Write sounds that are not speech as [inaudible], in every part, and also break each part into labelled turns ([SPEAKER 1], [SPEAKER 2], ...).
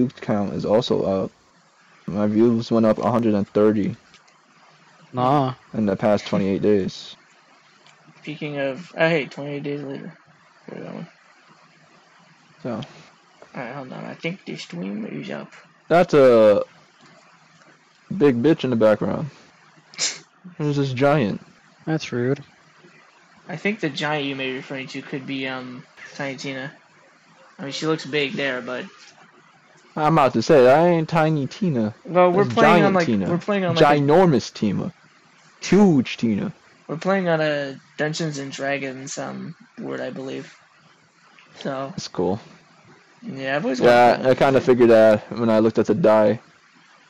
[SPEAKER 1] view count is also up. My views went up 130
[SPEAKER 2] Nah.
[SPEAKER 1] in the past 28 days.
[SPEAKER 3] Speaking of, oh, hey, 28 days later. Here's that one.
[SPEAKER 1] So
[SPEAKER 3] Alright, hold on. I think the stream is up.
[SPEAKER 1] that's a big bitch in the background. [laughs] There's this giant.
[SPEAKER 2] That's rude.
[SPEAKER 3] I think the giant you may be referring to could be um Tiny Tina. I mean, she looks big there, but
[SPEAKER 1] I'm about to say that ain't Tiny Tina.
[SPEAKER 3] well, we're
[SPEAKER 1] That's
[SPEAKER 3] playing on like
[SPEAKER 1] Tina.
[SPEAKER 3] we're playing on like a,
[SPEAKER 1] Ginormous Tina. Huge Tina.
[SPEAKER 3] we're playing on a Dungeons and Dragons um word, I believe. So
[SPEAKER 1] That's cool.
[SPEAKER 3] yeah, I've always
[SPEAKER 1] Yeah, I kind of figured that when I looked at the die.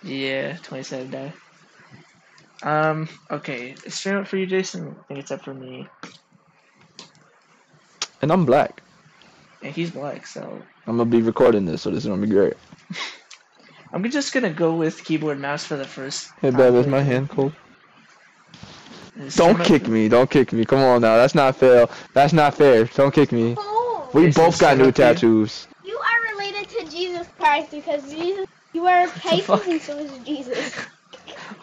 [SPEAKER 3] Yeah, 27 die. Um, okay. Is stream up for you, Jason? I think it's up for me.
[SPEAKER 1] And I'm black.
[SPEAKER 3] And he's black, so
[SPEAKER 1] I'm gonna be recording this, so this is gonna be great.
[SPEAKER 3] I'm just gonna go with keyboard mouse for the first.
[SPEAKER 1] Hey,
[SPEAKER 3] time
[SPEAKER 1] babe, is my hand cold?
[SPEAKER 3] Is
[SPEAKER 1] Don't
[SPEAKER 3] stream up-
[SPEAKER 1] kick me. Don't kick me. Come on now. That's not fair. That's not fair. Don't kick me.
[SPEAKER 4] Oh,
[SPEAKER 1] We
[SPEAKER 3] Jason,
[SPEAKER 1] both got new
[SPEAKER 3] up, dude.
[SPEAKER 1] tattoos.
[SPEAKER 4] you are related to Jesus Christ because Jesus, you are Pisces
[SPEAKER 3] fuck?
[SPEAKER 4] and so is Jesus. [laughs]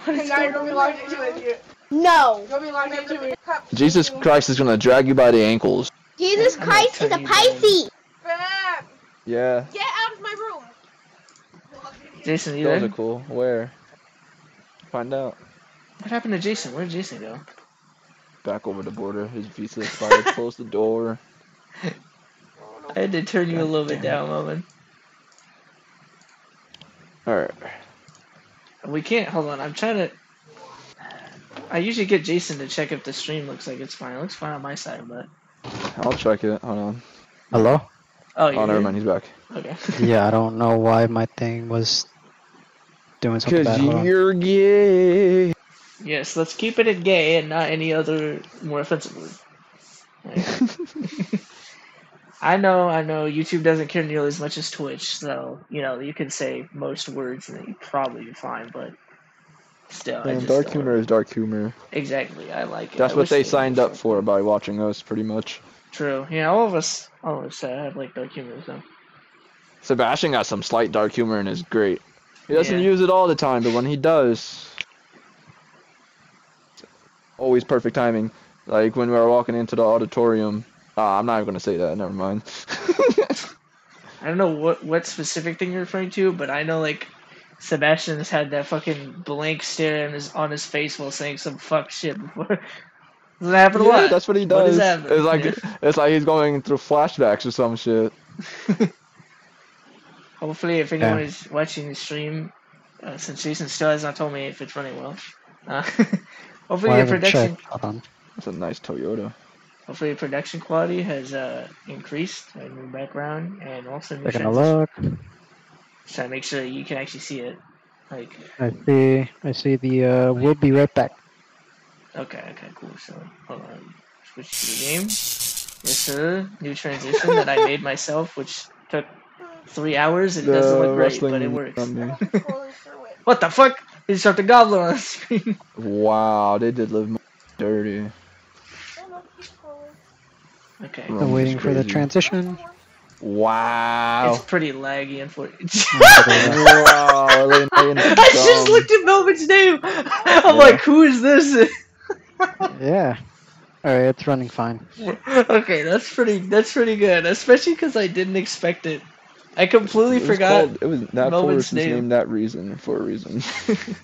[SPEAKER 3] What is
[SPEAKER 5] And now you're
[SPEAKER 3] going
[SPEAKER 5] gonna be locked into it.
[SPEAKER 4] No,
[SPEAKER 5] You're gonna be locked into it.
[SPEAKER 1] Jesus Christ is gonna drag you by the ankles.
[SPEAKER 4] Jesus Christ is a Pisces.
[SPEAKER 5] Bam!
[SPEAKER 1] Yeah.
[SPEAKER 5] Get out of my room.
[SPEAKER 3] Jason, you
[SPEAKER 1] Those
[SPEAKER 3] there?
[SPEAKER 1] are cool. Where? Find out.
[SPEAKER 3] What happened to Jason? Where did Jason go?
[SPEAKER 1] Back over the border. His visa expired. [laughs] Close the door.
[SPEAKER 3] I had to turn you a little bit
[SPEAKER 1] damn it.
[SPEAKER 3] down, moment.
[SPEAKER 1] Alright.
[SPEAKER 3] We can't. Hold on. I'm trying to. I usually get Jason to check if the stream looks like it's fine. It looks fine on my side, but.
[SPEAKER 1] I'll check it. Hold on.
[SPEAKER 2] Hello?
[SPEAKER 3] Oh, oh you're
[SPEAKER 1] Oh, never mind. He's back.
[SPEAKER 3] Okay.
[SPEAKER 2] Yeah, I don't know why my thing was doing something
[SPEAKER 1] Cause
[SPEAKER 2] bad. Hold
[SPEAKER 1] you're gay.
[SPEAKER 3] yes, let's keep it at gay and not any other more offensive word. [laughs] I know, I know. YouTube doesn't care nearly as much as Twitch, so you know you can say most words and you'd probably be fine. But still, I just
[SPEAKER 1] dark
[SPEAKER 3] don't-
[SPEAKER 1] humor is dark humor.
[SPEAKER 3] Exactly, I like it.
[SPEAKER 1] That's
[SPEAKER 3] I
[SPEAKER 1] what
[SPEAKER 3] wish
[SPEAKER 1] they signed up for by watching us, pretty much.
[SPEAKER 3] True. Yeah, all of us, all of us uh, have like dark humor. So
[SPEAKER 1] Sebastian got some slight dark humor and is great. He doesn't
[SPEAKER 3] Yeah.
[SPEAKER 1] use it all the time, but when he does, always perfect timing. Like when we were walking into the auditorium. Ah, I'm not even gonna say that. Never mind. [laughs]
[SPEAKER 3] I don't know what what specific thing you're referring to, but I know like Sebastian's had that fucking blank stare on his on his face while saying some fuck shit before. [laughs] Doesn't happen a lot.
[SPEAKER 1] that's what he
[SPEAKER 3] What
[SPEAKER 1] does.
[SPEAKER 3] is happening?
[SPEAKER 1] it's like
[SPEAKER 3] Yeah.
[SPEAKER 1] it's like he's going through flashbacks or some shit. [laughs]
[SPEAKER 3] Hopefully, if anyone
[SPEAKER 2] Yeah.
[SPEAKER 3] is watching the stream, uh, since Jason still has not told me if it's running well, uh, [laughs] hopefully
[SPEAKER 2] Why
[SPEAKER 3] the production,
[SPEAKER 2] checked? Hold on.
[SPEAKER 1] That's a nice Toyota.
[SPEAKER 3] hopefully the production quality has uh, increased. A new background and also new
[SPEAKER 2] Taking a
[SPEAKER 3] transition.
[SPEAKER 2] look.
[SPEAKER 3] Try to make sure you can actually see it. Like,
[SPEAKER 2] I see. I see the. Uh, we'll be right back.
[SPEAKER 3] okay, okay, cool. So, hold on. Switch to the game. Yes, sir. New transition that I made myself, which took three hours. It doesn't look great, but it works.
[SPEAKER 1] company. [laughs]
[SPEAKER 5] Holy shit.
[SPEAKER 3] What the fuck? He just shot the goblin on the screen.
[SPEAKER 1] Wow, they did live dirty.
[SPEAKER 5] Oh, no, keep going.
[SPEAKER 3] Okay.
[SPEAKER 1] Right.
[SPEAKER 2] I'm
[SPEAKER 1] Oh,
[SPEAKER 2] waiting
[SPEAKER 1] it's
[SPEAKER 2] for the transition.
[SPEAKER 1] Wow.
[SPEAKER 3] It's pretty laggy, unfortunately.
[SPEAKER 1] Oh [laughs] wow, they [laughs]
[SPEAKER 3] I just looked at Melvin's name. I'm
[SPEAKER 1] Yeah.
[SPEAKER 3] like, who is this?
[SPEAKER 2] Yeah. All right, it's running fine.
[SPEAKER 3] okay, that's pretty. That's pretty good, especially because I didn't expect it. I completely
[SPEAKER 1] It
[SPEAKER 3] forgot,
[SPEAKER 1] called- it was that
[SPEAKER 3] Melvin's
[SPEAKER 1] forest
[SPEAKER 3] name.
[SPEAKER 1] named that reason for a reason.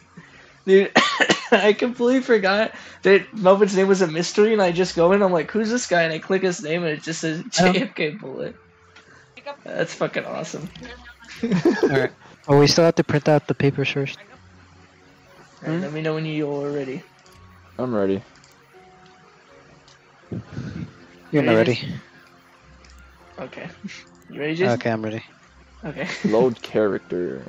[SPEAKER 1] [laughs]
[SPEAKER 3] dude. [coughs] I completely forgot that Melvin's name was a mystery, and I just go in. I'm like, who's this guy? And I click his name, and it just says
[SPEAKER 2] I
[SPEAKER 3] JFK Bullet. That's fucking awesome.
[SPEAKER 2] All right. [laughs] Oh, we still have to print out the papers first.
[SPEAKER 3] Alright, let me know when you're ready.
[SPEAKER 1] I'm ready.
[SPEAKER 2] You're not
[SPEAKER 3] Ready?
[SPEAKER 2] ready.
[SPEAKER 3] Okay. [laughs] You ready, Jason?
[SPEAKER 2] Okay, I'm ready.
[SPEAKER 3] Okay. [laughs]
[SPEAKER 1] Load character.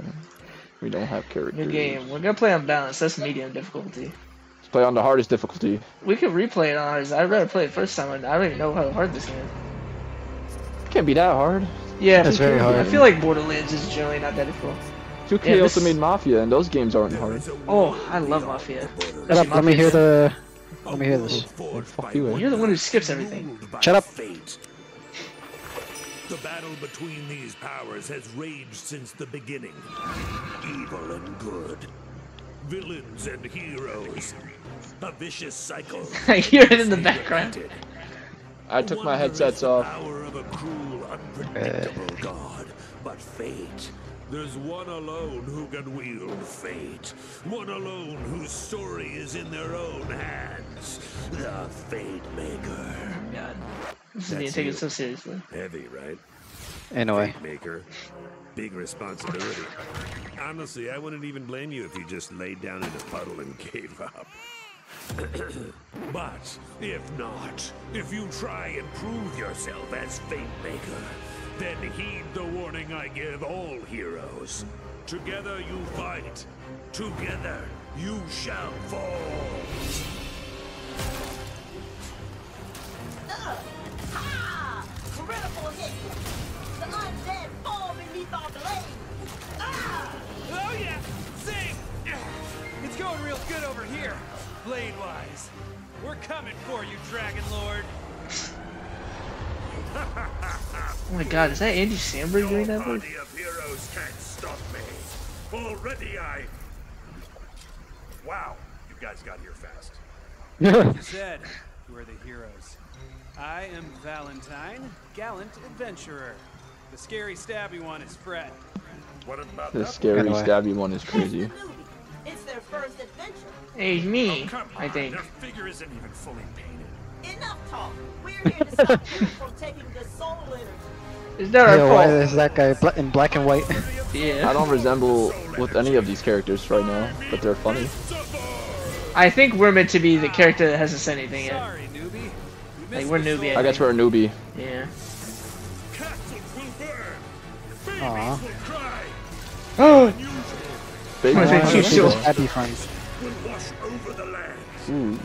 [SPEAKER 1] We don't have characters.
[SPEAKER 3] New game. We're gonna play on balance. That's medium difficulty.
[SPEAKER 1] Let's play on the hardest difficulty.
[SPEAKER 3] We could replay it on ours. I'd rather play it first time. I don't even know how hard this game is.
[SPEAKER 1] Can't be that hard.
[SPEAKER 3] Yeah,
[SPEAKER 2] That's very hard.
[SPEAKER 3] I feel like Borderlands is generally not that difficult.
[SPEAKER 1] 2K
[SPEAKER 3] Yeah,
[SPEAKER 1] also
[SPEAKER 3] this-
[SPEAKER 1] made Mafia, and those games aren't hard.
[SPEAKER 3] Oh, I love Mafia.
[SPEAKER 2] Shut up. Let me hear the. Let me hear this.
[SPEAKER 1] Fuck you?
[SPEAKER 3] You're the one who skips everything.
[SPEAKER 2] Shut up.
[SPEAKER 6] The battle between these powers has raged since the beginning. Evil and good. Villains and heroes. A vicious cycle. [laughs]
[SPEAKER 3] I hear it in the background.
[SPEAKER 1] I took my
[SPEAKER 6] Wonder is
[SPEAKER 1] headsets off.
[SPEAKER 6] Power of a cruel, unpredictable uh. god, but fate. There's one alone who can wield fate. One alone whose story is in their own hands. The Fate Maker.
[SPEAKER 3] God. This is being
[SPEAKER 6] That's
[SPEAKER 3] taken
[SPEAKER 6] you.
[SPEAKER 3] so seriously.
[SPEAKER 6] Heavy, right?
[SPEAKER 2] Anyway,
[SPEAKER 6] Fate Maker. Big responsibility. Honestly, I wouldn't even blame you if you just laid down in a puddle and [laughs] gave up. [clears throat] but if not, if you try and prove yourself as Fate Maker, then heed the warning I give all heroes. Together you fight. Together you shall fall.
[SPEAKER 5] Ah! Critical hit! The undead fall beneath our blade! Ah!
[SPEAKER 7] Oh yeah, sing! It's going real good over here, blade-wise. We're coming for you, Dragon Lord. [laughs]
[SPEAKER 3] Oh my god, is that Andy Samberg doing that voice?
[SPEAKER 6] Of heroes can't stop me. Already I. Wow, you guys got here fast. [laughs]
[SPEAKER 7] You said we're the heroes. I am Valentine, gallant adventurer. The scary stabby one is Frette.
[SPEAKER 6] What about
[SPEAKER 1] The scary
[SPEAKER 2] Anyway.
[SPEAKER 1] stabby one is crazy.
[SPEAKER 5] Newbie. It's their first adventure.
[SPEAKER 3] Hey, me,
[SPEAKER 6] Oh,
[SPEAKER 3] I think.
[SPEAKER 6] Their figure isn't even fully painted.
[SPEAKER 5] Enough talk. We're here to stop you [laughs] from taking the soul energy.
[SPEAKER 3] Is that our
[SPEAKER 2] yeah, why is that guy in black and white?
[SPEAKER 3] Yeah.
[SPEAKER 1] I don't resemble with any of these characters right now, but they're funny.
[SPEAKER 3] I think we're meant to be the character that hasn't said anything yet.
[SPEAKER 7] Sorry, newbie. We
[SPEAKER 3] Like, we're
[SPEAKER 7] the
[SPEAKER 3] newbie,
[SPEAKER 7] soul.
[SPEAKER 1] I guess we're a newbie.
[SPEAKER 3] Yeah.
[SPEAKER 6] Castles will burn. Babies [laughs]
[SPEAKER 2] Aw.
[SPEAKER 6] will cry.
[SPEAKER 3] Oh!
[SPEAKER 6] Unusual
[SPEAKER 1] Big
[SPEAKER 3] Was it
[SPEAKER 1] one.
[SPEAKER 3] too short?
[SPEAKER 2] Be fun.
[SPEAKER 6] will wash over the land.
[SPEAKER 1] Ooh,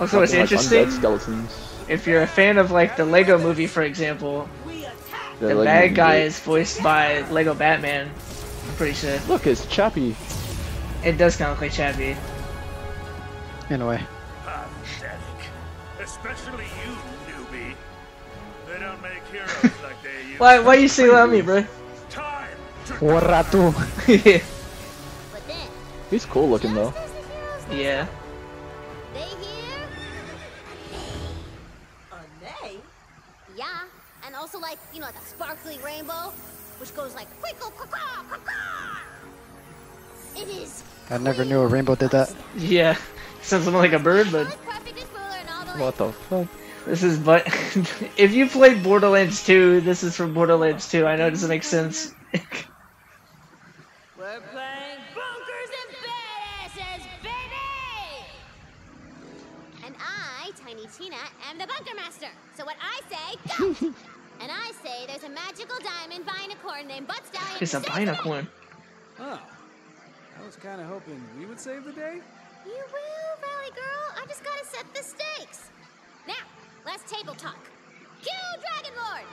[SPEAKER 3] Also, it's
[SPEAKER 1] like
[SPEAKER 3] interesting
[SPEAKER 1] skeletons.
[SPEAKER 3] if you're a fan of like the Lego Movie, for example.
[SPEAKER 5] We
[SPEAKER 3] The bad guy is voiced by Lego Batman. I'm pretty sure.
[SPEAKER 1] Look, it's Chappie.
[SPEAKER 3] It does kind of look like Chappie.
[SPEAKER 2] Anyway,
[SPEAKER 6] Pathetic. Especially you, newbie. They don't make heroes [laughs] like they used
[SPEAKER 3] Why? Why you single out me, bro?
[SPEAKER 6] Time to
[SPEAKER 2] Waratu.
[SPEAKER 3] yeah. [laughs]
[SPEAKER 1] He's cool looking though.
[SPEAKER 8] just as the heroes know,
[SPEAKER 3] Yeah.
[SPEAKER 8] Sparkly rainbow, which goes like quickle quack quack It is
[SPEAKER 2] I never knew a rainbow did that.
[SPEAKER 3] Yeah. [laughs] Sounds something like a bird, but
[SPEAKER 8] both perfect as ruler and all the
[SPEAKER 1] What the fuck?
[SPEAKER 3] this is but [laughs] if you played Borderlands 2, this is from Borderlands 2. I know it doesn't make sense. [laughs]
[SPEAKER 8] We're playing bunkers and badasses, baby! And I, Tiny Tina, am the bunker master. So what I say, go! And I say there's a magical diamond binacorn named Butt Stallion.
[SPEAKER 3] It's a
[SPEAKER 8] who saves the
[SPEAKER 7] Oh, I was kind of hoping we would save the day.
[SPEAKER 8] You will, Valley Girl. I just gotta set the stakes. Now, let's table talk. Cue Dragon Lord!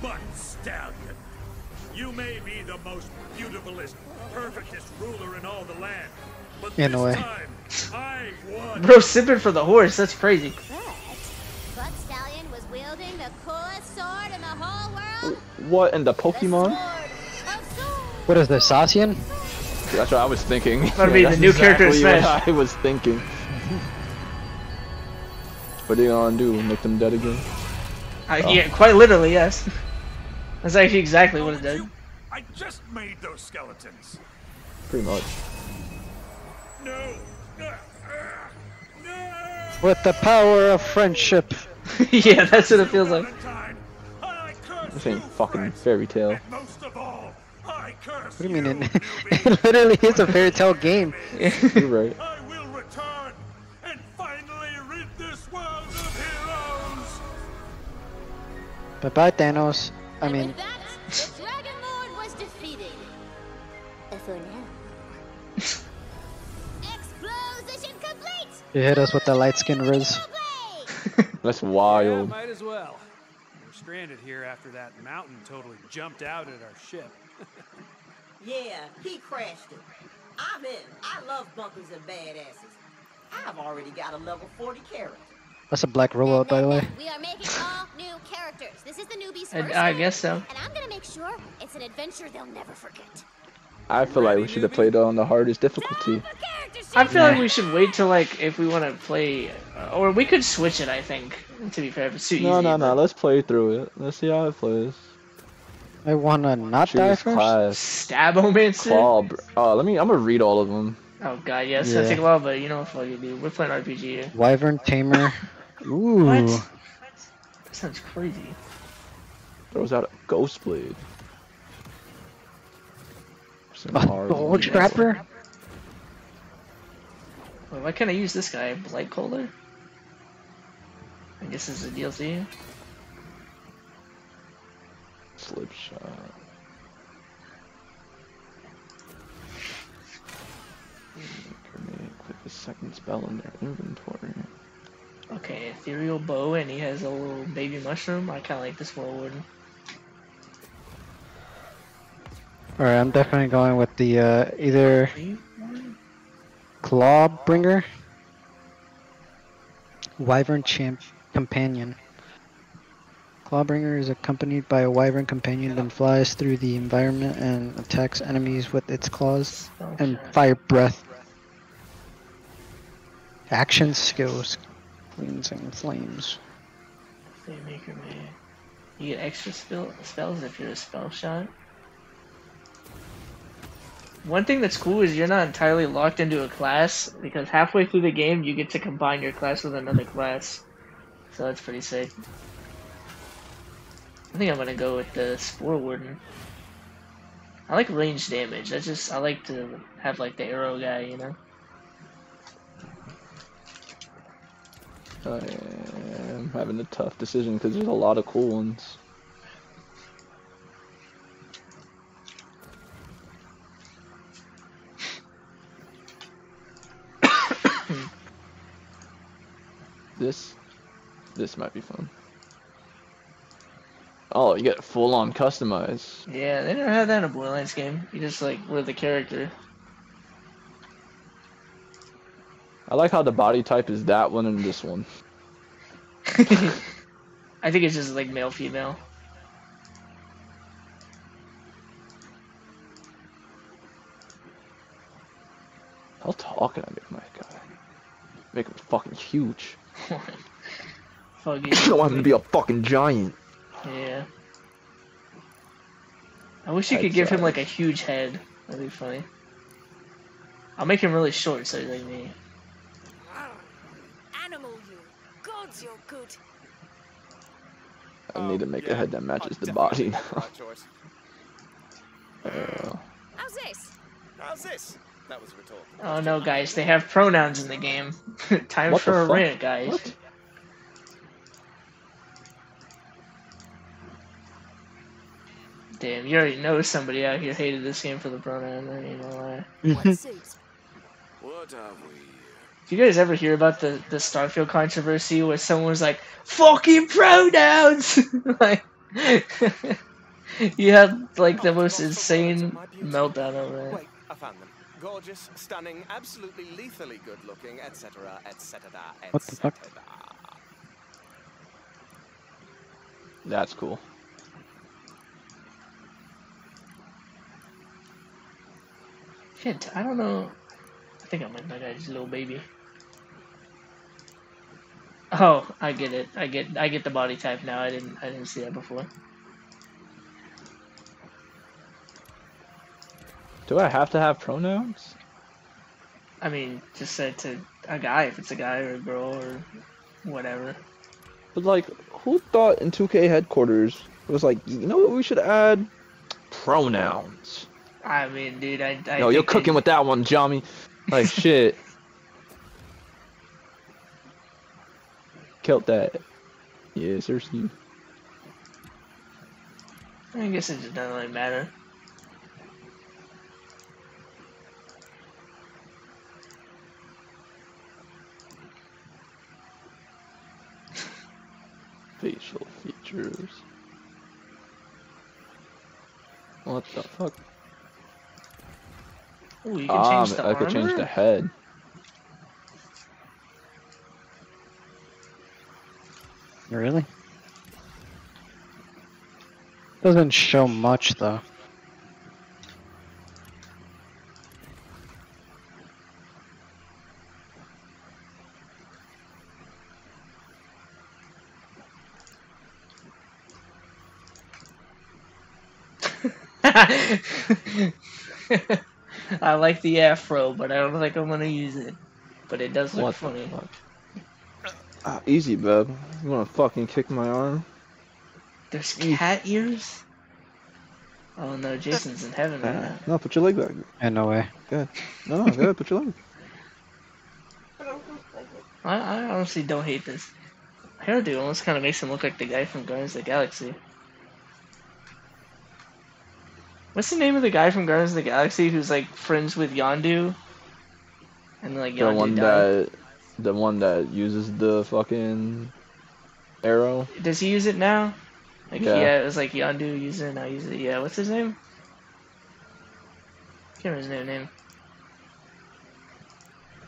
[SPEAKER 6] Butt Stallion, you may be the most beautifulest, perfectest ruler in all the land. But
[SPEAKER 2] In a
[SPEAKER 6] this
[SPEAKER 2] way.
[SPEAKER 6] time, I've [laughs] won.
[SPEAKER 3] Bro, sipping for the horse. That's crazy.
[SPEAKER 1] What in the
[SPEAKER 8] The
[SPEAKER 1] Pokemon?
[SPEAKER 8] Sword of Swords.
[SPEAKER 2] What is this, Sassian?
[SPEAKER 1] That's what I was thinking.
[SPEAKER 3] That'd be the
[SPEAKER 1] that's
[SPEAKER 3] new character in
[SPEAKER 1] exactly
[SPEAKER 3] Smash.
[SPEAKER 1] What I was thinking. What are you gonna do? Make them dead again?
[SPEAKER 3] Uh,
[SPEAKER 1] Oh.
[SPEAKER 3] Yeah, quite literally, yes. [laughs] That's actually exactly what it
[SPEAKER 6] Would
[SPEAKER 3] did.
[SPEAKER 6] I just made those skeletons.
[SPEAKER 1] Pretty much.
[SPEAKER 6] No. Uh, uh, no.
[SPEAKER 2] With the power of friendship. [laughs]
[SPEAKER 3] yeah, that's what it feels like.
[SPEAKER 6] I curse
[SPEAKER 1] This ain't fucking fairy tale.
[SPEAKER 6] Most of all, I curse
[SPEAKER 2] What do you mean? It, [laughs] it [laughs] literally is a fairy tale game.
[SPEAKER 1] You're right.
[SPEAKER 6] I will return and finally rid this world of heroes.
[SPEAKER 2] Bye bye, Thanos. I
[SPEAKER 8] And
[SPEAKER 2] mean,
[SPEAKER 8] with that, the Dragon Lord was defeated. For now. Explosion complete!
[SPEAKER 2] you hit us with the light skin Riz.
[SPEAKER 8] Blade!
[SPEAKER 1] That's
[SPEAKER 7] Yeah,
[SPEAKER 1] wild.
[SPEAKER 7] might as well. We're stranded here after that mountain totally jumped out at our ship. [laughs]
[SPEAKER 5] Yeah, he crashed it. I'm in. I love bunkers and badasses. I've already got a level 40 character.
[SPEAKER 2] That's a black robot, by the way.
[SPEAKER 8] We are making all new characters. This is the newbies
[SPEAKER 3] I,
[SPEAKER 8] first
[SPEAKER 3] I
[SPEAKER 8] time,
[SPEAKER 3] guess so.
[SPEAKER 8] And I'm gonna make sure it's an adventure they'll never forget.
[SPEAKER 1] I feel like we should have played on the hardest difficulty.
[SPEAKER 8] Time for character
[SPEAKER 3] I
[SPEAKER 8] sheets.
[SPEAKER 3] feel like we should wait till like if we want to play, uh, or we could switch it. I think to be fair, if it's too
[SPEAKER 1] No,
[SPEAKER 3] easy.
[SPEAKER 1] no, no.
[SPEAKER 3] but-
[SPEAKER 1] Let's play through it. Let's see how it plays.
[SPEAKER 2] I wanna not die
[SPEAKER 1] Choose
[SPEAKER 2] first.
[SPEAKER 1] class.
[SPEAKER 3] Stabbomancer.
[SPEAKER 1] Claw. br- Oh, let me. I'm gonna read all of them.
[SPEAKER 3] Oh god, yeah, it's gonna
[SPEAKER 2] Yeah.
[SPEAKER 3] take a while, but you know what fuck you do. We're playing RPG here.
[SPEAKER 2] Wyvern Tamer. [laughs] Ooh.
[SPEAKER 3] What? That sounds crazy.
[SPEAKER 1] Throws out a ghost blade. Some
[SPEAKER 2] A
[SPEAKER 1] hard
[SPEAKER 2] Soul
[SPEAKER 3] Wait, why can't I use this guy? Blightcaller? I guess this is a DLC.
[SPEAKER 1] Slip shot. Grenade. Click the second spell in their inventory.
[SPEAKER 3] Okay, ethereal bow, and he has a little baby mushroom. I kind of like this forward.
[SPEAKER 2] Alright, I'm definitely going with the uh, either Clawbringer, Wyvern Champ Companion. Clawbringer is accompanied by a Wyvern companion that flies through the environment and attacks enemies with its claws and fire breath. Action skills, cleansing flames.
[SPEAKER 3] Man. You get extra spell spells if you're a spell shot. One thing that's cool is you're not entirely locked into a class because halfway through the game you get to combine your class with another class. So that's pretty sick. I think I'm gonna go with the Spore Warden. I like range damage. That's just I like to have like the arrow guy, you know.
[SPEAKER 1] I am having a tough decision because there's a lot of cool ones. This, this might be fun. Oh, you get full on customize.
[SPEAKER 3] Yeah, they never had that in a Borderlands game. You just like were the character.
[SPEAKER 1] I like how the body type is that one and this one. [laughs]
[SPEAKER 3] I think it's just like male female.
[SPEAKER 1] How tall can I make my guy? Make him fucking huge. [laughs]
[SPEAKER 3] Fuck
[SPEAKER 1] I want him to be a fucking giant.
[SPEAKER 3] Yeah. I wish you
[SPEAKER 1] I'd
[SPEAKER 3] could give him like a huge head. That'd be funny. I'll make him really short so he's like me.
[SPEAKER 5] Animal you. Gods, you're good.
[SPEAKER 1] I need to make a head that matches
[SPEAKER 9] I'd
[SPEAKER 1] the body.
[SPEAKER 9] make the right choice.
[SPEAKER 1] uh,
[SPEAKER 5] How's this?
[SPEAKER 9] How's this? That was a retort.
[SPEAKER 3] Oh no, guys, they have pronouns in the game. [laughs] Time
[SPEAKER 1] What
[SPEAKER 3] for a
[SPEAKER 1] fuck?
[SPEAKER 3] rant, guys.
[SPEAKER 1] What?
[SPEAKER 3] Damn, you already know somebody out here hated this game for the pronoun. I ain't gonna lie.
[SPEAKER 5] What [laughs] suits?
[SPEAKER 6] Have we here?
[SPEAKER 3] Do you guys ever hear about the, the Starfield controversy where someone was like, fucking pronouns? [laughs] like, you had like the most insane meltdown over it.
[SPEAKER 9] Wait, I found them. Gorgeous, stunning, absolutely lethally good looking, etc., etc.,
[SPEAKER 2] What the fuck?
[SPEAKER 9] etc.
[SPEAKER 1] that's cool.
[SPEAKER 3] Shit, I don't know. I think I'm like my guy's little baby. Oh, I get it. I get I get the body type now. I didn't I didn't see that before.
[SPEAKER 1] Do I have to have pronouns?
[SPEAKER 3] I mean, just say to a guy if it's a guy or a girl or whatever.
[SPEAKER 1] But like, who thought in 2K headquarters it was like, you know what, we should add pronouns.
[SPEAKER 3] I mean, dude, I, I
[SPEAKER 1] No, you're cooking with that one, Johnny. Like [laughs] shit. Killed that. Yeah, seriously.
[SPEAKER 3] I guess it just doesn't really matter.
[SPEAKER 1] Facial features. What the fuck?
[SPEAKER 3] Ooh, you can
[SPEAKER 1] Ah,
[SPEAKER 3] change the
[SPEAKER 1] I could change the head.
[SPEAKER 2] Really? Doesn't show much though.
[SPEAKER 3] I like the afro, but I don't think I'm gonna use it. But it does look
[SPEAKER 1] What the
[SPEAKER 3] funny.
[SPEAKER 1] fuck? Ah, easy, bub. You wanna fucking kick my arm?
[SPEAKER 3] There's cat ears? Oh no, Jason's in heaven right now.
[SPEAKER 1] No, put your leg back.
[SPEAKER 2] Yeah, no way. Good.
[SPEAKER 1] No, no, go ahead, put your leg. [laughs]
[SPEAKER 3] I, I honestly don't hate this. Hairdo almost kind of makes him look like the guy from Guardians of the Galaxy. What's the name of the guy from Guardians of the Galaxy who's like friends with Yondu? And like Yondu The
[SPEAKER 1] one
[SPEAKER 3] died?
[SPEAKER 1] that, the one that uses the fucking arrow.
[SPEAKER 3] Does he use it now? Like
[SPEAKER 1] Yeah.
[SPEAKER 3] yeah, it was like Yondu use it, now use it. Yeah, what's his name? Can't remember his name. name.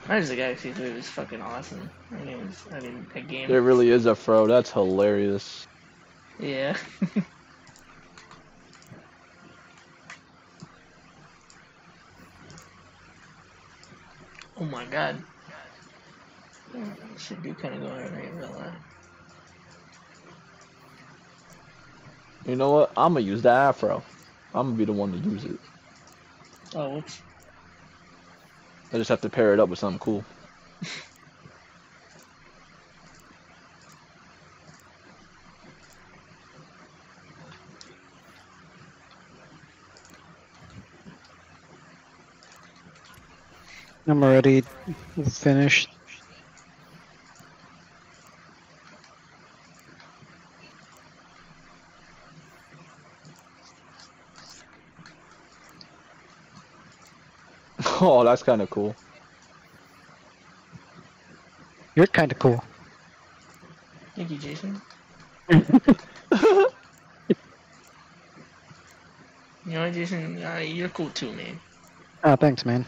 [SPEAKER 3] Guardians of the Galaxy 3 was fucking awesome. I mean, it was, I mean, that game.
[SPEAKER 1] There really is a fro. That's hilarious.
[SPEAKER 3] Yeah. [laughs] oh my god. Yeah, Should do kind of go right in real life.
[SPEAKER 1] You know what? I'm gonna use the afro. I'm gonna be the one to use it.
[SPEAKER 3] Oh, whoops.
[SPEAKER 1] I just have to pair it up with something cool. [laughs]
[SPEAKER 2] I'm already finished. [laughs]
[SPEAKER 1] Oh, that's kind of cool.
[SPEAKER 2] You're kind of cool.
[SPEAKER 3] Thank you, Jason. [laughs] you know, Jason, uh, you're cool too, man.
[SPEAKER 2] Oh, thanks, man.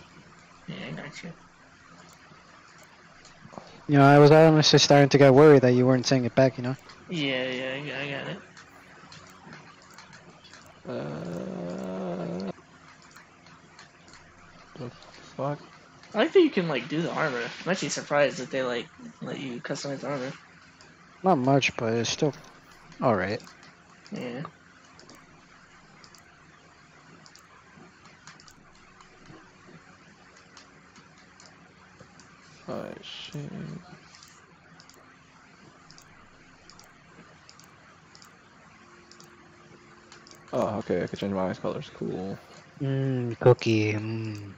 [SPEAKER 3] Yeah, I got you.
[SPEAKER 2] You know, I was honestly starting to get worried that you weren't saying it back. You know.
[SPEAKER 3] Yeah, yeah, I got, I got it.
[SPEAKER 1] Uh, the fuck?
[SPEAKER 3] I like that you can like do the armor. I'm actually surprised that they like let you customize the armor.
[SPEAKER 2] Not much, but it's still all right.
[SPEAKER 3] Yeah.
[SPEAKER 1] Alright, shit. Oh, okay, I can change my eyes colors. Cool.
[SPEAKER 2] Mmm, cookie. Mmm.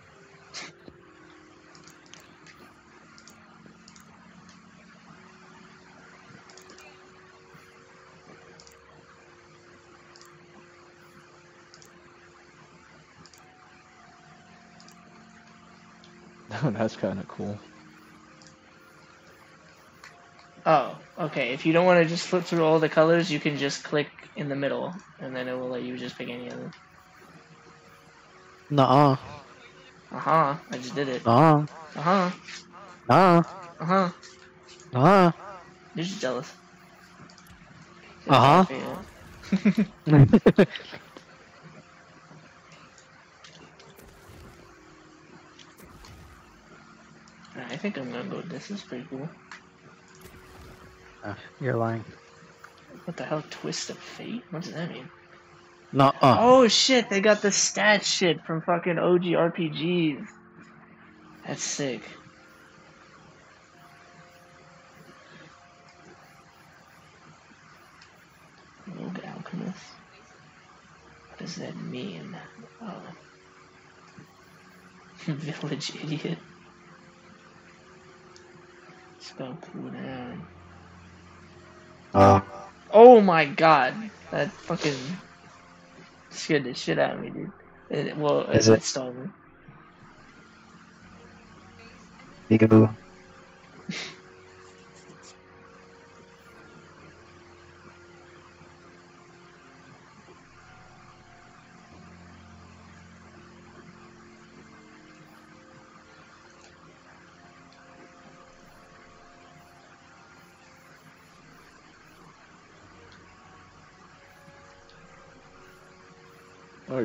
[SPEAKER 2] [laughs]
[SPEAKER 1] That's kind of cool.
[SPEAKER 3] Oh, okay. If you don't want to just flip through all the colors, you can just click in the middle, and then it will let you just pick any of them.
[SPEAKER 2] Nuh-uh.
[SPEAKER 3] Uh huh. I just did it.
[SPEAKER 2] Nuh-uh.
[SPEAKER 3] Uh huh.
[SPEAKER 2] Nuh-uh.
[SPEAKER 3] Uh huh.
[SPEAKER 2] Nuh-uh.
[SPEAKER 3] You're just jealous.
[SPEAKER 2] Uh-huh. [laughs]
[SPEAKER 3] I think I'm gonna go. This is pretty cool.
[SPEAKER 2] Uh, You're lying.
[SPEAKER 3] What the hell? Twist of fate? What does that mean?
[SPEAKER 2] Nuh-uh.
[SPEAKER 3] Oh shit! They got the stat shit from fucking OG RPGs. That's sick. Rogue Alchemist. What does that mean? Oh. [laughs] Village idiot. Spell cooldown.
[SPEAKER 2] Uh,
[SPEAKER 3] Oh my god, that fucking scared the shit out of me, dude. It, well,
[SPEAKER 2] Is
[SPEAKER 3] it
[SPEAKER 2] it?
[SPEAKER 3] stalled me.
[SPEAKER 2] peekaboo.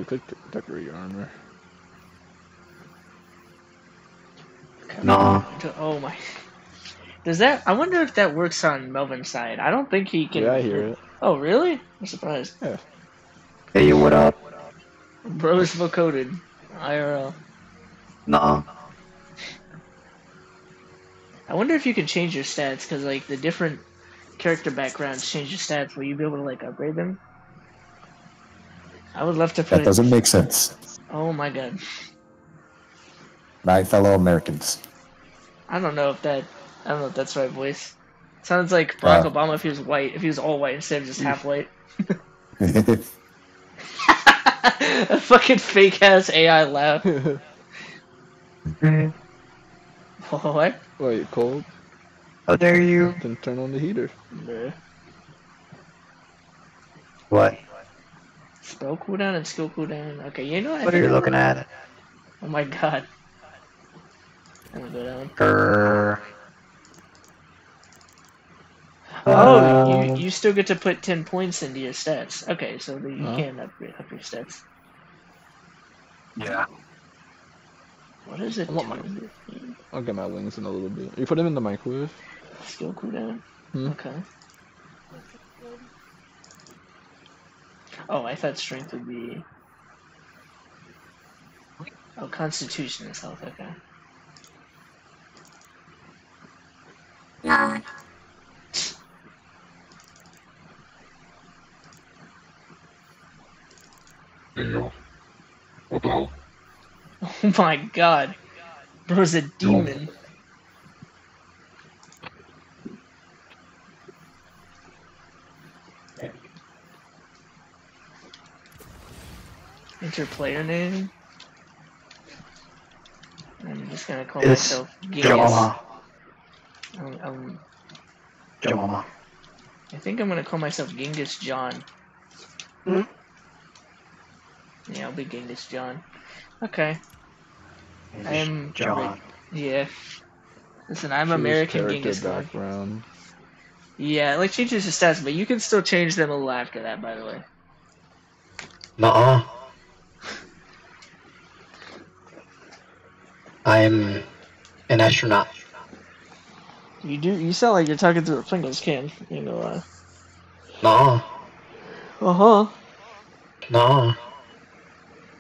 [SPEAKER 1] Click decorate your armor.
[SPEAKER 2] No.
[SPEAKER 3] Oh my. Does that? I wonder if that works on Melvin's side. I don't think he can.
[SPEAKER 1] Yeah, I hear it.
[SPEAKER 3] Oh really? I'm surprised. Yeah.
[SPEAKER 2] Hey, what up?
[SPEAKER 3] Bro is coded. IRL.
[SPEAKER 2] No.
[SPEAKER 3] I wonder if you can change your stats because like the different character backgrounds change your stats. Will you be able to like upgrade them? I would love to put.
[SPEAKER 10] That doesn't make sense.
[SPEAKER 3] Oh my god.
[SPEAKER 10] My fellow Americans.
[SPEAKER 3] I don't know if that. I don't know if that's the right voice. Sounds like Barack
[SPEAKER 10] Uh.
[SPEAKER 3] Obama if he was white. If he was all white instead of just half white. [laughs] [laughs] A fucking fake ass AI laugh. what?
[SPEAKER 1] Wait, cold?
[SPEAKER 2] How dare you?
[SPEAKER 1] Then turn on the heater.
[SPEAKER 3] Bruh.
[SPEAKER 2] What?
[SPEAKER 3] Spell cooldown and skill cooldown. Okay, you know what? I
[SPEAKER 2] What are you looking at?
[SPEAKER 3] Oh my god. I'm gonna go down.
[SPEAKER 2] Grr.
[SPEAKER 3] Oh, you,
[SPEAKER 2] Um,
[SPEAKER 3] you still get to put 10 points into your stats. Okay, so that you
[SPEAKER 1] Huh?
[SPEAKER 3] can upgrade up your stats.
[SPEAKER 2] Yeah.
[SPEAKER 3] What is it?
[SPEAKER 1] I want my- I'll get my wings in a little bit. You put them in the microwave?
[SPEAKER 3] Skill cooldown?
[SPEAKER 1] Hmm.
[SPEAKER 3] Okay. Oh, I thought strength would be. Oh, constitution is health, okay. [laughs] Oh my god. Bro's a demon. Enter player name. I'm just gonna call
[SPEAKER 2] It's
[SPEAKER 3] myself Genghis.
[SPEAKER 2] Jama.
[SPEAKER 3] Um, um,
[SPEAKER 2] Jama.
[SPEAKER 3] I think I'm gonna call myself Genghis John.
[SPEAKER 2] Hmm?
[SPEAKER 3] Yeah, I'll be Genghis John. Okay. I'm
[SPEAKER 2] John.
[SPEAKER 3] Yeah. Listen, I'm
[SPEAKER 1] Choose
[SPEAKER 3] American Genghis Khan.
[SPEAKER 1] background.
[SPEAKER 3] Yeah, like changes the stats, but you can still change them a little after that, by the way.
[SPEAKER 2] Nuh-uh. I am an astronaut.
[SPEAKER 3] You do. You sound like you're talking through a Pringles can. You know. Uh
[SPEAKER 2] Nuh-uh.
[SPEAKER 3] huh.
[SPEAKER 2] Nuh-uh.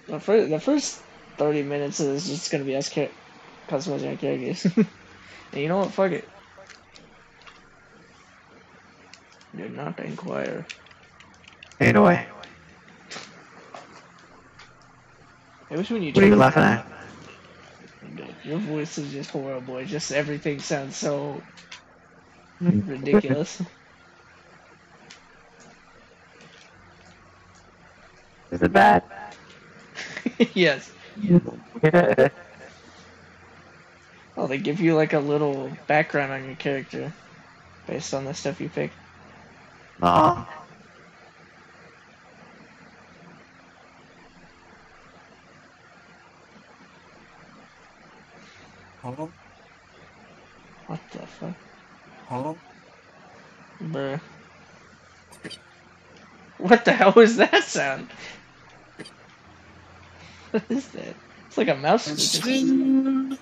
[SPEAKER 3] The first, the first thirty minutes is just gonna be us char- customizing our characters. and you know what? Fuck it. Did not inquire.
[SPEAKER 2] Anyway,
[SPEAKER 3] I wish when you
[SPEAKER 2] what are you
[SPEAKER 3] change-
[SPEAKER 2] laughing at?
[SPEAKER 3] Your voice is just horrible. It just everything sounds so mm. ridiculous.
[SPEAKER 2] Is it bad? [laughs]
[SPEAKER 3] yes. Oh, they give you like a little background on your character based on the stuff you pick.
[SPEAKER 2] Nuh-uh.
[SPEAKER 3] What the fuck? Bruh. What the hell was that sound? [laughs] What is that? It's like a mouse. squeak.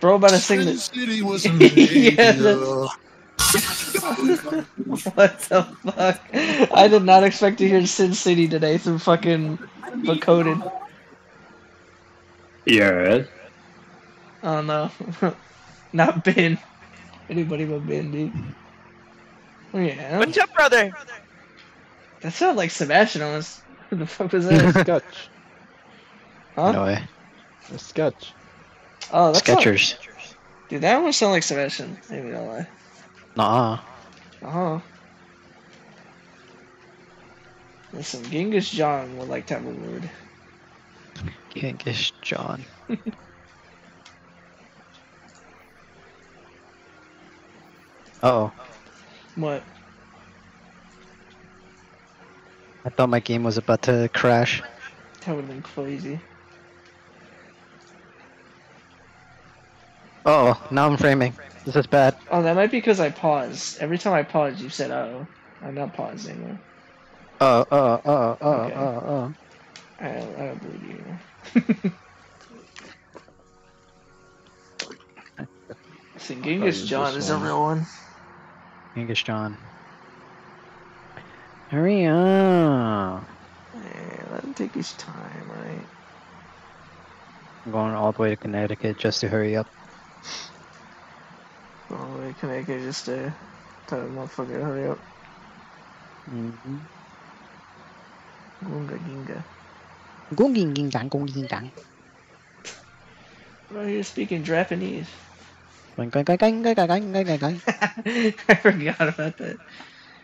[SPEAKER 3] Bro, about to sing this.
[SPEAKER 6] City [laughs] was
[SPEAKER 3] yeah, that's... [laughs] what the fuck? I did not expect to hear Sin City today through fucking Vocoded.
[SPEAKER 2] Yes.
[SPEAKER 3] Oh no. Not Ben. Anybody but Ben, dude. Oh yeah.
[SPEAKER 11] What's up, brother?
[SPEAKER 3] That sounded like Sebastian almost. Who the fuck was that? [laughs]
[SPEAKER 1] sketch.
[SPEAKER 3] Huh?
[SPEAKER 2] No way.
[SPEAKER 1] A sketch.
[SPEAKER 3] Oh, that's not-
[SPEAKER 2] Skechers.
[SPEAKER 3] Dude, that almost sounded like Sebastian. Maybe not lie.
[SPEAKER 2] Nuh-uh.
[SPEAKER 3] Uh huh. Listen, Genghis John would like to have a word.
[SPEAKER 2] Genghis John. [laughs] Uh-oh.
[SPEAKER 3] What?
[SPEAKER 2] I thought my game was about to crash.
[SPEAKER 3] That would have been crazy.
[SPEAKER 2] Oh, now I'm framing. This is bad.
[SPEAKER 3] Oh, that might be because I paused. Every time I pause, you said, "Oh." I'm not pausing. anymore.
[SPEAKER 2] Oh, oh, oh, oh,
[SPEAKER 3] Okay.
[SPEAKER 2] oh, oh.
[SPEAKER 3] I don't, I don't believe you. [laughs] [laughs] See, Genghis
[SPEAKER 1] use
[SPEAKER 3] John is a real one.
[SPEAKER 2] Genghis John. Hurry up!
[SPEAKER 3] Yeah, let him take his time, right?
[SPEAKER 2] I'm going all the way to Connecticut just to hurry up.
[SPEAKER 3] All the way to Connecticut just to tell the motherfucker to hurry up.
[SPEAKER 2] Mm-hmm.
[SPEAKER 3] Gunga Ginga.
[SPEAKER 2] Gung-ging-ging-gang,
[SPEAKER 3] Right here speaking Japanese. I forgot about that.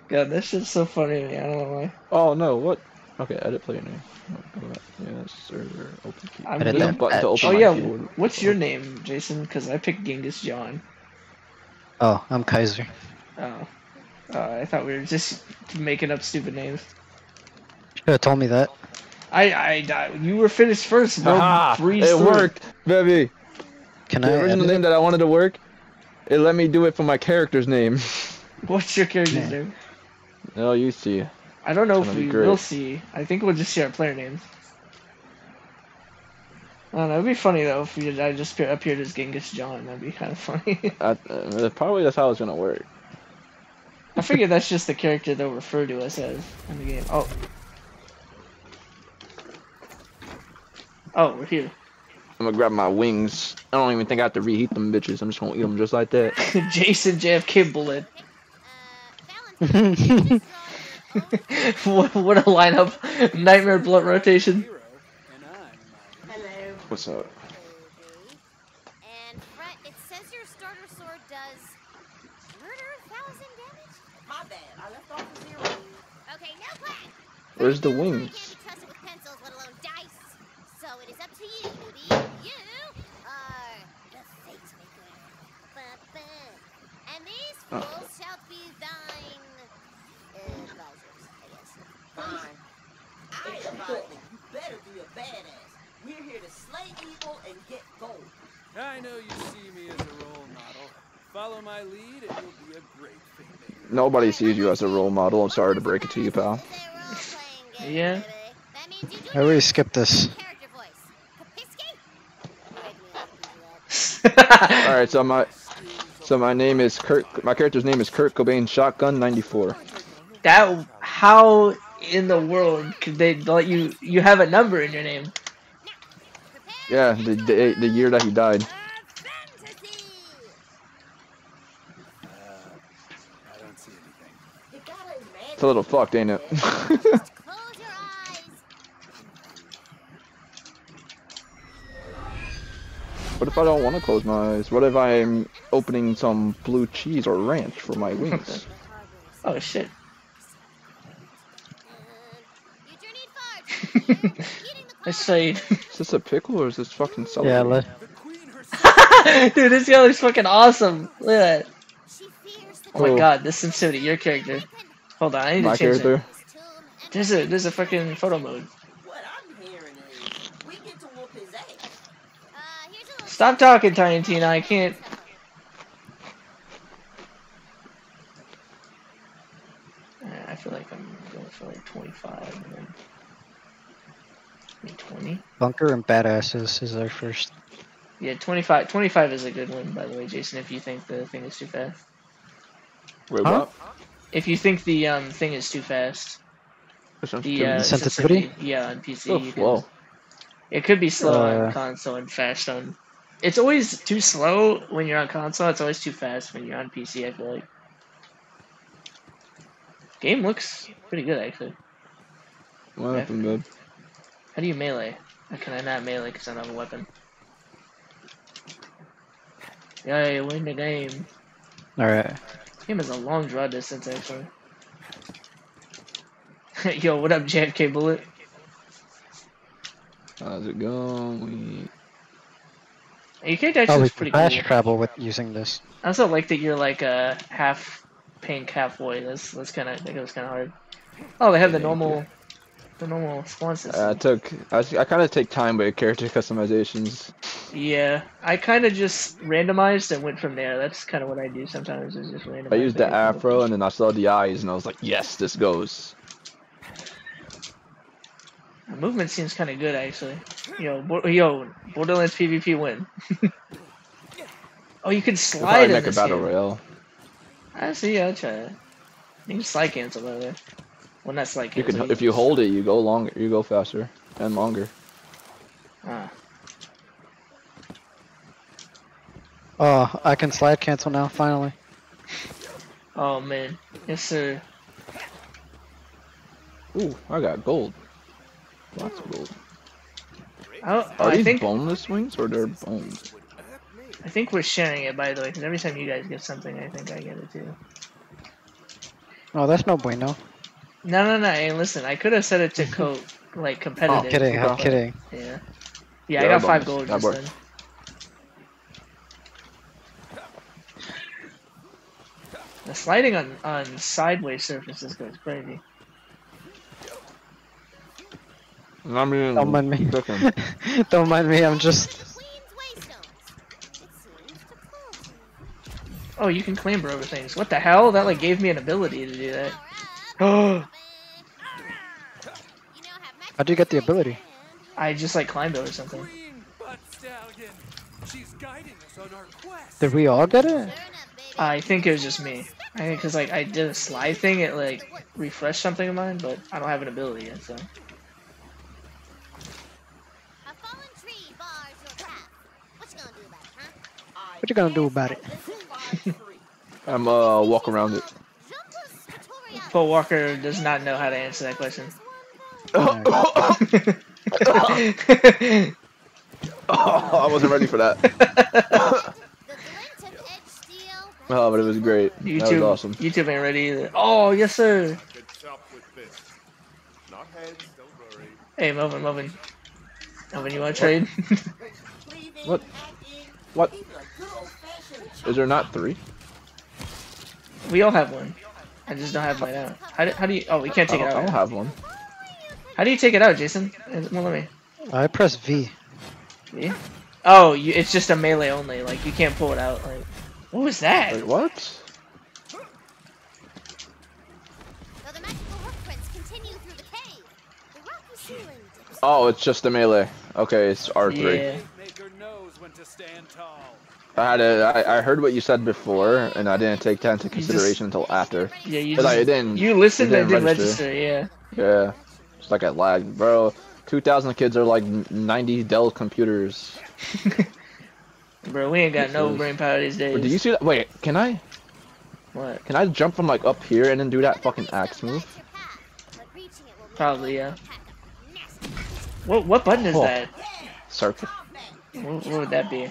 [SPEAKER 3] God, that shit's so funny to me. I don't know why.
[SPEAKER 1] Oh no, what? Okay, edit player name. Yes, server open key.
[SPEAKER 3] I'm
[SPEAKER 2] edit that
[SPEAKER 1] button to open
[SPEAKER 3] oh yeah,
[SPEAKER 1] keyboard.
[SPEAKER 3] what's your name, Jason? Because I picked Genghis John.
[SPEAKER 2] Oh, I'm Kaiser.
[SPEAKER 3] Oh, uh, I thought we were just making up stupid names.
[SPEAKER 2] Should have told me that.
[SPEAKER 3] I, I, I you were finished first, bro.
[SPEAKER 1] Aha, it worked, baby.
[SPEAKER 2] Can I
[SPEAKER 1] The original
[SPEAKER 2] edit
[SPEAKER 1] name
[SPEAKER 2] it?
[SPEAKER 1] that I wanted to work, it let me do it for my character's name. [laughs]
[SPEAKER 3] What's your character's
[SPEAKER 2] Yeah.
[SPEAKER 3] name?
[SPEAKER 1] oh, you see.
[SPEAKER 3] I don't know if we will see. I think we'll just see our player names. I don't know. It'd be funny though if we, I just appear- appeared as Genghis John. That'd be kind of [laughs] funny.
[SPEAKER 1] I, uh, probably that's how it's gonna work.
[SPEAKER 3] I figure that's just the character they'll refer to us as in the game. Oh. Oh, we're here.
[SPEAKER 1] I'm gonna grab my wings. I don't even think I have to reheat them bitches. I'm just gonna eat them just like that. [laughs]
[SPEAKER 3] Jason JFK Bullet. [laughs] What, what a lineup. Nightmare Blunt rotation.
[SPEAKER 7] Hero, and I'm
[SPEAKER 4] Hello.
[SPEAKER 1] What's up?
[SPEAKER 8] And Frette, it says your starter sword does murder a thousand damage?
[SPEAKER 5] My bad. I left off zero.
[SPEAKER 8] Okay, no plan.
[SPEAKER 1] Where's the
[SPEAKER 8] Right now, I
[SPEAKER 1] wings?
[SPEAKER 8] can't trust it with pencils, let alone dice. So it is up to you, newbie. You are the fate maker. Ba-ba. And these
[SPEAKER 1] Oh.
[SPEAKER 8] fools shall be thine advisors, I guess.
[SPEAKER 5] Fine. I advise that you better be a badass. We're here to slay evil and get gold.
[SPEAKER 7] I know you see me as a role model. Follow my lead and you'll be a great fate.
[SPEAKER 1] Nobody sees you as a role model. I'm sorry to break it to you, pal.
[SPEAKER 8] This is a role-playing game,
[SPEAKER 3] Yeah.
[SPEAKER 8] baby. That means you do
[SPEAKER 2] I already skipped this.
[SPEAKER 8] character voice. Kapisky? Wait, wait, wait, wait.
[SPEAKER 1] All right, so my so my name is Kurt. My character's name is Kurt Cobain Shotgun 94.
[SPEAKER 3] That how in the world could they let you you have a number in your name?
[SPEAKER 1] Yeah, the the, the year that he died.
[SPEAKER 8] Fantasy!
[SPEAKER 7] I don't see anything.
[SPEAKER 5] You gotta imagine.
[SPEAKER 1] It's a little fucked, ain't it?
[SPEAKER 8] Close your eyes. [laughs]
[SPEAKER 1] what if I don't want to close my eyes? What if I'm opening some blue cheese or ranch for my wings? [laughs]
[SPEAKER 3] Oh shit. [laughs]
[SPEAKER 8] You do need farts. Eating the
[SPEAKER 3] Let's say
[SPEAKER 1] Is this a pickle or is this fucking celery?
[SPEAKER 2] Yeah, let,
[SPEAKER 7] The queen herself.
[SPEAKER 3] Dude, this guy looks fucking awesome. Look at that.
[SPEAKER 8] She fears
[SPEAKER 3] Oh my
[SPEAKER 1] Oh.
[SPEAKER 3] god, this is SimCity, your character. Hold on, I need
[SPEAKER 1] my
[SPEAKER 3] to change
[SPEAKER 1] character.
[SPEAKER 3] it. There's a there's a fucking photo mode.
[SPEAKER 5] What I'm hearing is we get to whoop his ass.
[SPEAKER 8] uh, here's a little
[SPEAKER 3] Stop talking, Tiny Tina. I can't. Uh, I feel like I'm going for like 25 and then maybe 20.
[SPEAKER 2] Bunker and Badasses is our first.
[SPEAKER 3] Yeah, 25. 25 is a good one, by the way, Jason. If you think the thing is too fast,
[SPEAKER 1] Wait,
[SPEAKER 2] Huh?
[SPEAKER 1] what?
[SPEAKER 3] if you think the um thing is too fast,
[SPEAKER 1] Which one's
[SPEAKER 3] the uh,
[SPEAKER 2] Sensitivity?
[SPEAKER 3] yeah, on PC.
[SPEAKER 1] Oh,
[SPEAKER 3] you can-
[SPEAKER 1] whoa.
[SPEAKER 3] It could be slow on
[SPEAKER 2] Uh,
[SPEAKER 3] console and fast on. It's always too slow when you're on console. It's always too fast when you're on PC. I feel like. Game looks pretty good actually.
[SPEAKER 1] What happened, bud?
[SPEAKER 3] How do you melee? How can I not melee because I don't have a weapon? Yay, win the game.
[SPEAKER 2] Alright.
[SPEAKER 3] Game is a long draw distance actually. [laughs] Yo, what up, JFK Bullet?
[SPEAKER 1] How's it going?
[SPEAKER 3] Your character actually
[SPEAKER 2] Oh, we
[SPEAKER 3] looks
[SPEAKER 2] can
[SPEAKER 3] pretty
[SPEAKER 2] fast
[SPEAKER 3] cool.
[SPEAKER 2] travel with using this.
[SPEAKER 3] I also like that you're like uh, half pink, half white. That's that's kind of that was kind of hard. Oh, they have the normal, the normal spawn system.
[SPEAKER 1] Uh, I took. I, I kind of take time with character customizations.
[SPEAKER 3] yeah, I kind of just randomized and went from there. That's kind of what I do sometimes. Is just randomize.
[SPEAKER 1] I used the afro and then I saw the eyes and I was like, yes, this goes.
[SPEAKER 3] The movement seems kind of good actually. Yo, Bo- yo, Borderlands PvP win. [laughs] oh, you can slide
[SPEAKER 1] probably
[SPEAKER 3] in
[SPEAKER 1] make a battle
[SPEAKER 3] game.
[SPEAKER 1] royale.
[SPEAKER 3] I see. I'll try it. You can slide cancel over there. Well, that's like
[SPEAKER 1] You
[SPEAKER 3] cancel.
[SPEAKER 1] can if you hold it, you go longer. You go faster and longer.
[SPEAKER 3] Ah.
[SPEAKER 2] Oh, I can slide cancel now, finally.
[SPEAKER 3] Oh man, yes sir.
[SPEAKER 1] Ooh, I got gold. Lots of gold.
[SPEAKER 3] Oh,
[SPEAKER 1] Are
[SPEAKER 3] I
[SPEAKER 1] these
[SPEAKER 3] think
[SPEAKER 1] boneless wings or they're bones?
[SPEAKER 3] I think we're sharing it by the way, because every time you guys get something, I think I get it too.
[SPEAKER 2] Oh, that's no bueno.
[SPEAKER 3] No, no, no. Hey, listen, I could have set it to [laughs] co like
[SPEAKER 2] Oh,
[SPEAKER 3] competitive.
[SPEAKER 2] kidding, I'm
[SPEAKER 3] but-
[SPEAKER 2] kidding.
[SPEAKER 3] Yeah. Yeah,
[SPEAKER 1] Yeah,
[SPEAKER 3] I got five
[SPEAKER 1] bonus.
[SPEAKER 3] gold
[SPEAKER 1] That
[SPEAKER 3] just then. The sliding on on sideways surfaces goes crazy.
[SPEAKER 1] I mean,
[SPEAKER 2] Don't mind me. [laughs] Don't mind me, I'm just.
[SPEAKER 8] Queen's Waystones. It seems to close.
[SPEAKER 3] Oh, you can clamber over things. What the hell? That like gave me an ability to do that. [gasps]
[SPEAKER 2] How do you get the ability?
[SPEAKER 3] I just like climbed over something.
[SPEAKER 7] Queen Butt Stallion. She's guiding us on our quest.
[SPEAKER 2] Did we all get it?
[SPEAKER 8] Sure enough, baby.
[SPEAKER 3] I think it was just me. I think because like I did a slide thing, it like refreshed something of mine, but I don't have an ability yet. So
[SPEAKER 8] A fallen tree bars your path. What you gonna do about it, huh?
[SPEAKER 2] What you gonna do about it?
[SPEAKER 1] I'm uh walk around it.
[SPEAKER 8] Jumpus tutorial.
[SPEAKER 3] Paul Walker does not know how to answer that question.
[SPEAKER 1] Oh, I wasn't ready for that.
[SPEAKER 8] The glint of edge steel.
[SPEAKER 1] Oh, but it was great. That was
[SPEAKER 3] YouTube,
[SPEAKER 1] awesome.
[SPEAKER 3] YouTube ain't ready either. Oh yes sir.
[SPEAKER 6] Good chop with fists. Not heads.
[SPEAKER 3] Hey Melvin, Melvin, Melvin, you want to trade? [laughs]
[SPEAKER 1] What? What? Is there not three?
[SPEAKER 3] we all have one. I just don't have mine out. How do, how do you? Oh, we can't
[SPEAKER 1] I
[SPEAKER 3] take it
[SPEAKER 1] don't, I
[SPEAKER 3] out.
[SPEAKER 1] don't have one.
[SPEAKER 3] How do you take it out, Jason? Uh, Well, let me.
[SPEAKER 2] I press V.
[SPEAKER 3] V? Oh, you, it's just a melee only. Like you can't pull it out. Like, what was that?
[SPEAKER 1] Wait, what?
[SPEAKER 8] Though the magical hoofprints continue through the cave. The rocky ceiling dips.
[SPEAKER 1] Oh, it's just a melee. Okay, it's R3.
[SPEAKER 3] Yeah.
[SPEAKER 7] Maker knows when to stand tall.
[SPEAKER 1] I had a, I, I heard what you said before, and I didn't take that into
[SPEAKER 3] just-
[SPEAKER 1] consideration until after.
[SPEAKER 3] Yeah, you just,
[SPEAKER 1] I didn't.
[SPEAKER 3] you listened
[SPEAKER 1] it
[SPEAKER 3] and didn't register. Yeah.
[SPEAKER 1] Yeah, it's like I lagged, bro. 2,000 kids are like 90 Dell computers. [laughs]
[SPEAKER 3] Bro, we ain't got no
[SPEAKER 1] Jesus.
[SPEAKER 3] brain power these days.
[SPEAKER 1] But did you see that? Wait, can I?
[SPEAKER 3] What?
[SPEAKER 1] Can I jump from like up here and then do that fucking axe move?
[SPEAKER 8] Your path, but reaching it will make
[SPEAKER 3] Probably, yeah.
[SPEAKER 8] pack a nasty
[SPEAKER 3] What what button is
[SPEAKER 1] Oh.
[SPEAKER 3] that?
[SPEAKER 1] Circle.
[SPEAKER 3] What, what would that be?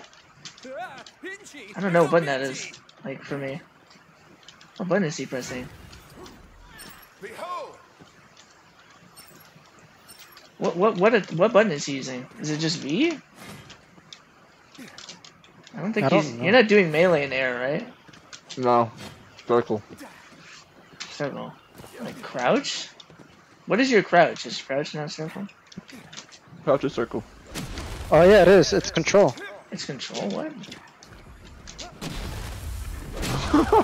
[SPEAKER 7] Pinchy.
[SPEAKER 3] I don't know what button that is. Like for me. What button is he pressing?
[SPEAKER 6] Behold!
[SPEAKER 3] What what what what button is he using? Is it just V? I don't think
[SPEAKER 2] I don't
[SPEAKER 3] he's.
[SPEAKER 2] know.
[SPEAKER 3] You're not doing melee in air, right?
[SPEAKER 1] No, circle.
[SPEAKER 3] Circle. Like crouch? What is your crouch? Is crouch not circle?
[SPEAKER 1] Crouch is circle.
[SPEAKER 2] Oh yeah, it is. It's control.
[SPEAKER 3] It's control. What?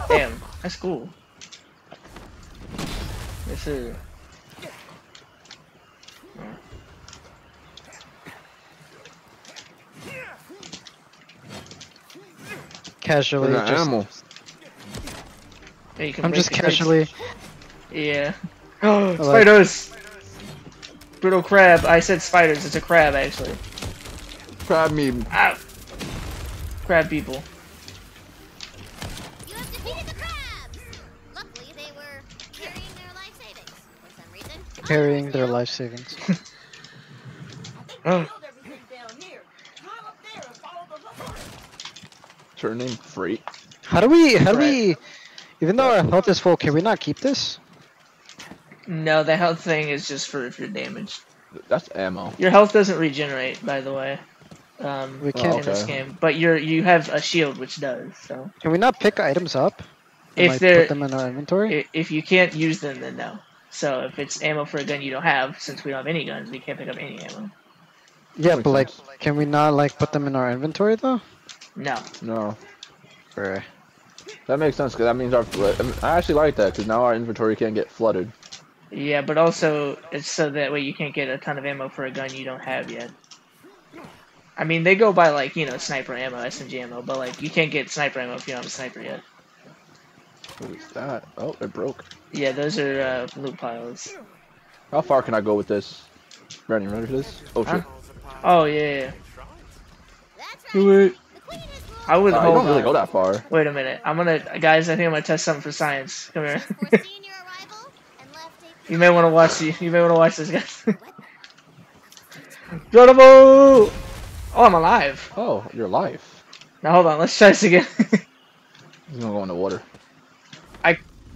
[SPEAKER 3] Damn, that's cool. This is.
[SPEAKER 2] Casually,
[SPEAKER 1] an
[SPEAKER 2] just,
[SPEAKER 1] animal.
[SPEAKER 3] Yeah, you can
[SPEAKER 2] I'm just
[SPEAKER 3] the crates.
[SPEAKER 2] casually.
[SPEAKER 3] Yeah. [gasps] Oh,
[SPEAKER 2] like- [gasps]
[SPEAKER 3] spiders! Brittle crab. I said spiders. It's a crab, actually.
[SPEAKER 1] Crab me.
[SPEAKER 3] Ow! Crab people.
[SPEAKER 8] Carrying their life savings. [laughs]
[SPEAKER 3] Oh,
[SPEAKER 5] everything down here. Climb up there and follow the hook.
[SPEAKER 1] Is her name Frette?
[SPEAKER 2] How do we? How do we? Even though our health is full, can we not keep this?
[SPEAKER 3] no, the health thing is just for if you're damaged.
[SPEAKER 1] That's ammo.
[SPEAKER 3] Your health doesn't regenerate, by the way. Um,
[SPEAKER 2] We can't-
[SPEAKER 3] this
[SPEAKER 1] okay.
[SPEAKER 3] game, but you're you have a shield which does. So
[SPEAKER 2] Can we not pick items up? and,
[SPEAKER 3] If
[SPEAKER 2] like,
[SPEAKER 3] they're-
[SPEAKER 2] put them in our inventory.
[SPEAKER 3] if you can't use them, then no. So if it's ammo for a gun you don't have, since we don't have any guns, we can't pick up any ammo.
[SPEAKER 2] yeah, but like, can we not like put them in our inventory though?
[SPEAKER 3] No.
[SPEAKER 1] No.
[SPEAKER 2] Right.
[SPEAKER 1] That makes sense because that means our. Um, I actually like that because now our inventory can't get flooded.
[SPEAKER 3] Yeah, but also it's so that way you can't get a ton of ammo for a gun you don't have yet. I mean, they go by like you know sniper ammo, SMG ammo, but like you can't get sniper ammo if you don't have a sniper yet.
[SPEAKER 1] What is that? Oh, it broke.
[SPEAKER 3] Yeah, those are uh, loot piles.
[SPEAKER 1] How far can I go with this? Ready, ready for this? Oh shit.
[SPEAKER 3] Huh? Oh yeah. yeah. Do it. I would
[SPEAKER 1] Uh, you
[SPEAKER 3] hold
[SPEAKER 1] don't really
[SPEAKER 3] on.
[SPEAKER 1] go that far.
[SPEAKER 3] Wait a minute. I'm gonna, guys. I think I'm gonna test something for science. Come here. you may want to watch. The, you may want to watch this, guys. [laughs] Geronimo! Oh, I'm alive.
[SPEAKER 1] Oh, you're alive.
[SPEAKER 3] Now hold on. Let's try this again. [laughs]
[SPEAKER 1] He's gonna go in the water.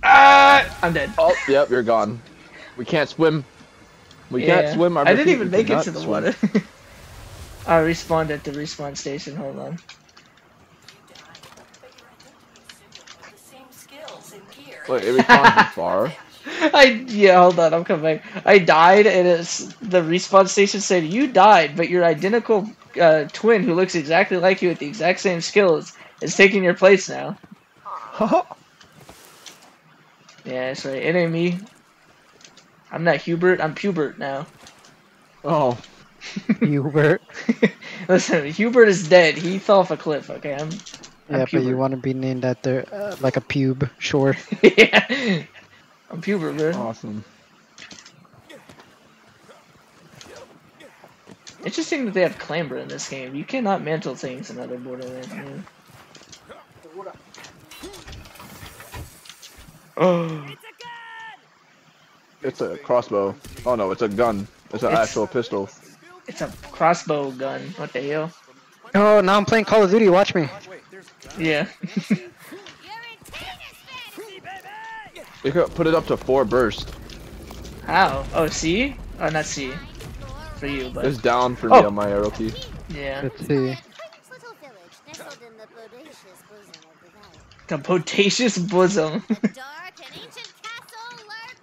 [SPEAKER 3] Ah, I'm dead.
[SPEAKER 1] Oh, yep, you're gone. We can't swim. We can't
[SPEAKER 3] Yeah.
[SPEAKER 1] swim. I,
[SPEAKER 3] I didn't even make it to the
[SPEAKER 1] swim.
[SPEAKER 3] water. [laughs] I respawned at the respawn station. Hold on.
[SPEAKER 1] Wait, it respawned from far. [laughs]
[SPEAKER 3] I yeah, hold on, I'm coming back. I died, and it's the respawn station said you died, but your identical uh, twin who looks exactly like you with the exact same skills is taking your place now. [laughs] Yeah, that's right. It ain't me. I'm not Hubert. I'm Pubert now.
[SPEAKER 1] Oh, [laughs]
[SPEAKER 2] Hubert. [laughs]
[SPEAKER 3] Listen, Hubert is dead. He fell off a cliff. Okay, I'm. I'm
[SPEAKER 2] Yeah, but you want to be named after uh, like a pube, sure. [laughs]
[SPEAKER 3] yeah, I'm Pubert, bro.
[SPEAKER 1] awesome.
[SPEAKER 3] Interesting that they have clamber in this game. You cannot mantle things in other Borderlands. Man. Oh.
[SPEAKER 1] It's a crossbow. Oh no, it's a gun. It's an
[SPEAKER 3] It's-
[SPEAKER 1] actual pistol.
[SPEAKER 3] It's a crossbow gun. What the hell?
[SPEAKER 2] Oh, now I'm playing Call of Duty. Watch me.
[SPEAKER 3] Yeah.
[SPEAKER 1] You could put it up to four burst.
[SPEAKER 3] How? Oh, C? Oh, not C. For you, but
[SPEAKER 1] It's down for me
[SPEAKER 3] Oh.
[SPEAKER 1] on my arrow key.
[SPEAKER 3] yeah.
[SPEAKER 2] Let's see.
[SPEAKER 8] little village nestled in the bodacious bosom [laughs] [laughs]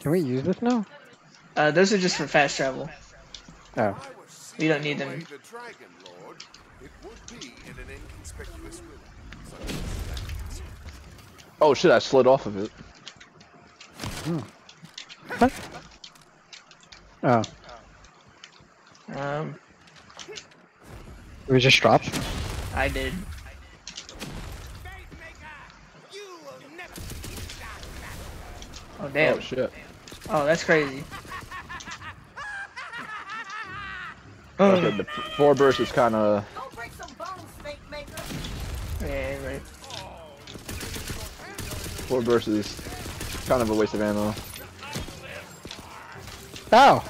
[SPEAKER 2] Can we use this now?
[SPEAKER 3] uh, those are just for fast travel.
[SPEAKER 2] Oh.
[SPEAKER 3] We don't need them.
[SPEAKER 11] The Dragon Lord, it would be in an inconspicuous village. such as
[SPEAKER 1] Oh shit, I slid off of it.
[SPEAKER 2] Oh.
[SPEAKER 3] Um,
[SPEAKER 2] We just dropped.
[SPEAKER 3] I did. Oh damn.
[SPEAKER 1] Oh shit.
[SPEAKER 3] Oh, that's crazy.
[SPEAKER 1] Okay, the four burst is kind of.
[SPEAKER 5] Go break some bones, snake maker.
[SPEAKER 3] Yeah, right.
[SPEAKER 1] Four burst is kind of a waste of ammo.
[SPEAKER 2] Ow.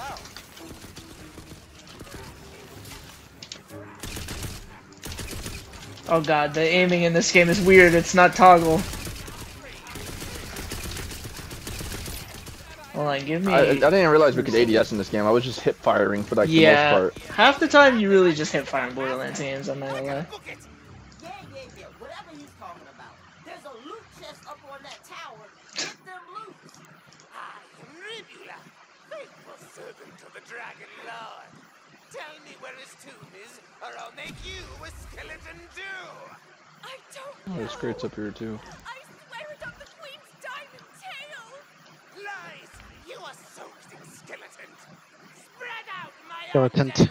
[SPEAKER 3] Oh god, the aiming in this game is weird. It's not toggle. Hold give me.
[SPEAKER 1] I, I didn't realize we could ADS in this game. I was just hip firing for like
[SPEAKER 3] yeah,
[SPEAKER 1] the most part.
[SPEAKER 3] half the time you really just hip fire in Borderlands games. I'm not gonna lie.
[SPEAKER 5] Yeah, yeah, yeah. Whatever he's talking about. There's a loot chest up on that tower. Get them loot.
[SPEAKER 9] I am Ribula, faithful servant of the Dragon Lord. Tell me where his tomb is, or I'll make you a skeleton too.
[SPEAKER 12] I don't
[SPEAKER 1] Oh, there's crates up here too.
[SPEAKER 12] I swear it's on the Queen's diamond tail!
[SPEAKER 9] Lies! You are soaked in skeletons. Spread out, my
[SPEAKER 2] Skeleton.
[SPEAKER 9] undead.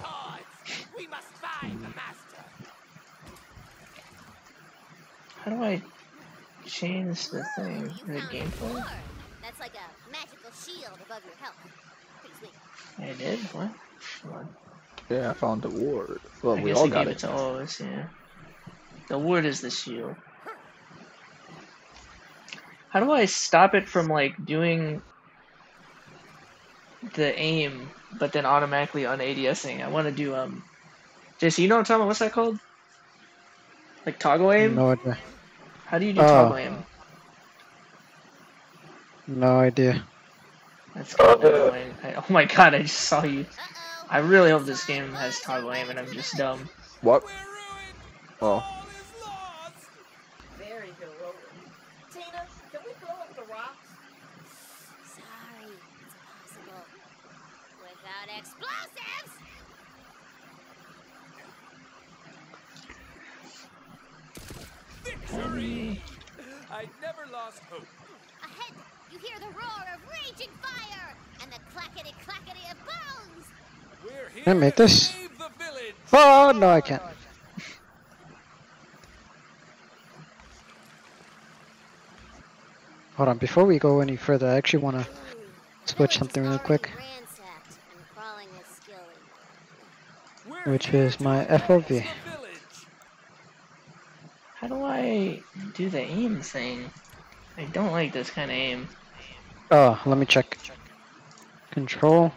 [SPEAKER 9] We must find the master.
[SPEAKER 3] How do I change the thing?
[SPEAKER 8] You
[SPEAKER 3] The
[SPEAKER 8] found
[SPEAKER 3] gameplay?
[SPEAKER 8] That's like a magical shield above your health. Pretty sweet.
[SPEAKER 3] I did? What? Hold on.
[SPEAKER 1] Yeah, I found the ward. Well,
[SPEAKER 3] I
[SPEAKER 1] we
[SPEAKER 3] guess
[SPEAKER 1] all
[SPEAKER 3] I
[SPEAKER 1] got
[SPEAKER 3] gave
[SPEAKER 1] it.
[SPEAKER 3] it to all of us, yeah. The word is the shield. How do I stop it from like doing the aim, but then automatically on ADSing? I want to do um. Jesse, you know what I'm talking about? What's that called? Like toggle aim?
[SPEAKER 2] No idea.
[SPEAKER 3] How do you do
[SPEAKER 2] Oh.
[SPEAKER 3] toggle aim?
[SPEAKER 2] No idea.
[SPEAKER 3] That's cool. I- oh my god, I just saw you. I really hope this game has toggle aim and I'm just dumb.
[SPEAKER 1] What? Oh,
[SPEAKER 5] Very heroic. Tina, can we blow up the rocks?
[SPEAKER 8] Sorry, it's impossible. Without explosives!
[SPEAKER 7] Victory! I never lost hope.
[SPEAKER 8] Ahead, you hear the roar of raging fire and the clackety clackety of bones.
[SPEAKER 7] We're here
[SPEAKER 2] Can I make
[SPEAKER 7] to
[SPEAKER 2] this?
[SPEAKER 7] save the village.
[SPEAKER 2] Oh no, I can't. Hold on, before we go any further, I actually want to switch something real quick,
[SPEAKER 8] Ransacked and crawling with skilly.
[SPEAKER 7] We're
[SPEAKER 2] which is my
[SPEAKER 7] bless
[SPEAKER 2] FOV.
[SPEAKER 7] The village.
[SPEAKER 3] How do I do the aim thing? I don't like this kind of aim.
[SPEAKER 2] Oh, let me check. Control,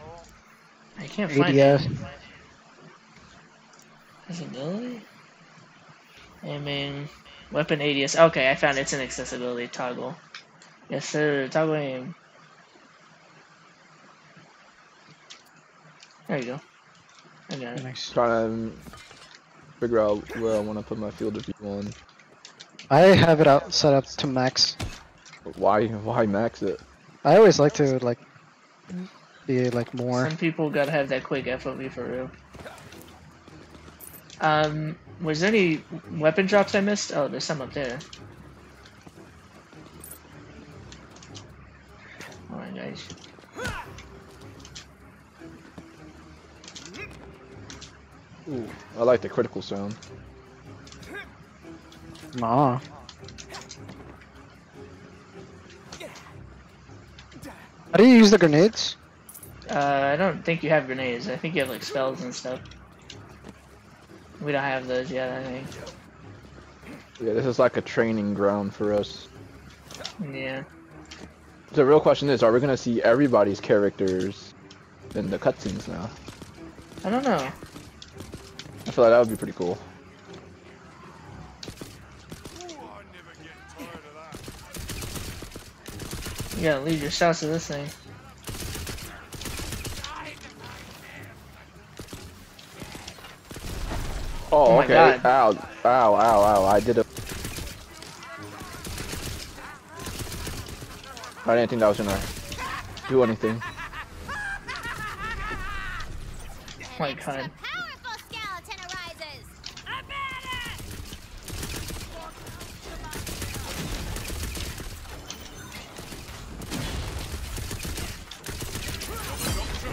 [SPEAKER 3] I can't find it.
[SPEAKER 2] ADS.
[SPEAKER 3] it. Accessibility? Aiming. Weapon ADS. Okay, I found it. It's an accessibility toggle. Yes, sir. Toggle aim. There you go. I got it.
[SPEAKER 2] Nice.
[SPEAKER 1] Trying to figure out where I want to put my field of view on.
[SPEAKER 2] I have it out set up to max.
[SPEAKER 1] Why? Why max it?
[SPEAKER 2] I always like to like be like more.
[SPEAKER 3] Some people gotta have that quick FOV for real. Um, was there any weapon drops I missed? Oh, there's some up there. Alright, guys.
[SPEAKER 1] Ooh, I like the critical sound.
[SPEAKER 2] Nah. How do you use the grenades?
[SPEAKER 3] Uh, I don't think you have grenades. I think you have like spells and stuff. We don't have those yet, I think.
[SPEAKER 1] Yeah, this is like a training ground for us.
[SPEAKER 3] Yeah.
[SPEAKER 1] The real question is, are we gonna see everybody's characters in the cutscenes now?
[SPEAKER 3] I don't know.
[SPEAKER 1] I feel like that would be pretty cool.
[SPEAKER 3] You gotta leave your shots to this thing.
[SPEAKER 1] Oh,
[SPEAKER 3] Oh
[SPEAKER 1] okay. Ow, ow, ow, ow. I did a. I didn't think that was gonna do anything.
[SPEAKER 3] Oh my god.
[SPEAKER 8] Powerful skeleton arises.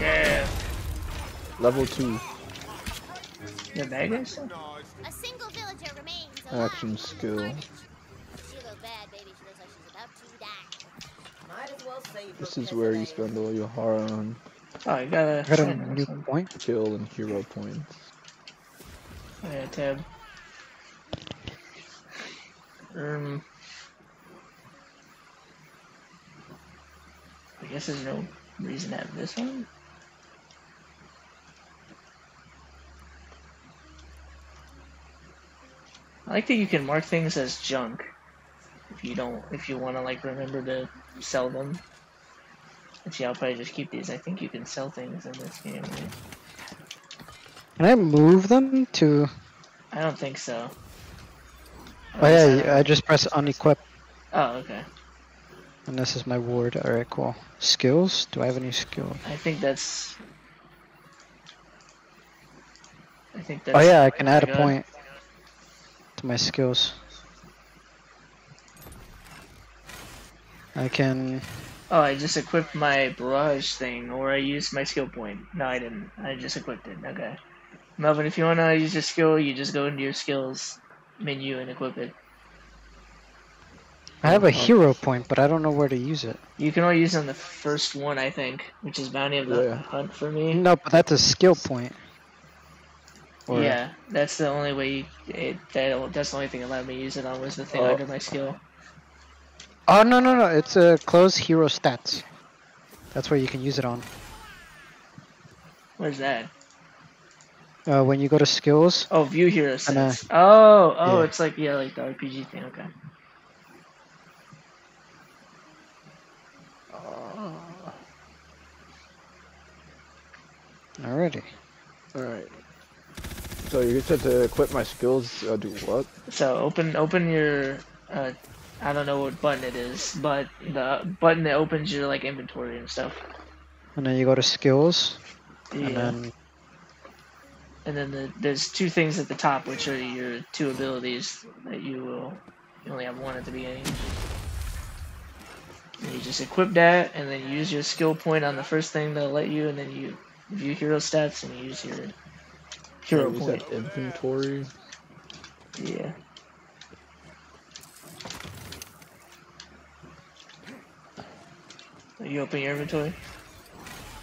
[SPEAKER 3] Yeah.
[SPEAKER 1] Level two
[SPEAKER 3] The baggers?
[SPEAKER 8] A single villager remains
[SPEAKER 1] action skill.
[SPEAKER 8] She look bad, baby. She looks like she's about to die.
[SPEAKER 5] Might as well save
[SPEAKER 1] This is where you spend all your hard on
[SPEAKER 3] Oh, you gotta.
[SPEAKER 2] I got a new point.
[SPEAKER 1] kill and hero points.
[SPEAKER 3] Yeah, tab. Um. I guess there's no reason to have this one. Like that you can mark things as junk if you don't, if you want to like remember to sell them. Actually, I'll probably just keep these. I think you can sell things in this game. Right?
[SPEAKER 2] Can I move them to?
[SPEAKER 3] I don't think so.
[SPEAKER 2] Oh yeah, I just press unequip,
[SPEAKER 3] Oh, okay.
[SPEAKER 2] and this is my ward. All right, cool. Skills? Do I have any skills?
[SPEAKER 3] I think that's. I think oh, that's.
[SPEAKER 2] Oh yeah, I can add a point to my skills. I can.
[SPEAKER 3] Oh, I just equipped my barrage thing, or I used my skill point. No, I didn't. I just equipped it. Okay. Melvin, if you want to use your skill, you just go into your skills menu and equip it.
[SPEAKER 2] I have a oh. hero point, but I don't know where to use it.
[SPEAKER 3] You can only use it on the first one, I think, which is Bounty of the
[SPEAKER 1] Yeah.
[SPEAKER 3] Hunt for me.
[SPEAKER 2] No, but that's a skill point. Or-
[SPEAKER 3] Yeah, that's the only way. You, it, that, that's the only thing that allowed me to use it on was the thing
[SPEAKER 1] Oh.
[SPEAKER 3] under my skill.
[SPEAKER 2] Oh no no no! It's a uh, close hero stats. That's where you can use it on.
[SPEAKER 3] Where's that?
[SPEAKER 2] Uh, when you go to skills.
[SPEAKER 3] Oh, view hero
[SPEAKER 2] And, uh,
[SPEAKER 3] oh, oh,
[SPEAKER 2] yeah.
[SPEAKER 3] it's like yeah, like the RPG thing. Okay.
[SPEAKER 2] Alrighty.
[SPEAKER 1] Alright. So you said to equip my skills, uh, do what?
[SPEAKER 3] So open open your uh I don't know what button it is, but the button that opens your like inventory and stuff.
[SPEAKER 2] And then you go to skills.
[SPEAKER 3] Yeah.
[SPEAKER 2] And then
[SPEAKER 3] And then the, there's two things at the top, which are your two abilities that you will. You only have one at the beginning. And you just equip that, and then use your skill point on the first thing they'll let you, and then you view hero stats and you use your hero
[SPEAKER 1] Use
[SPEAKER 3] point.
[SPEAKER 1] that inventory.
[SPEAKER 3] Yeah. Are You open your inventory.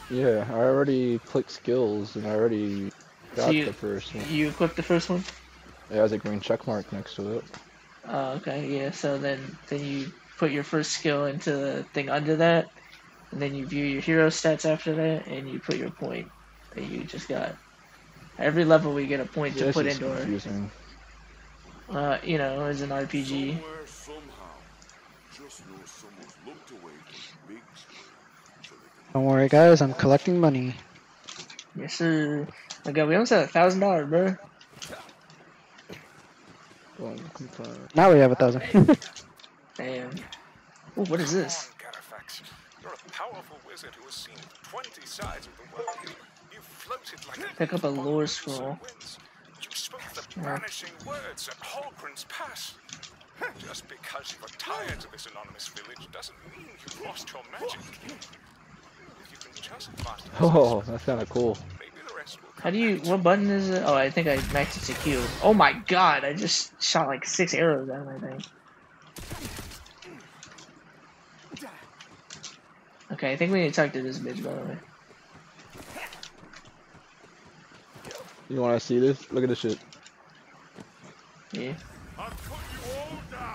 [SPEAKER 1] Yeah, I already clicked skills and I already got
[SPEAKER 3] So you
[SPEAKER 1] the first one.
[SPEAKER 3] you equip the first one.
[SPEAKER 1] It has a green check mark next to it.
[SPEAKER 3] Oh, okay, yeah. So then then you put your first skill into the thing under that, and then you view your hero stats after that, and you put your point that you just got. Every level we get a point to put
[SPEAKER 1] is
[SPEAKER 3] into our, uh, you know, as an RPG.
[SPEAKER 11] Somewhere, somehow. Just know away from the big screen. So they can
[SPEAKER 2] Don't worry, guys. I'm collecting money.
[SPEAKER 3] Yes, sir. Okay, we almost had a thousand dollars, bro.
[SPEAKER 1] Well.
[SPEAKER 2] Now we have a thousand. [laughs]
[SPEAKER 3] Damn. Ooh, what is this?
[SPEAKER 13] You're a powerful wizard who has seen 20 sides of the world.
[SPEAKER 3] Pick up a
[SPEAKER 13] unicorn
[SPEAKER 3] lore scroll.
[SPEAKER 13] You spoke the
[SPEAKER 3] Yeah.
[SPEAKER 13] banishing words at Holgren's Pass. Just because you were tired of this anonymous village doesn't mean you've lost your magic. If you can just
[SPEAKER 1] Oh, that's kind of cool.
[SPEAKER 13] maybe the rest will
[SPEAKER 3] How do you? What button is it? Oh, I think I maxed it to Q. Oh my god! I just shot like six arrows at my thing. Hmm. Okay, I think we need to talk to this bitch by the way.
[SPEAKER 1] You want to see this? Look at this shit.
[SPEAKER 3] Yeah.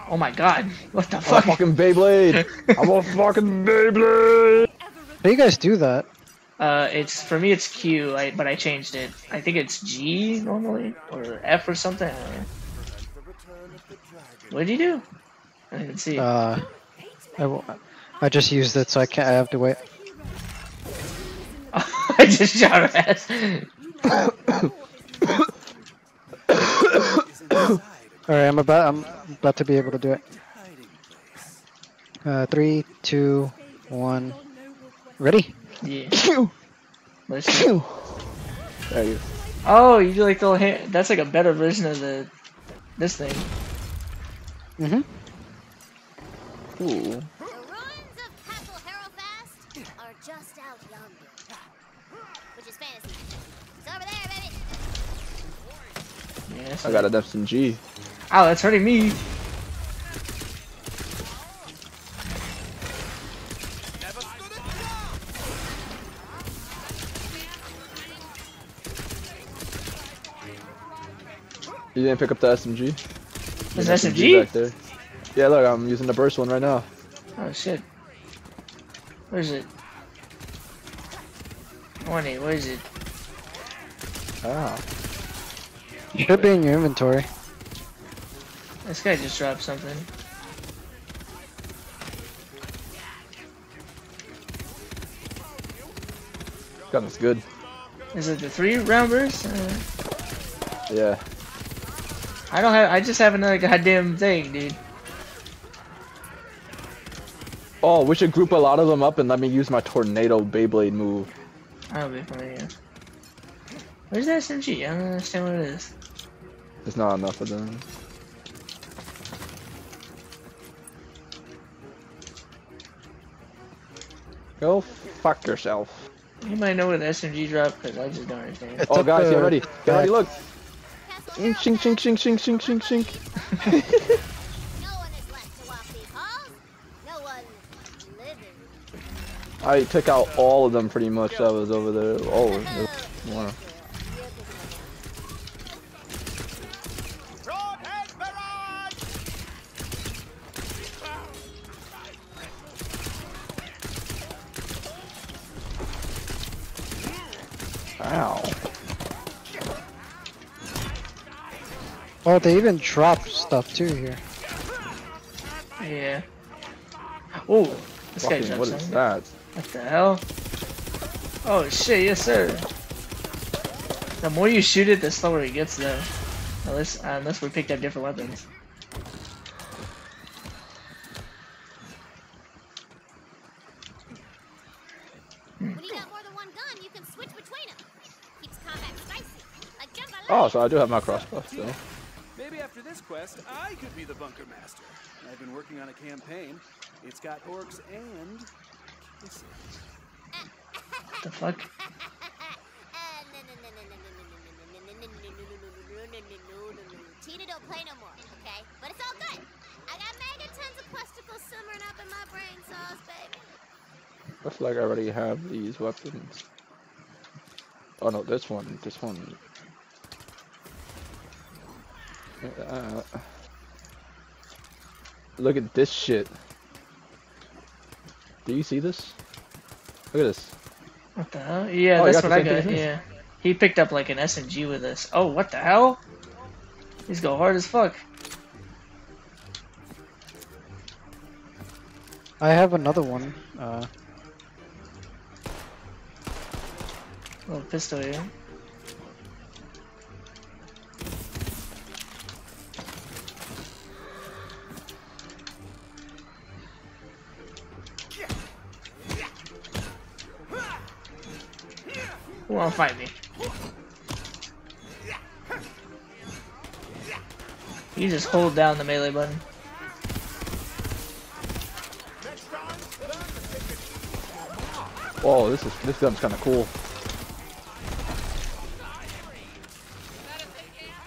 [SPEAKER 3] Oh my god! [laughs] What the
[SPEAKER 1] I'm a
[SPEAKER 3] fuck?
[SPEAKER 1] fucking Beyblade! [laughs] I'm a fucking Beyblade!
[SPEAKER 2] How do you guys do that?
[SPEAKER 3] Uh, it's for me it's Q, I, but I changed it. I think it's G normally or F or something. I don't. What did you do? I didn't see. it.
[SPEAKER 2] Uh, I, w- I just used it, so I can't. I have to wait. [laughs]
[SPEAKER 3] I just shot her ass. [coughs]
[SPEAKER 2] All right, I'm about. I'm about to be able to do it. Uh, three, two, one. Ready?
[SPEAKER 3] Yeah.
[SPEAKER 1] Pew!
[SPEAKER 3] Let's see.
[SPEAKER 1] Pew! There you
[SPEAKER 3] Oh, you do like the little hand. That's like a better version of the this thing.
[SPEAKER 2] Mm-hmm.
[SPEAKER 1] Ooh.
[SPEAKER 8] The ruins of Castle Harrowfast are just out yonder. Which is fantasy. It's over there, baby.
[SPEAKER 3] Yeah. that's
[SPEAKER 1] I got
[SPEAKER 3] right.
[SPEAKER 1] an SMG.
[SPEAKER 3] Ow, that's hurting me.
[SPEAKER 1] You didn't pick up the SMG?
[SPEAKER 3] There's
[SPEAKER 1] There's
[SPEAKER 3] an
[SPEAKER 1] an
[SPEAKER 3] SMG?
[SPEAKER 1] back there. Yeah, look, I'm using the burst one right now.
[SPEAKER 3] Oh shit. Where's it? Twenty. Where is it?
[SPEAKER 1] Ah.
[SPEAKER 2] Should be in your inventory.
[SPEAKER 3] This guy just dropped something.
[SPEAKER 1] Gun is good.
[SPEAKER 3] Is it the three round burst? Uh,
[SPEAKER 1] Yeah.
[SPEAKER 3] I don't have. I just have another goddamn thing, dude.
[SPEAKER 1] Oh, we should group a lot of them up and let me use my tornado Beyblade move.
[SPEAKER 3] That'll be funny. Yeah. Where's that SMG? I don't understand what it is.
[SPEAKER 1] There's not enough of them. Go fuck yourself.
[SPEAKER 3] You might know where the SMG dropped, because I just don't understand.
[SPEAKER 2] It's
[SPEAKER 1] oh, guys, get
[SPEAKER 2] the uh,
[SPEAKER 1] ready. Get ready, look.
[SPEAKER 8] Castle
[SPEAKER 1] Shink, shink, shink, shink, shink, shink, shink, shink.
[SPEAKER 8] No one is left to walk these halls. No one living.
[SPEAKER 1] I took out all of them pretty much that was over there. Oh, there's more.
[SPEAKER 2] Oh, they even drop stuff too here.
[SPEAKER 3] Yeah. Oh, this guy
[SPEAKER 1] Fucking,
[SPEAKER 3] dropped
[SPEAKER 1] what is
[SPEAKER 3] something.
[SPEAKER 1] that?
[SPEAKER 3] What the hell? Oh shit, yes sir. The more you shoot it, the slower it gets though. Unless, uh, unless we picked up different weapons.
[SPEAKER 8] When you got more than one gun, you can switch between them. Keeps combat spicy. Like jambalaya.
[SPEAKER 1] Oh, so I do have my crossbow still.
[SPEAKER 7] Maybe after this quest, I could be the bunker master. I've been working on a campaign. It's got orcs and kissing.
[SPEAKER 3] The fuck?
[SPEAKER 8] Tina don't play no more, okay? But it's all good. I got megatons of questicles simmering up in my brain sauce, baby.
[SPEAKER 1] I feel like I already have these weapons. Oh no, this one, this one. Uh, look at this shit. Do you see this? Look at this.
[SPEAKER 3] What the hell? Yeah,
[SPEAKER 1] Oh, you
[SPEAKER 3] what I got.
[SPEAKER 1] thing?
[SPEAKER 3] Yeah. He picked up like an SMG with this. Oh, what the hell? These go hard as fuck.
[SPEAKER 2] I have another one. Uh,
[SPEAKER 3] Little pistol here. Wanna fight me? You just hold down the melee button.
[SPEAKER 1] Whoa, this is this gun's kind of cool.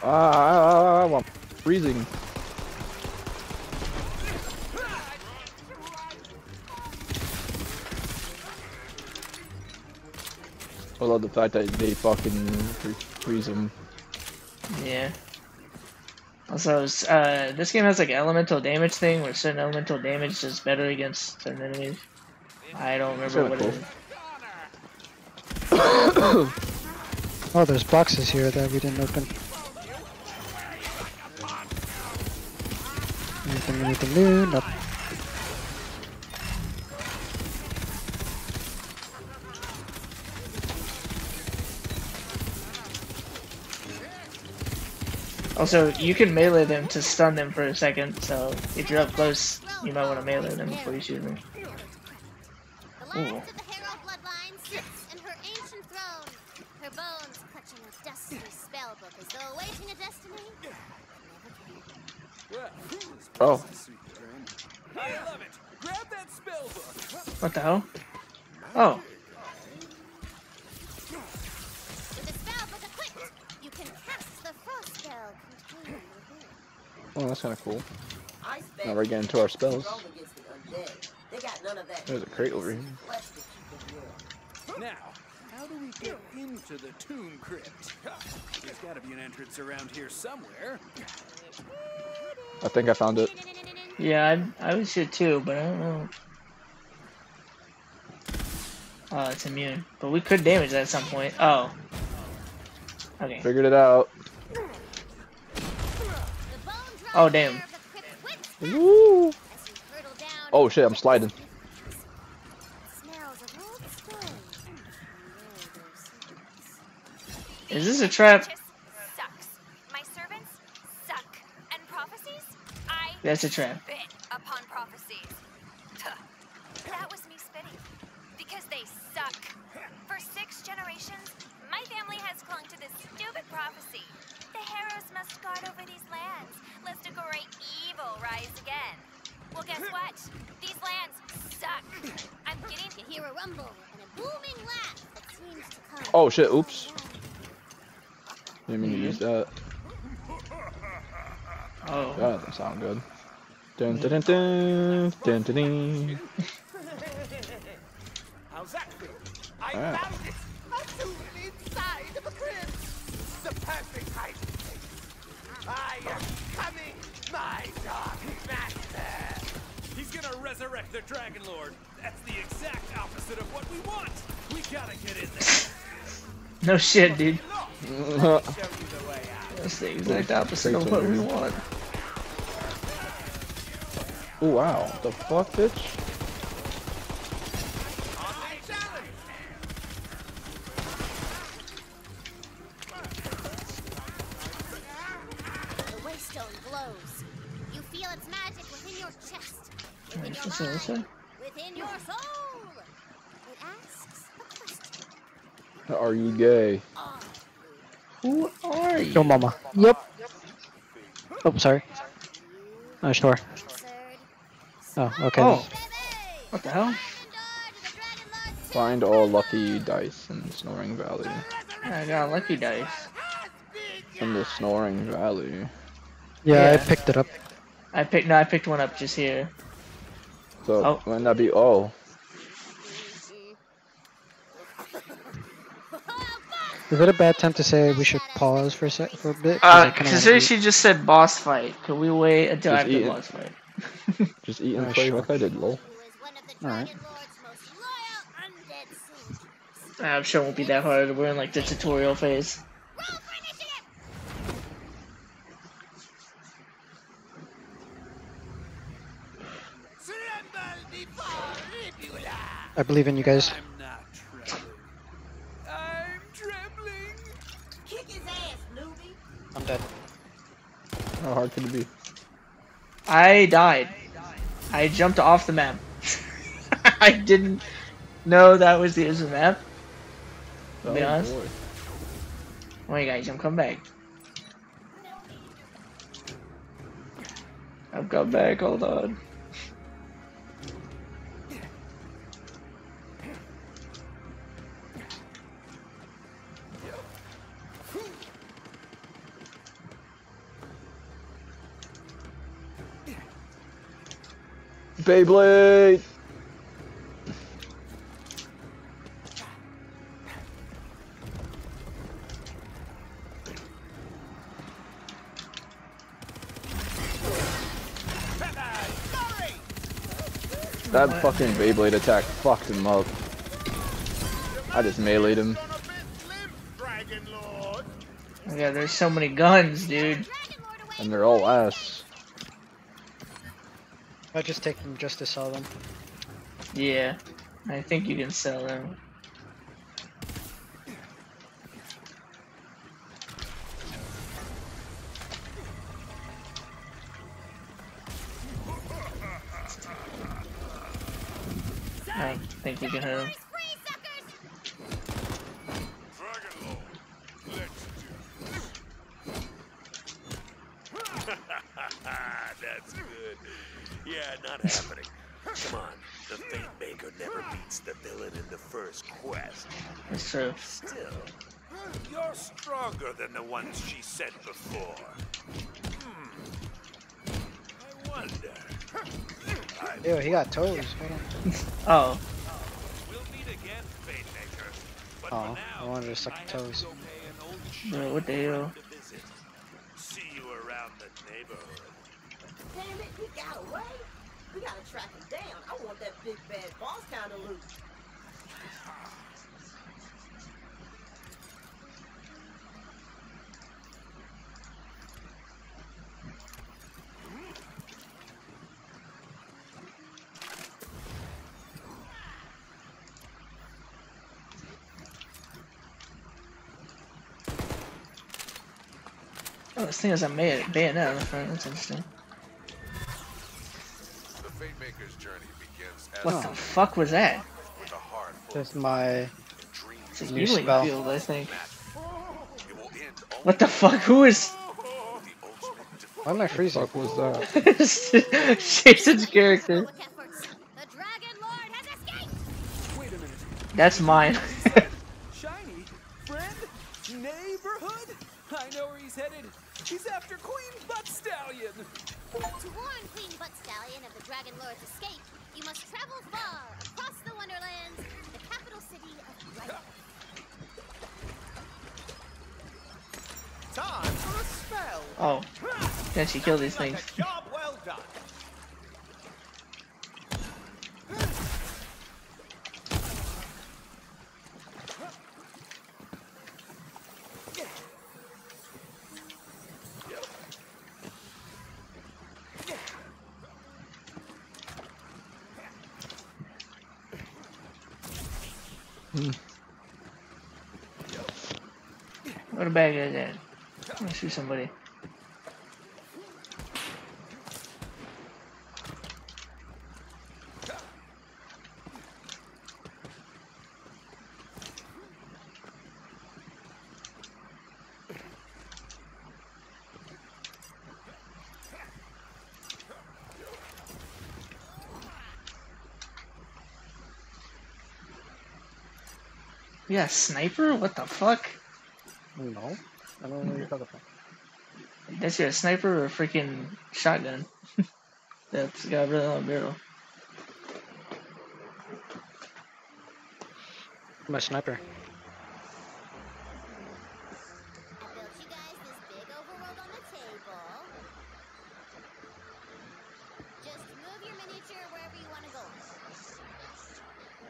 [SPEAKER 1] Ah, I'm freezing. I love the fact that they fucking freeze them.
[SPEAKER 3] Yeah. Also, uh, this game has like elemental damage thing where certain elemental damage is better against certain enemies. I don't remember what it
[SPEAKER 1] cool.
[SPEAKER 3] is. [coughs]
[SPEAKER 2] oh, there's boxes here that we didn't open. Anything, anything new? Nope.
[SPEAKER 3] Also, you can melee them to stun them for a second, so if you're up close, you might want to melee them before you shoot them. Oh.
[SPEAKER 8] The
[SPEAKER 3] Ooh.
[SPEAKER 8] last of the Herald bloodline
[SPEAKER 1] Oh, that's kind of cool. Now we're getting to our spells.
[SPEAKER 5] strong against the undead. They got none of that
[SPEAKER 1] There's a crate over here.
[SPEAKER 5] flesh to keep them warm.
[SPEAKER 7] Now, how do we get into the tomb crypt? There's got to be an entrance around here somewhere.
[SPEAKER 1] I think I found it.
[SPEAKER 3] yeah, I, I would shoot too, but I don't know. Oh, it's immune. But we could damage that at some point. Oh. Okay.
[SPEAKER 1] Figured it out.
[SPEAKER 3] Oh, damn.
[SPEAKER 1] Woo! Oh shit, I'm sliding.
[SPEAKER 8] Smells of old stone.
[SPEAKER 3] Is this a trap?
[SPEAKER 12] Sucks. My servants suck. And prophecies? I
[SPEAKER 3] That's a trap.
[SPEAKER 12] spit upon prophecies. That was me spitting. Because they suck. For six generations, my family has clung to this stupid prophecy. The Harrows must guard over these lands, lest a great evil rise again. Well, guess [laughs] what? These lands suck. I'm getting
[SPEAKER 8] You hear a rumble and a booming laugh that seems to come.
[SPEAKER 1] Oh shit, oops. Didn't mean to use that.
[SPEAKER 3] Oh.
[SPEAKER 1] That doesn't sound good. Dun dun dun dun dun dun dun.
[SPEAKER 9] How's that feel? I found it! A tomb inside of a crypt! The perfect hiding place! I am coming, my dark master!
[SPEAKER 7] He's gonna resurrect the Dragon Lord. That's the exact opposite of what we want. We gotta get in there.
[SPEAKER 3] No shit, dude. [laughs]
[SPEAKER 9] Show you the way out.
[SPEAKER 3] That's the exact opposite of what we want.
[SPEAKER 1] Oh wow, the fuck, bitch?
[SPEAKER 8] The waystone glows. You feel its magic within your chest, within your
[SPEAKER 3] What's this also?
[SPEAKER 8] mind, within your soul. It asks a question.
[SPEAKER 1] Are you gay?
[SPEAKER 3] Who are you?
[SPEAKER 2] Yo, mama. Yep. Oh, sorry. Oh, sure. Oh, okay.
[SPEAKER 3] Oh. What the hell?
[SPEAKER 1] Find all lucky dice in Snoring Valley.
[SPEAKER 3] I got lucky dice.
[SPEAKER 1] In the Snoring Valley.
[SPEAKER 2] Yeah, I picked it up.
[SPEAKER 3] I picked no, I picked one up just here.
[SPEAKER 1] So
[SPEAKER 3] Oh.
[SPEAKER 1] wouldn't that be oh?
[SPEAKER 2] Is it a bad time to say we should pause for a sec for a bit? I
[SPEAKER 3] Uh,
[SPEAKER 2] kinda wanna
[SPEAKER 3] considering
[SPEAKER 2] eat.
[SPEAKER 3] she just said boss fight, could we wait until
[SPEAKER 1] Just
[SPEAKER 3] after the
[SPEAKER 1] eat
[SPEAKER 3] boss fight? [laughs] [laughs]
[SPEAKER 1] Just eat and
[SPEAKER 2] Uh,
[SPEAKER 1] play
[SPEAKER 2] sure.
[SPEAKER 1] like I did, lol.
[SPEAKER 2] Alright.
[SPEAKER 3] Uh, I'm sure it won't be that hard. We're in like the tutorial phase.
[SPEAKER 2] I believe in you guys.
[SPEAKER 7] I'm not trembling. I'm trembling.
[SPEAKER 5] Kick his ass, newbie.
[SPEAKER 2] I'm dead.
[SPEAKER 1] How hard could it be?
[SPEAKER 3] I died. I jumped off the map. [laughs] I didn't know that was the end of the map. To be
[SPEAKER 1] Oh,
[SPEAKER 3] honest.
[SPEAKER 1] boy.
[SPEAKER 3] Wait, guys, I'm coming back. I've come back. Hold on.
[SPEAKER 1] Beyblade! That fucking Beyblade attack fucked him up. I just meleeed him.
[SPEAKER 3] Yeah, there's so many guns, dude.
[SPEAKER 1] And they're all ass.
[SPEAKER 2] I just take them just to sell them.
[SPEAKER 3] Yeah, I think you can sell them.
[SPEAKER 2] Toes. Hold.
[SPEAKER 3] Oh,
[SPEAKER 6] We'll meet again, But
[SPEAKER 2] Oh,
[SPEAKER 6] for
[SPEAKER 2] I
[SPEAKER 6] now,
[SPEAKER 2] wanted to suck
[SPEAKER 6] I have
[SPEAKER 2] toes.
[SPEAKER 6] to go pay
[SPEAKER 3] bro, what the hell?
[SPEAKER 6] See you around the neighborhood.
[SPEAKER 5] Damn it, he got away. We gotta track him down. I want that big bad boss kind of loot.
[SPEAKER 3] This thing has a bayonet on the front. That's interesting.
[SPEAKER 11] The Fate journey begins as
[SPEAKER 3] What the fuck was that?
[SPEAKER 11] with a heart full
[SPEAKER 2] That's my
[SPEAKER 3] It's a
[SPEAKER 2] New
[SPEAKER 3] healing
[SPEAKER 2] spell.
[SPEAKER 3] field, I think.
[SPEAKER 11] It will end only
[SPEAKER 3] What the fuck? Who is?
[SPEAKER 2] Why am I freezing?
[SPEAKER 1] Fuck was that? [laughs]
[SPEAKER 3] Jason's character.
[SPEAKER 8] The Dragon Lord has escaped!
[SPEAKER 7] Wait a minute.
[SPEAKER 3] That's mine.
[SPEAKER 7] Shiny? Friend? Neighborhood? I know where he's headed. He's after Queen Butt Stallion.
[SPEAKER 8] To warn Queen Butt Stallion of the Dragon Lord's escape, you must travel far across the Wonderlands, the capital city of Bright.
[SPEAKER 9] Time for a spell.
[SPEAKER 3] Oh, she kill these things?
[SPEAKER 9] Job well done. Hmm.
[SPEAKER 3] Where the bad guys at? Let's shoot somebody. Yeah, sniper? What the fuck?
[SPEAKER 2] No. I don't know what you're talking about.
[SPEAKER 3] That's your sniper or a freaking shotgun? [laughs] That's got a really long barrel.
[SPEAKER 2] My sniper.
[SPEAKER 8] I built you guys this big overworld on the table. Just move your miniature wherever you want to go.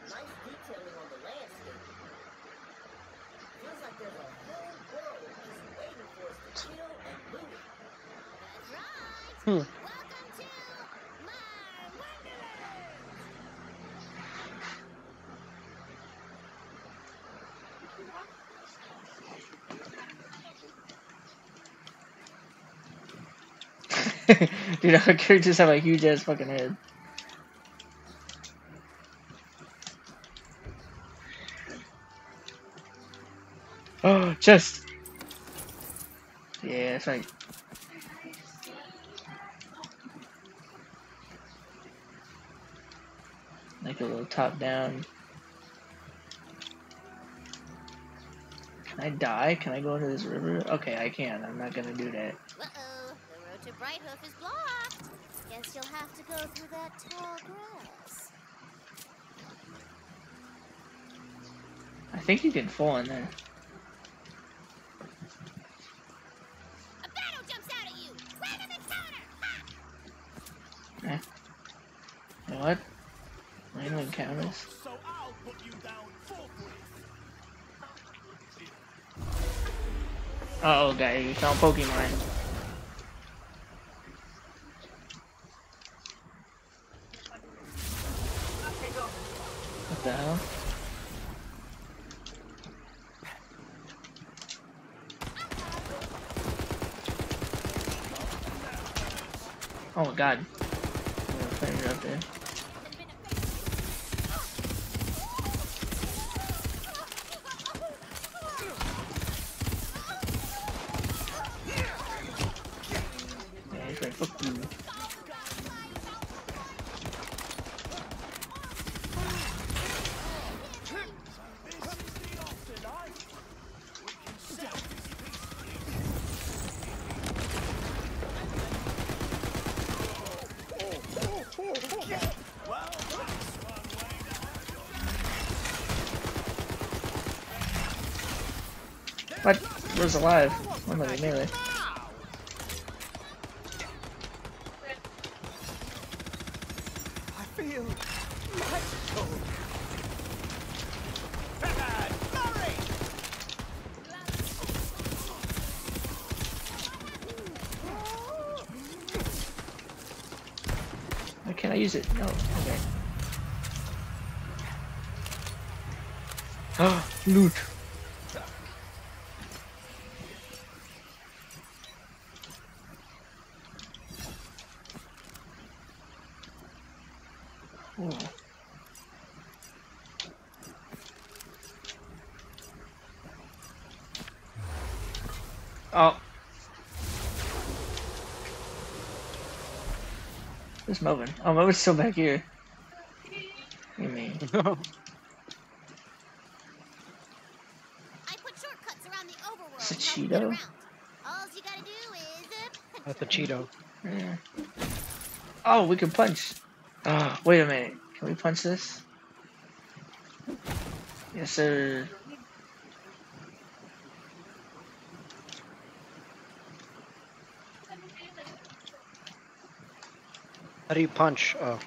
[SPEAKER 5] Nice detailing on the landscape. Feels like there's a whole world just waiting for us to kill and loot.
[SPEAKER 8] That's right.
[SPEAKER 2] Hmm.
[SPEAKER 8] Welcome to my wonderland.
[SPEAKER 3] Dude, [laughs] our characters have a huge ass fucking head. Oh, chest! Yeah, that's like Like a little top down. Can I die? Can I go into this river? Okay, I can. I'm not gonna do that.
[SPEAKER 8] Uh-oh, the road to Brighthoof is blocked. Guess you'll have to go through that tall grass.
[SPEAKER 3] I think you can fall in there.
[SPEAKER 8] A battle jumps out at you! Random encounter!
[SPEAKER 3] Eh. You know what? Random encounters.
[SPEAKER 6] So I'll put you down forthwith.
[SPEAKER 3] Uh oh, guys, you found Pokemon. What the hell? Oh my god. Flames up there. Yeah, he's like, fuck you. What? Where's alive? I'm gonna melee.
[SPEAKER 9] I feel magical.
[SPEAKER 3] Why can't I use it? No. Okay. Ah, loot. Oh. Oh. Where's Melvin? Oh, Melvin's still back here. You mean? [laughs]
[SPEAKER 8] I put shortcuts around the overworld.
[SPEAKER 3] It's a
[SPEAKER 8] to help you get
[SPEAKER 3] Cheeto.
[SPEAKER 8] around. All you gotta do is uh,
[SPEAKER 2] That's a Cheeto.
[SPEAKER 3] Yeah. Oh, we can punch. Ah, wait a minute. Can we punch this? Yes, sir.
[SPEAKER 2] How do you punch? Oh.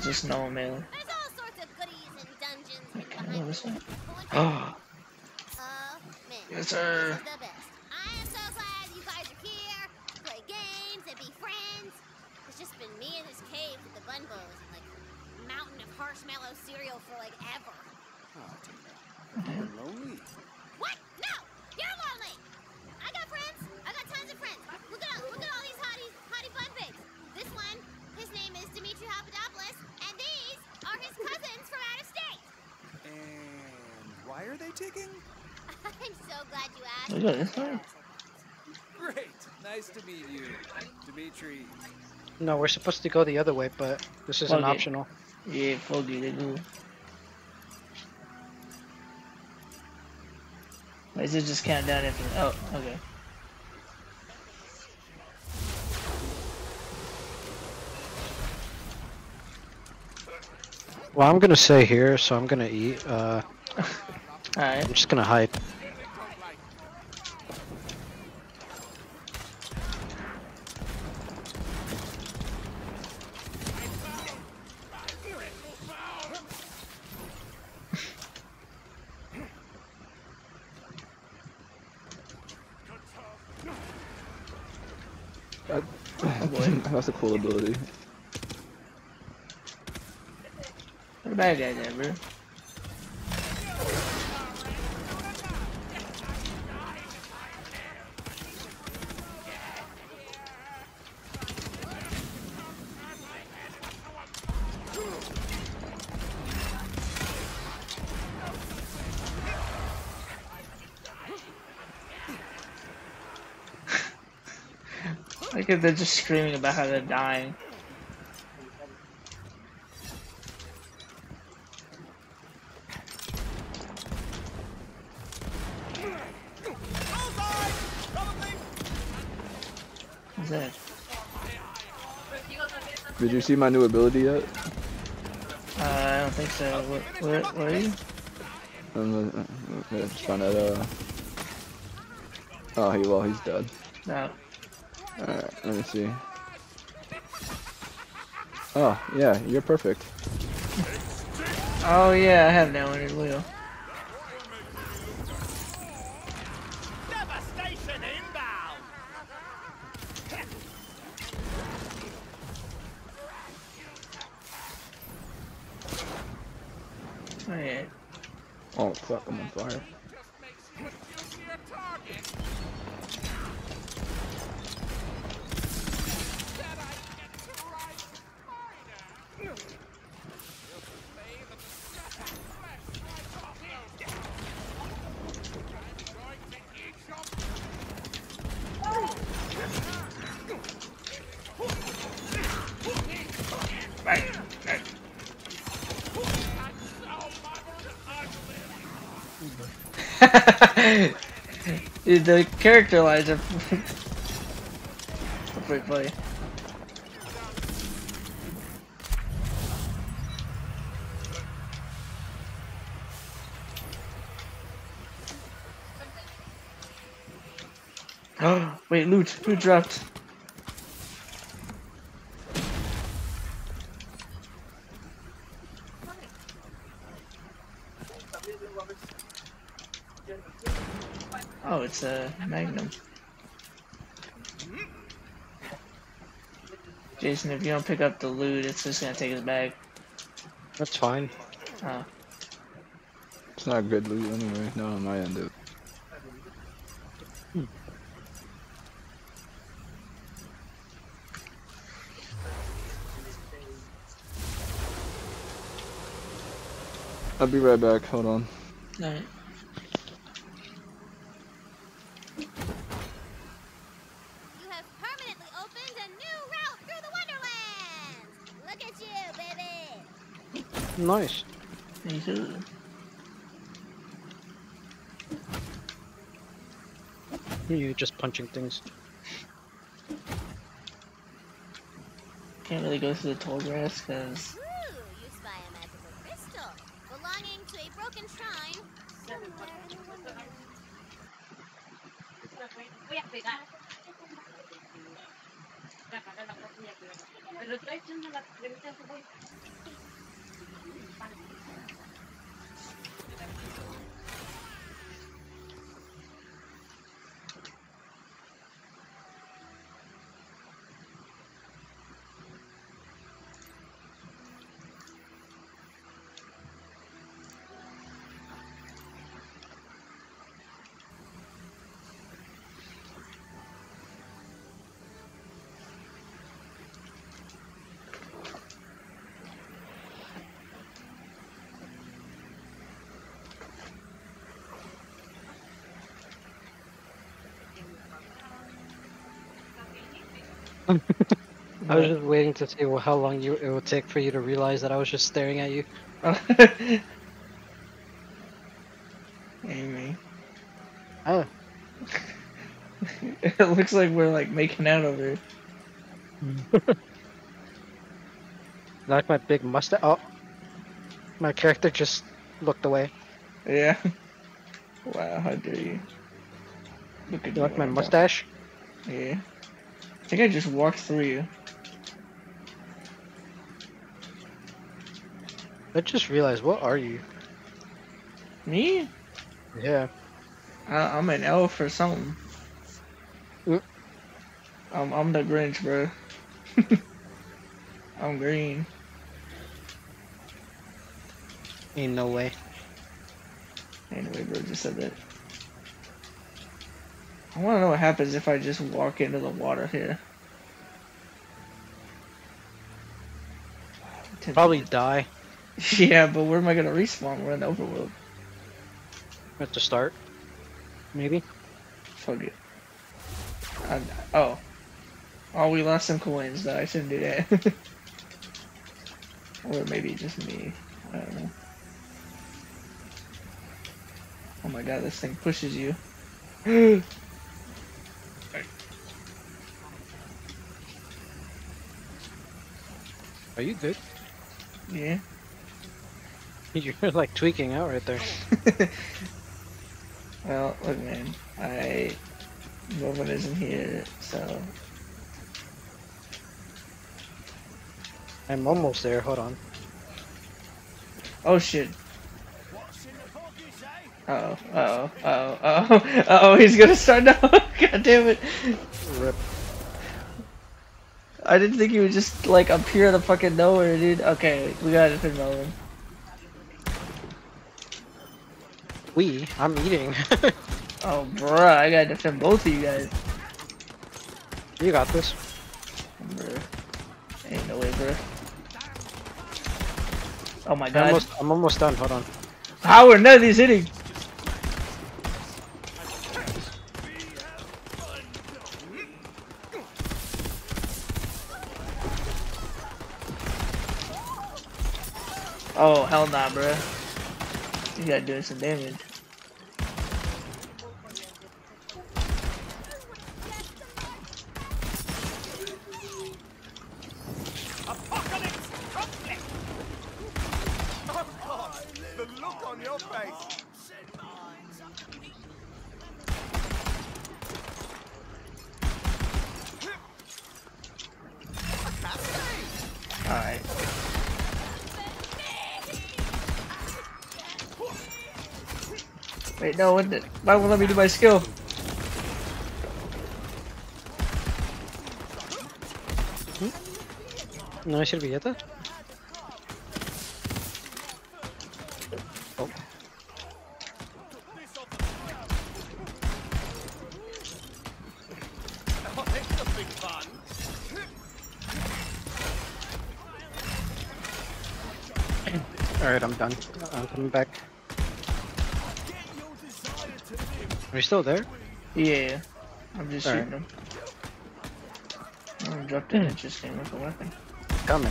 [SPEAKER 3] Just no melee.
[SPEAKER 8] there's all sorts of goodies and dungeons
[SPEAKER 3] Wait, can I go this way? Oh,
[SPEAKER 8] Oh, man.
[SPEAKER 3] Yes, sir.
[SPEAKER 8] This is the best. I am so glad you guys are here to play games and be friends. It's just been me in this cave with the bunbos and like mountain of marshmallow cereal for like ever.
[SPEAKER 11] Lonely.
[SPEAKER 8] What? No! You're lonely! I got friends! I got tons of friends! Look at look at all these hotties hottie bun babes. This one, his name is Dimitri Papadopoulos, and these are his cousins from out of state.
[SPEAKER 9] And why are they ticking?
[SPEAKER 8] I'm so glad you asked.
[SPEAKER 3] we go this way.
[SPEAKER 9] Great. Nice to meet you, Dimitri.
[SPEAKER 2] No, we're supposed to go the other way, but this isn't
[SPEAKER 3] Okay.
[SPEAKER 2] optional.
[SPEAKER 3] Yeah, fuck you, they do. Wait, is it just count down? Oh, okay.
[SPEAKER 2] Well, I'm gonna stay here, so I'm gonna eat. Uh, [laughs]
[SPEAKER 3] Alright.
[SPEAKER 2] I'm just gonna hide.
[SPEAKER 1] That, that's a ability.
[SPEAKER 3] What a bad guy there, bro. Like if they're just screaming about how they're dying. What's that?
[SPEAKER 1] Did you see my new ability yet?
[SPEAKER 3] Uh, I don't think so. What, where, where are you?
[SPEAKER 1] I'm uh, just trying to. Uh... Oh, he well, he's dead.
[SPEAKER 3] No.
[SPEAKER 1] Alright, let me see. Oh, yeah, you're perfect.
[SPEAKER 3] Oh yeah, I have that one as well. Alright.
[SPEAKER 1] Oh, fuck, I'm on fire.
[SPEAKER 3] Dude, [laughs] the character lines are [laughs] pretty funny. Oh, [gasps] wait, loot, loot dropped. Oh, it's a magnum. Jason, if you don't pick up the loot, it's just gonna take his bag.
[SPEAKER 2] That's fine.
[SPEAKER 3] Oh.
[SPEAKER 1] It's not good loot anyway, not on my end of it. I'll be right back, hold on.
[SPEAKER 3] Alright.
[SPEAKER 8] You have permanently opened a new route through the Wonderlands! Look at you, baby!
[SPEAKER 2] Nice.
[SPEAKER 3] Me too.
[SPEAKER 2] You just punching things.
[SPEAKER 3] Can't really go through the tall grass because
[SPEAKER 8] Ooh, you spy a magical crystal belonging to a broken shrine somewhere in the Wonderlands.
[SPEAKER 2] I was just waiting to see how long you it would take for you to realize that I was just staring at you. [laughs]
[SPEAKER 3] Amy.
[SPEAKER 2] Oh. [laughs]
[SPEAKER 3] it looks like we're like making out over here. [laughs]
[SPEAKER 2] like my big mustache. Oh, my character just looked away.
[SPEAKER 3] Yeah. Wow, how dare you? Look at
[SPEAKER 2] You like my
[SPEAKER 3] right now.
[SPEAKER 2] mustache?
[SPEAKER 3] Yeah. I think I just walked through you.
[SPEAKER 2] I just realized, what are you?
[SPEAKER 3] Me?
[SPEAKER 2] Yeah.
[SPEAKER 3] I, I'm an elf or something. I'm, I'm the Grinch, bro. [laughs] I'm green.
[SPEAKER 2] Ain't no way.
[SPEAKER 3] Anyway, bro, just said that. I want to know what happens if I just walk into the water here.
[SPEAKER 2] Probably die [laughs]
[SPEAKER 3] Yeah, but where am I gonna respawn? We're in the overworld.
[SPEAKER 2] at the start. Maybe.
[SPEAKER 3] Fuck it. I, oh. Oh, we lost some coins, though. I shouldn't do that. [laughs] or maybe just me. I don't know. Oh my god, this thing pushes you. [gasps]
[SPEAKER 2] Are you good?
[SPEAKER 3] yeah. [laughs]
[SPEAKER 2] You're like tweaking out right there. [laughs]
[SPEAKER 3] Well, look, man. I. Melvin isn't here, so.
[SPEAKER 2] I'm almost there. Hold on.
[SPEAKER 3] Oh shit. Uh oh, uh oh, uh oh, uh oh, uh oh, he's gonna start now. [laughs] God damn it.
[SPEAKER 2] Rip.
[SPEAKER 3] I didn't think he would just like appear out of fucking nowhere, dude. Okay, we got it Melvin.
[SPEAKER 2] We? I'm eating. [laughs]
[SPEAKER 3] Oh, bruh, I gotta defend both of you guys.
[SPEAKER 2] you got this.
[SPEAKER 3] Bruh. Ain't no way, bruh. Oh my
[SPEAKER 2] I'm
[SPEAKER 3] god.
[SPEAKER 2] almost, I'm almost done. Hold on.
[SPEAKER 3] How are none of these hitting? Oh, hell nah, bruh. You gotta do some damage. Wait, no, what the, why won't let me do my skill? Hmm?
[SPEAKER 2] ¿No me servilleta? Oh.
[SPEAKER 11] Oh, it's a big fun.
[SPEAKER 2] Alright, I'm done. I'm coming back. Are you still there?
[SPEAKER 3] Yeah, I'm just
[SPEAKER 2] Alright.
[SPEAKER 3] shooting him. I dropped an hmm. interesting with a weapon.
[SPEAKER 2] Coming.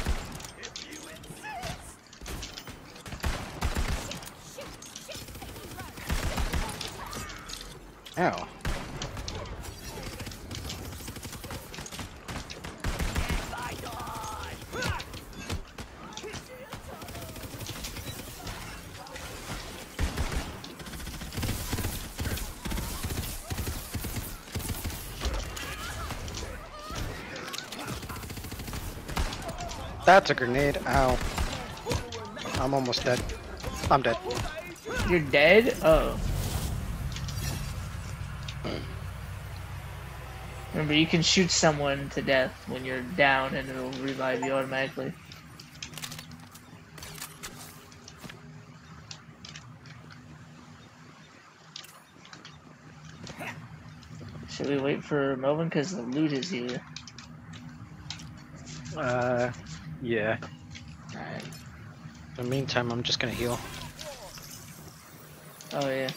[SPEAKER 2] That's a grenade. Ow. I'm almost dead. I'm dead.
[SPEAKER 3] You're dead? Oh. Remember, you can shoot someone to death when you're down and it'll revive you automatically. Should we wait for Melvin? Because the loot is here.
[SPEAKER 2] Uh, yeah.
[SPEAKER 3] Alright.
[SPEAKER 2] In the meantime, I'm just gonna heal.
[SPEAKER 3] Oh, yeah.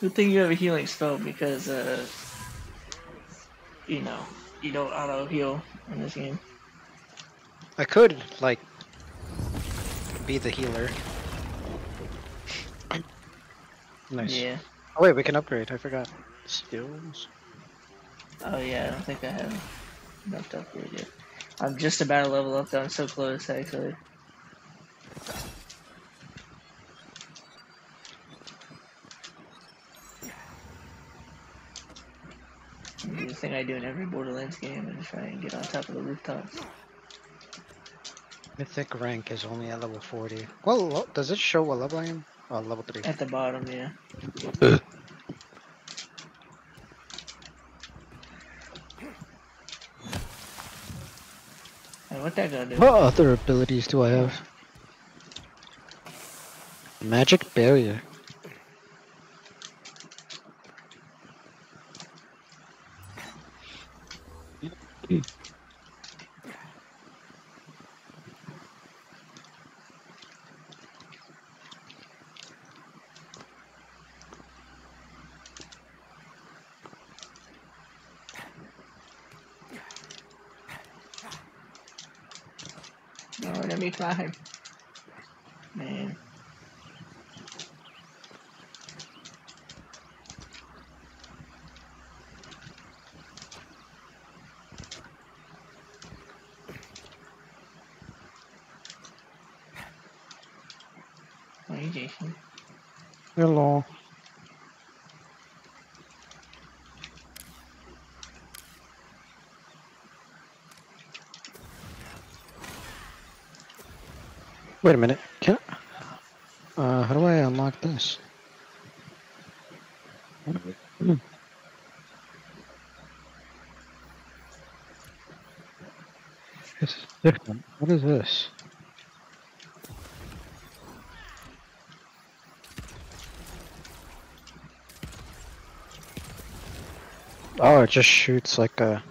[SPEAKER 3] Good thing you have a healing spell because, uh, you know, you don't auto heal in this game.
[SPEAKER 2] I could, like, be the healer. Nice.
[SPEAKER 3] Yeah.
[SPEAKER 2] Oh wait, we can upgrade. I forgot. Skills.
[SPEAKER 3] Oh yeah, I don't think I have enough to upgrade yet. I'm just about to level up though. I'm so close actually. The thing I do in every Borderlands game and try and get on top of the rooftops.
[SPEAKER 2] Mythic rank is only at level 40. Well, does it show what level I am? Oh, level 3.
[SPEAKER 3] At the bottom, yeah. [laughs] What
[SPEAKER 2] other abilities do I have? Magic barrier.
[SPEAKER 3] No, let me climb. Man. Hey, Jason.
[SPEAKER 2] Hello. Wait a minute. Can I... Uh, how do I unlock this? This is different. What is this? Oh, it just shoots like a.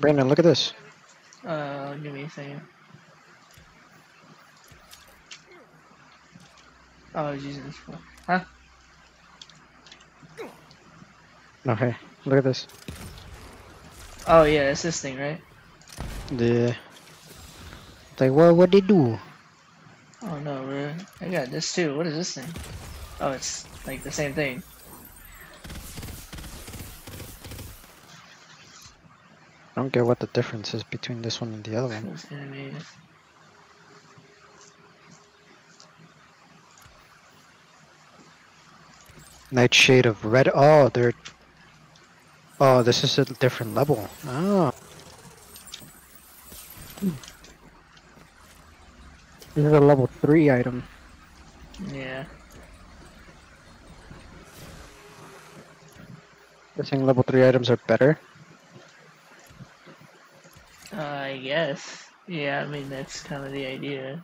[SPEAKER 2] Brandon, look at this.
[SPEAKER 3] Uh, give me a second. Oh, I was using this for. Huh?
[SPEAKER 2] Okay, look at this.
[SPEAKER 3] Oh, yeah, it's this thing, right?
[SPEAKER 2] The. Like, what? What they do?
[SPEAKER 3] Oh no, bro. I got this too. What is this thing? Oh, it's like the same thing.
[SPEAKER 2] I don't get what the difference is between this one and the other one.
[SPEAKER 3] It's animated.
[SPEAKER 2] Nightshade of red. Oh, they're. Oh, this is a different level. Oh. This is a level three item.
[SPEAKER 3] Yeah.
[SPEAKER 2] Guessing level three items are better.
[SPEAKER 3] Uh, I guess. Yeah, I mean, that's kind of the idea.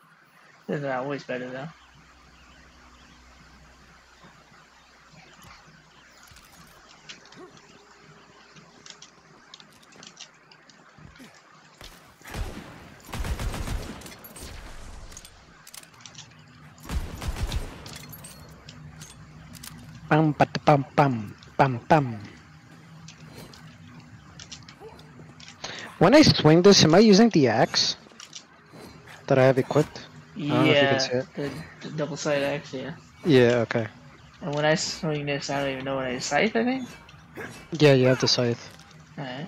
[SPEAKER 3] They're not always better, though.
[SPEAKER 2] Pam pat pam pam pam pam. When I swing this, am I using the axe that I have equipped? I don't know if you
[SPEAKER 3] Yeah,
[SPEAKER 2] can see it.
[SPEAKER 3] the, the double side axe, yeah.
[SPEAKER 2] Yeah, okay.
[SPEAKER 3] And when I swing this, I don't even know what I scythe, I think?
[SPEAKER 2] Yeah, you have the scythe.
[SPEAKER 3] Alright.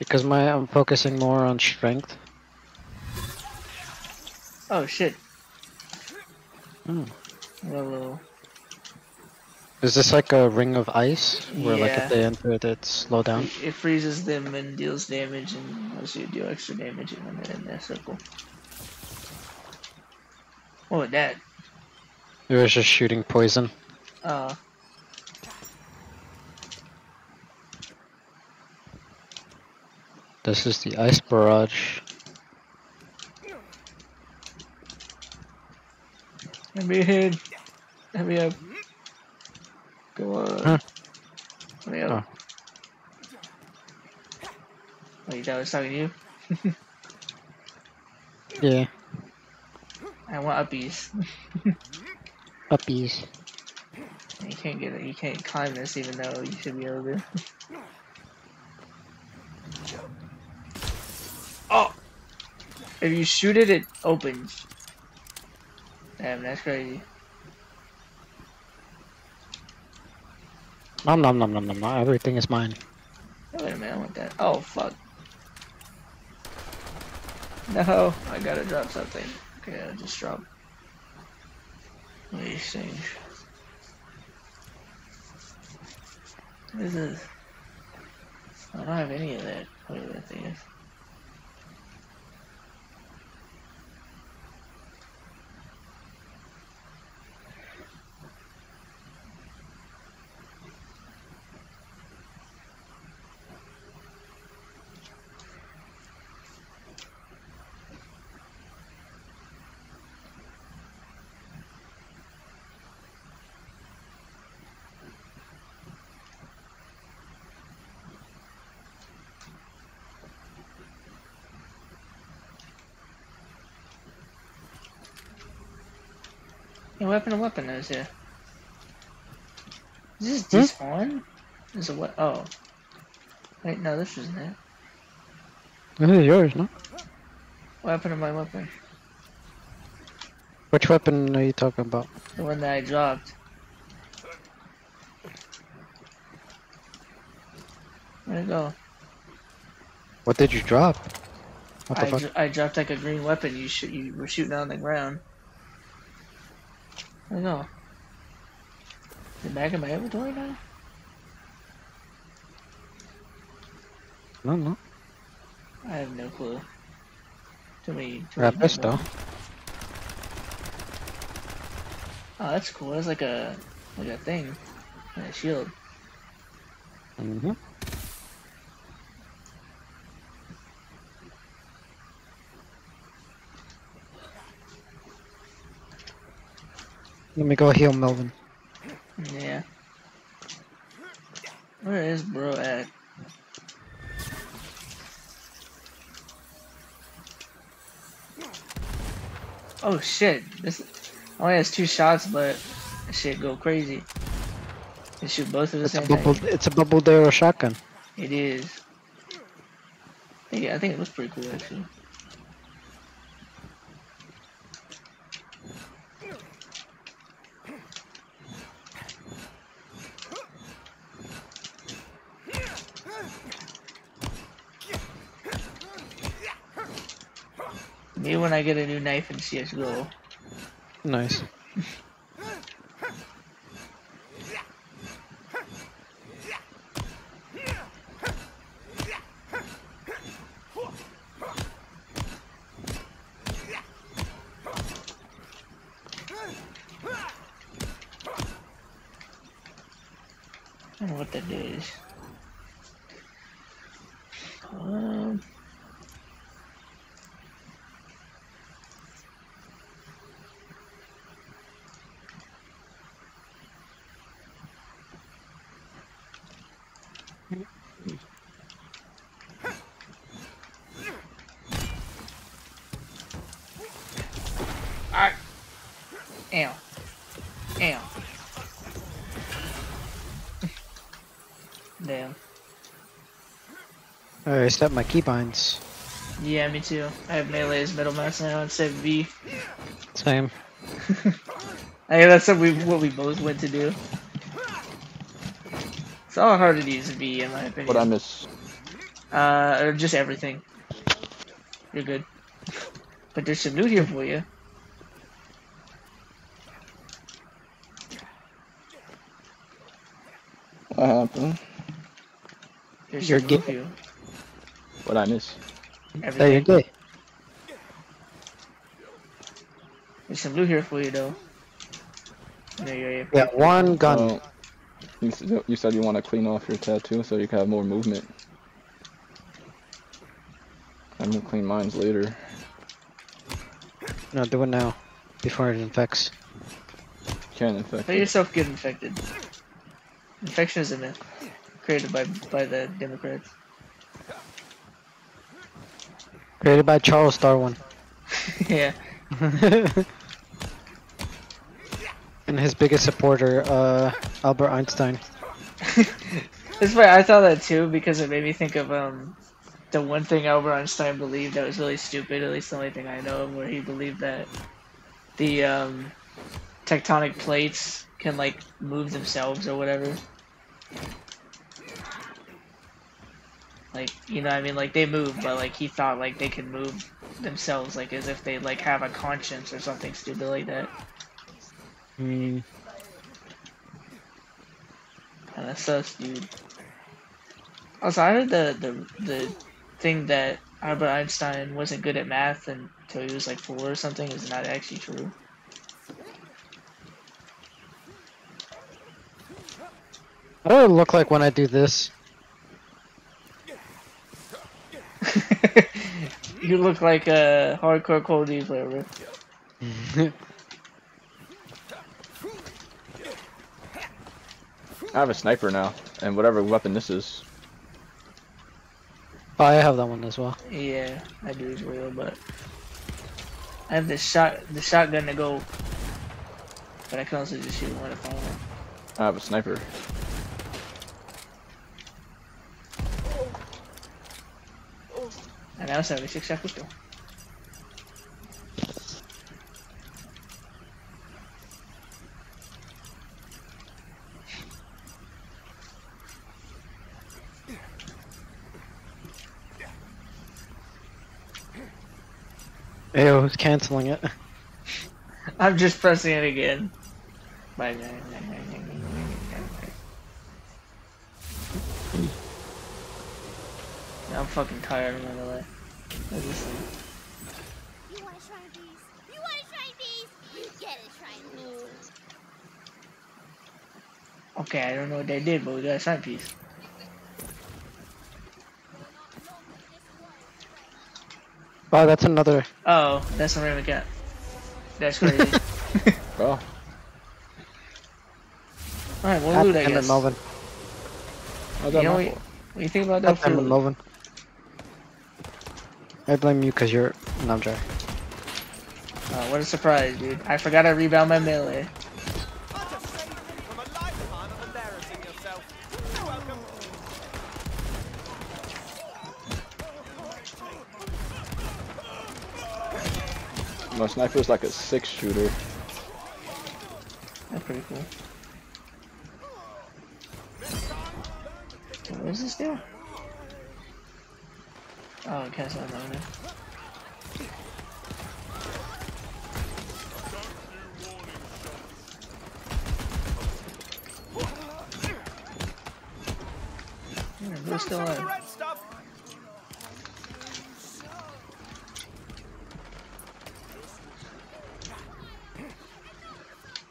[SPEAKER 2] Because my I'm focusing more on strength.
[SPEAKER 3] Oh, shit.
[SPEAKER 2] Hmm.
[SPEAKER 3] Little...
[SPEAKER 2] Is this like a ring of ice? Where like if they enter it, it slow down?
[SPEAKER 3] It freezes them and deals damage, and lets you deal extra damage when they're in that circle. What was that?
[SPEAKER 2] It was just shooting poison.
[SPEAKER 3] Uh,
[SPEAKER 2] This is the ice barrage.
[SPEAKER 3] let me ahead. Let me up. Go on.
[SPEAKER 2] Huh.
[SPEAKER 3] Let me up. Wait, that was talking to you? [laughs]
[SPEAKER 2] Yeah,
[SPEAKER 3] I want uppies. [laughs]
[SPEAKER 2] uppies.
[SPEAKER 3] you can't get it. You can't climb this, even though you should be able to. [laughs] oh. If you shoot it, it opens. Damn, that's crazy.
[SPEAKER 2] Nom nom nom nom nom nom. Everything is mine.
[SPEAKER 3] Oh, wait a minute, I want that. Oh, fuck. No, I gotta drop something. Okay, I just drop. Let me exchange. This? Is. I don't have any of that. Whatever that thing is. Yeah, weapon and weapon is here. Is this hmm? despawn? Is it what? Oh. Wait, no, this isn't it.
[SPEAKER 2] This is yours, no?
[SPEAKER 3] What weapon of my weapon.
[SPEAKER 2] Which weapon are you talking about?
[SPEAKER 3] The one that I dropped. Where'd it go?
[SPEAKER 2] What did you drop? What the
[SPEAKER 3] I,
[SPEAKER 2] fuck?
[SPEAKER 3] dr- I dropped like a green weapon. You shoot. You were shooting on the ground. Where'd it go? Is it back in my inventory now?
[SPEAKER 2] No, no.
[SPEAKER 3] I have no clue. Too many. Too people.
[SPEAKER 2] though.
[SPEAKER 3] Oh, that's cool. That's like a like a thing, like a shield.
[SPEAKER 2] Mm-hmm. Let me go heal Melvin.
[SPEAKER 3] Yeah. Where is bro at? Oh shit! This only has two shots, but shit go crazy. They shoot both at the
[SPEAKER 2] It's a bubble. It's a bubble barrel shotgun.
[SPEAKER 3] It is. Think, I think it looks pretty cool actually. I get a new knife in CSGO.
[SPEAKER 2] Nice.
[SPEAKER 3] I don't know what that is. Um, Alright. Ow. Ow. Damn.
[SPEAKER 2] I reset my keybinds.
[SPEAKER 3] Yeah, me too. I have melee as middle mouse now instead of V.
[SPEAKER 2] Same. [laughs]
[SPEAKER 3] I guess that's what we what we both went to do. It's all hard to use V in my opinion.
[SPEAKER 1] What I miss?
[SPEAKER 3] Uh, or just everything. You're good. But there's some loot here for you.
[SPEAKER 1] What happened?
[SPEAKER 3] There's
[SPEAKER 2] You're
[SPEAKER 3] some loot
[SPEAKER 2] good.
[SPEAKER 3] you.
[SPEAKER 1] What I miss?
[SPEAKER 2] There you
[SPEAKER 3] Everything.
[SPEAKER 2] go.
[SPEAKER 3] There's some loot here for you though. There you
[SPEAKER 2] Yeah, one gun.
[SPEAKER 1] Oh, you, you said you want to clean off your tattoo so you can have more movement. I'm gonna clean mines later.
[SPEAKER 2] No, do it now. Before it infects.
[SPEAKER 1] Can't infect.
[SPEAKER 3] Let
[SPEAKER 1] it.
[SPEAKER 3] yourself get infected. Infection is a myth created by by the Democrats.
[SPEAKER 2] Created by Charles Darwin. [laughs]
[SPEAKER 3] yeah. [laughs]
[SPEAKER 2] and his biggest supporter, uh, Albert Einstein. [laughs]
[SPEAKER 3] It's funny, I thought that too because it made me think of um the one thing Albert Einstein believed that was really stupid, at least the only thing I know of, where he believed that the um, tectonic plates can like move themselves or whatever. Like you know, what I mean, like they move, but like he thought like they could move themselves, like as if they like have a conscience or something stupid like that.
[SPEAKER 2] Hmm.
[SPEAKER 3] Kinda sus, dude. Also, I heard the the the thing that Albert Einstein wasn't good at math until he was like four or something is not actually true.
[SPEAKER 2] What do I look like when I do this? [laughs]
[SPEAKER 3] You look like a hardcore Call of Duty player, bro.
[SPEAKER 1] I have a sniper now, and whatever weapon this is.
[SPEAKER 2] Oh, I have that one as well.
[SPEAKER 3] Yeah, I do as well, but I have the shot the shotgun to go, but I can also just shoot one if I want.
[SPEAKER 1] I have a sniper.
[SPEAKER 3] And I also have a six shot pistol.
[SPEAKER 2] Ayo, who's canceling it?
[SPEAKER 3] I'm just pressing it again. Bye. I'm fucking tired, I'm gonna lie. I just
[SPEAKER 8] You want a shrine piece? You want a shrine piece? You get a shrine piece.
[SPEAKER 3] Okay, I don't know what they did, but we got a side piece.
[SPEAKER 2] Oh, that's another.
[SPEAKER 3] Oh, that's a Raven cat. That's crazy. [laughs]
[SPEAKER 1] Oh,
[SPEAKER 3] Alright, we'll
[SPEAKER 2] God
[SPEAKER 3] loot, I
[SPEAKER 2] damn
[SPEAKER 3] guess.
[SPEAKER 2] Melvin.
[SPEAKER 1] how's
[SPEAKER 3] You know what, what do you think about that
[SPEAKER 2] damn it,
[SPEAKER 3] food?
[SPEAKER 2] Melvin. I blame you because you're. No, I'm joking.
[SPEAKER 3] Oh, what a surprise, dude. I forgot I rebound my melee.
[SPEAKER 1] My sniper is like a six shooter.
[SPEAKER 3] That's pretty cool. What is this do? Oh, it casts on that Yeah, we're still alive.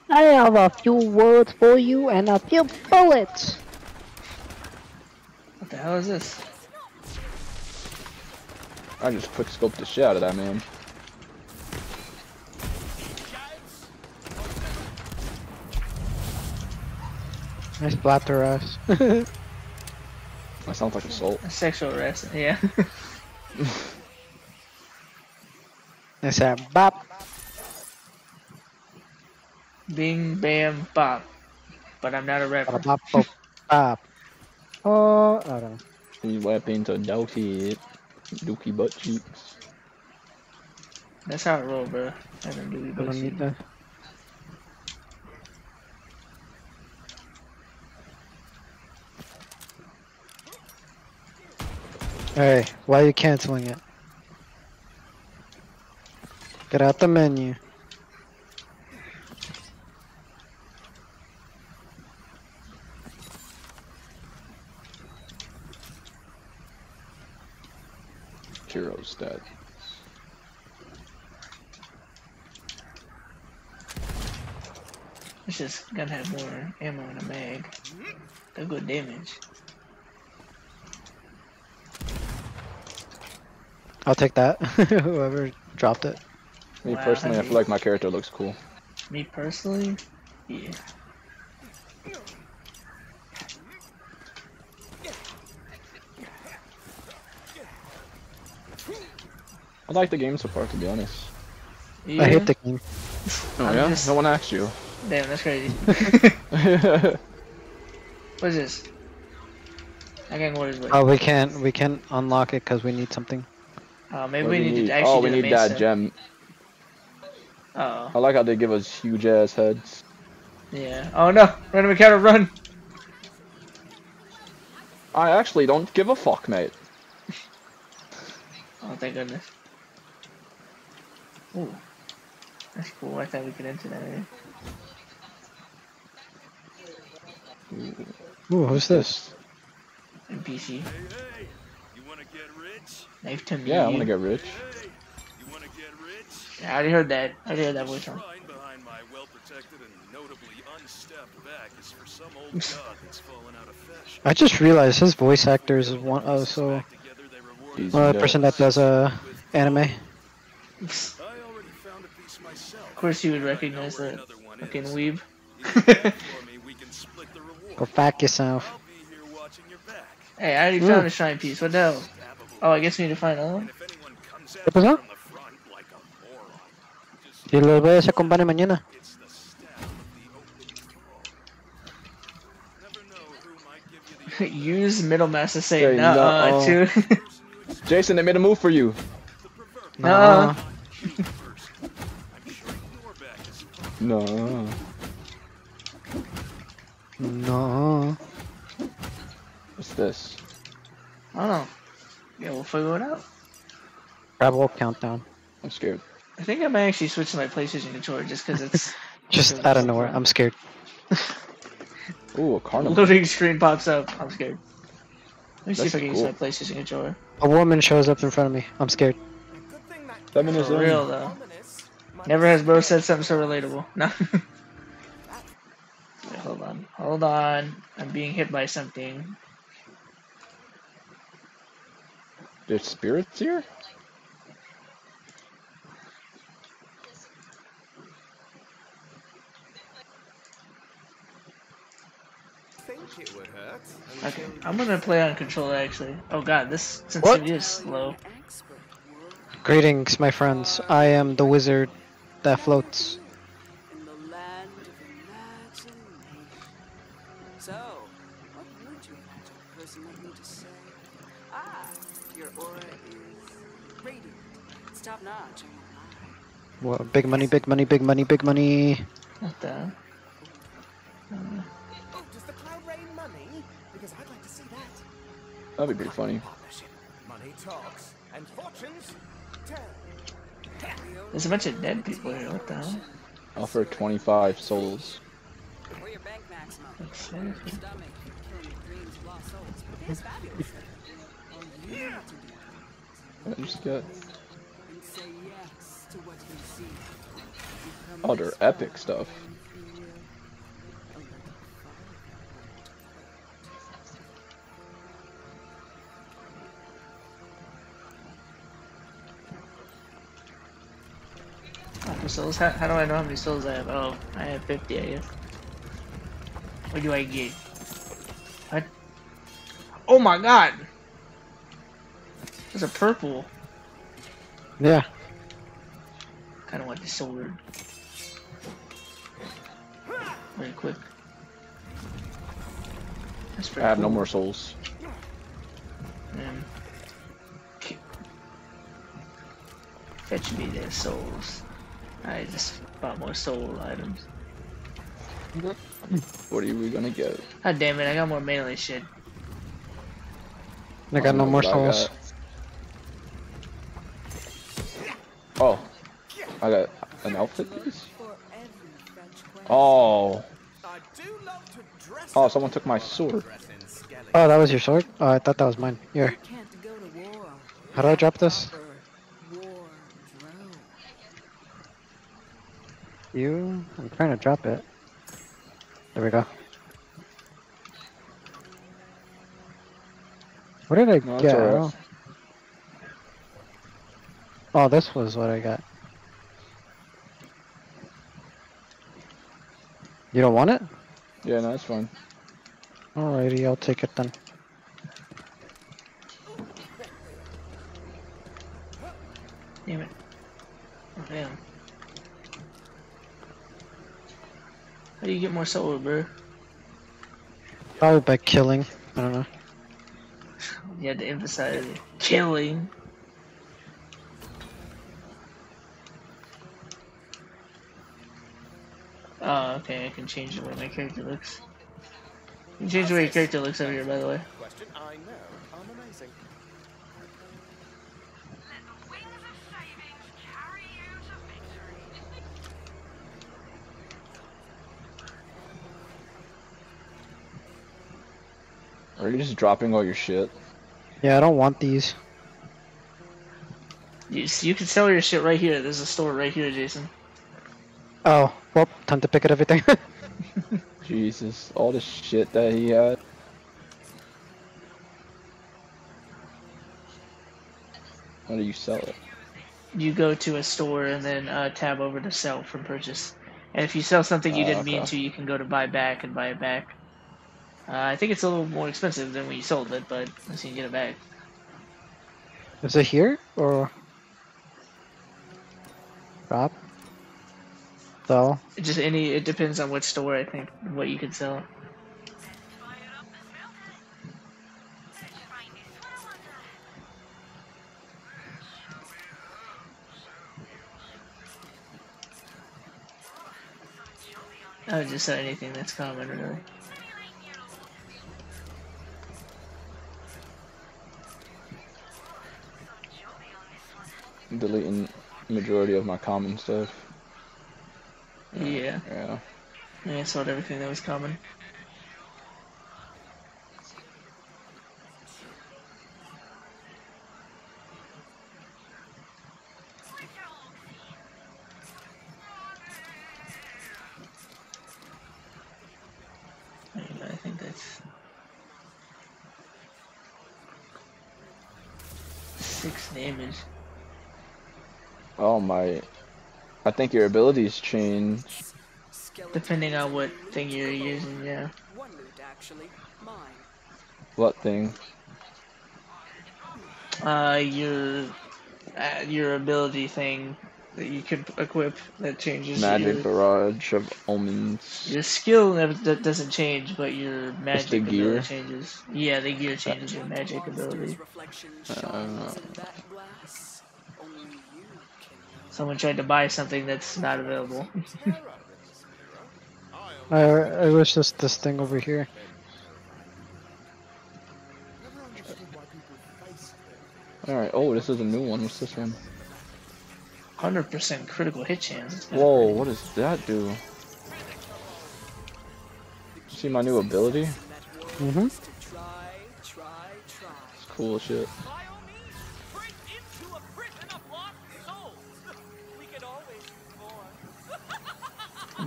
[SPEAKER 2] I have a few words for you and a few bullets.
[SPEAKER 3] What the hell is this?
[SPEAKER 1] I just quick scoped the shit out of that man.
[SPEAKER 2] Nice blatter ass.
[SPEAKER 1] That sounds like assault.
[SPEAKER 3] A sexual arrest, yeah. [laughs]
[SPEAKER 2] I said bop.
[SPEAKER 3] Bing, bam, bop. But I'm not a rapper.
[SPEAKER 2] Bop, bop, bop. [laughs] Oh, I don't know.
[SPEAKER 1] You weapon to dookie, dookie butt cheeks.
[SPEAKER 3] That's how it roll, bro. I don't do
[SPEAKER 2] I
[SPEAKER 3] but
[SPEAKER 2] don't need that. Hey, why are you canceling it? Get out the menu.
[SPEAKER 1] Hero stat.
[SPEAKER 3] It's just gonna have more ammo in a mag. They're good damage.
[SPEAKER 2] I'll take that. [laughs] Whoever dropped it.
[SPEAKER 1] Me
[SPEAKER 3] Wow,
[SPEAKER 1] personally, I
[SPEAKER 3] heavy.
[SPEAKER 1] feel like my character looks cool.
[SPEAKER 3] Me personally, yeah.
[SPEAKER 1] I like the game so far, to be honest.
[SPEAKER 3] yeah.
[SPEAKER 2] I hate the game.
[SPEAKER 1] Oh
[SPEAKER 3] I'm
[SPEAKER 1] yeah?
[SPEAKER 3] just-
[SPEAKER 1] No one asked you.
[SPEAKER 3] Damn, that's crazy. [laughs] What is this? I can go his way.
[SPEAKER 2] Oh, we can't we can't unlock it because we need something.
[SPEAKER 3] Uh, maybe
[SPEAKER 1] What
[SPEAKER 3] we
[SPEAKER 1] do
[SPEAKER 3] need, to actually
[SPEAKER 1] Oh, we need that
[SPEAKER 3] set.
[SPEAKER 1] gem.
[SPEAKER 3] Oh,
[SPEAKER 1] I like how they give us huge ass heads.
[SPEAKER 3] yeah. Oh no, random encounter, run!
[SPEAKER 1] I actually don't give a fuck, mate. [laughs]
[SPEAKER 3] Oh, thank goodness. Ooh, that's cool. I thought we could enter that area.
[SPEAKER 2] Ooh, who's this?
[SPEAKER 3] NPC.
[SPEAKER 6] Hey, hey, you want to get rich?
[SPEAKER 3] Knife to me.
[SPEAKER 1] Yeah, I want to get rich.
[SPEAKER 6] Hey, you want to get rich?
[SPEAKER 3] Yeah, I already heard that. I already heard that voice. From.
[SPEAKER 6] Shrine behind my well-protected and notably unstepped back is for some old god that's fallen out of fashion.
[SPEAKER 2] I just realized his voice actor is one oh so
[SPEAKER 1] He's
[SPEAKER 2] uh, the person that does uh anime. [laughs]
[SPEAKER 6] I already found a piece myself.
[SPEAKER 3] Of course, you would recognize that fucking weeb. [laughs]
[SPEAKER 2] Go fuck yourself.
[SPEAKER 3] Hey, I already
[SPEAKER 2] Ooh.
[SPEAKER 3] found a shrine piece. What the hell? Oh, I guess we need to find another one.
[SPEAKER 2] ¿Qué pasó? Y los voy a se acompañe mañana. [laughs]
[SPEAKER 3] Use middle mass to say
[SPEAKER 1] Say
[SPEAKER 3] no uh,
[SPEAKER 1] no.
[SPEAKER 3] to.
[SPEAKER 1] Jason, they made a move for you.
[SPEAKER 3] no. [laughs]
[SPEAKER 1] No.
[SPEAKER 2] No.
[SPEAKER 1] What's this?
[SPEAKER 3] I don't know. Yeah, we'll figure it out.
[SPEAKER 2] Bravo countdown.
[SPEAKER 1] I'm scared.
[SPEAKER 3] I think I might actually switch to my PlayStation controller just because it's [laughs]
[SPEAKER 2] Just out of nowhere. I'm scared. [laughs]
[SPEAKER 1] Ooh, a carnival.
[SPEAKER 3] loading screen pops up. I'm scared. Let me see if I can use
[SPEAKER 1] cool.
[SPEAKER 3] my PlayStation controller.
[SPEAKER 2] A woman shows up in front of me. I'm scared.
[SPEAKER 1] Feminism.
[SPEAKER 3] For real though. Never has bro said something so relatable. No. Wait, [laughs] hold on. Hold on. I'm being hit by something.
[SPEAKER 1] There's spirits here?
[SPEAKER 11] think it.
[SPEAKER 3] Okay, I'm gonna play on controller actually. Oh god, this sensitivity is slow.
[SPEAKER 2] Greetings, my friends. I am the wizard that floats.
[SPEAKER 14] in the land of imagination. So, what would you imagine a person like me to say? Ah, your aura is radiant. It's top notch. I won't lie.
[SPEAKER 2] Big money, big money, big money, big money.
[SPEAKER 3] What the?
[SPEAKER 9] Oh, does the cloud rain money? Because I'd like to see that.
[SPEAKER 1] That'd be pretty funny.
[SPEAKER 3] There's a bunch of dead people here. What the hell?
[SPEAKER 1] Offer 25 souls.
[SPEAKER 14] Or your bank maximum.
[SPEAKER 3] That's
[SPEAKER 14] Or your
[SPEAKER 3] How many souls? How, how do I know how many souls I have? Oh, I have 50, I guess. What do I get? What? Oh my god! There's a purple.
[SPEAKER 2] Yeah.
[SPEAKER 3] Kinda want the sword. Very quick. That's
[SPEAKER 1] I
[SPEAKER 3] pretty
[SPEAKER 1] have no more souls.
[SPEAKER 3] Okay. Fetch me their souls. I just bought more soul items. Mm-hmm.
[SPEAKER 1] What are we gonna get?
[SPEAKER 3] God damn it, I got more melee shit.
[SPEAKER 2] I got no
[SPEAKER 1] oh,
[SPEAKER 2] more souls.
[SPEAKER 1] Oh, I got an outfit piece. Oh,
[SPEAKER 9] I do love to dress
[SPEAKER 1] oh, someone took my sword.
[SPEAKER 2] Oh, that was your sword? Oh, I thought that was mine. Here.
[SPEAKER 14] Can't go to war.
[SPEAKER 2] How do I drop this?
[SPEAKER 14] War drone.
[SPEAKER 2] You? I'm trying to drop it. There we go. What did I
[SPEAKER 1] No,
[SPEAKER 2] get? I oh, oh, this was what I got. You don't want it?
[SPEAKER 1] Yeah, no, that's fine.
[SPEAKER 2] Alrighty, I'll take it then.
[SPEAKER 3] Damn it. Oh, damn. How do you get more soul, bro?
[SPEAKER 2] Probably by killing. I don't know. [laughs]
[SPEAKER 3] You had to emphasize it. killing. Oh, okay, I can change the way my character looks. You can change the way your character looks over here, by the way.
[SPEAKER 1] Are you just dropping all your shit?
[SPEAKER 2] Yeah, I don't want these.
[SPEAKER 3] You, you can sell your shit right here. There's a store right here, Jason.
[SPEAKER 2] Oh, well, time to pick at everything. [laughs]
[SPEAKER 1] Jesus, all the shit that he had. How do you sell it?
[SPEAKER 3] You go to a store and then uh, tab over to sell from purchase. And if you sell something you
[SPEAKER 1] Oh,
[SPEAKER 3] didn't mean
[SPEAKER 1] okay.
[SPEAKER 3] to, you can go to buy back and buy it back. Uh, I think it's a little more expensive than when you sold it, but at least you can get it back.
[SPEAKER 2] Is it here or Rob? So
[SPEAKER 3] It just any. It depends on which store. I think what you can sell. I would just sell anything that's common, really.
[SPEAKER 1] Deleting majority of my common stuff.
[SPEAKER 3] Yeah.
[SPEAKER 1] Yeah.
[SPEAKER 3] Yeah, I sold everything that was common. I don't know, I think that's six damage.
[SPEAKER 1] Oh my. I think your abilities change.
[SPEAKER 3] Depending on what thing you're using, yeah.
[SPEAKER 14] One loot, actually. Mine.
[SPEAKER 1] What thing?
[SPEAKER 3] Uh, your uh, your ability thing that you can equip that changes
[SPEAKER 1] Magic
[SPEAKER 3] your,
[SPEAKER 1] Barrage of Omens.
[SPEAKER 3] your skill never, that doesn't change, but your magic
[SPEAKER 1] the gear?
[SPEAKER 3] ability changes. Yeah, the gear changes your magic ability.
[SPEAKER 1] Uh,
[SPEAKER 3] Someone tried to buy something that's not available. [laughs]
[SPEAKER 2] I it was just this thing over here.
[SPEAKER 1] Alright, oh, this is a new one. What's this one?
[SPEAKER 3] Hundred percent critical hit chance.
[SPEAKER 1] Whoa, what does that do? See my new ability?
[SPEAKER 2] Mm-hmm.
[SPEAKER 1] It's cool shit.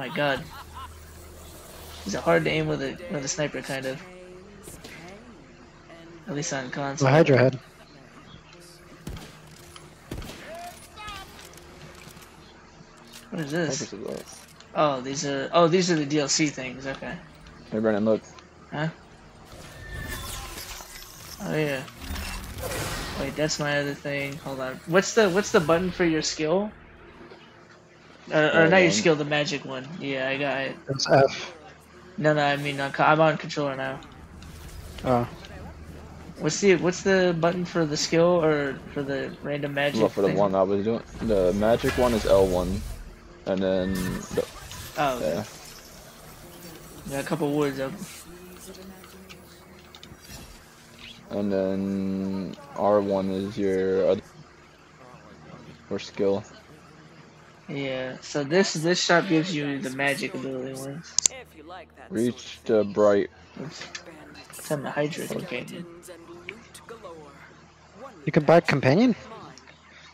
[SPEAKER 3] My god. Is it hard to aim with a with a sniper kind of? At least on console.
[SPEAKER 2] The Hydra head.
[SPEAKER 3] What is this?
[SPEAKER 1] Purpose of.
[SPEAKER 3] Oh, these are oh these are the DLC things. Okay.
[SPEAKER 1] Hey, Brennan, look.
[SPEAKER 3] Huh? Oh yeah. Wait, that's my other thing. Hold on. What's the what's the button for your skill? Uh, or
[SPEAKER 1] Uh,
[SPEAKER 3] not your skill, the magic one. Yeah, I got it.
[SPEAKER 2] It's F.
[SPEAKER 3] No, no, I mean on, I'm on controller now.
[SPEAKER 2] Oh.
[SPEAKER 3] What's the what's the button for the skill or for the random magic?
[SPEAKER 1] Well, for the
[SPEAKER 3] thing?
[SPEAKER 1] one I was doing. The magic one is L1. And then. The,
[SPEAKER 3] Oh, okay.
[SPEAKER 1] yeah.
[SPEAKER 3] Yeah, a couple words up.
[SPEAKER 1] And then R1 is your other. Or skill.
[SPEAKER 3] Yeah. So this this shop gives you the magic ability ones.
[SPEAKER 14] If you like that
[SPEAKER 1] Reach the bright.
[SPEAKER 3] It's on the Hydra companion.
[SPEAKER 2] You can buy companion.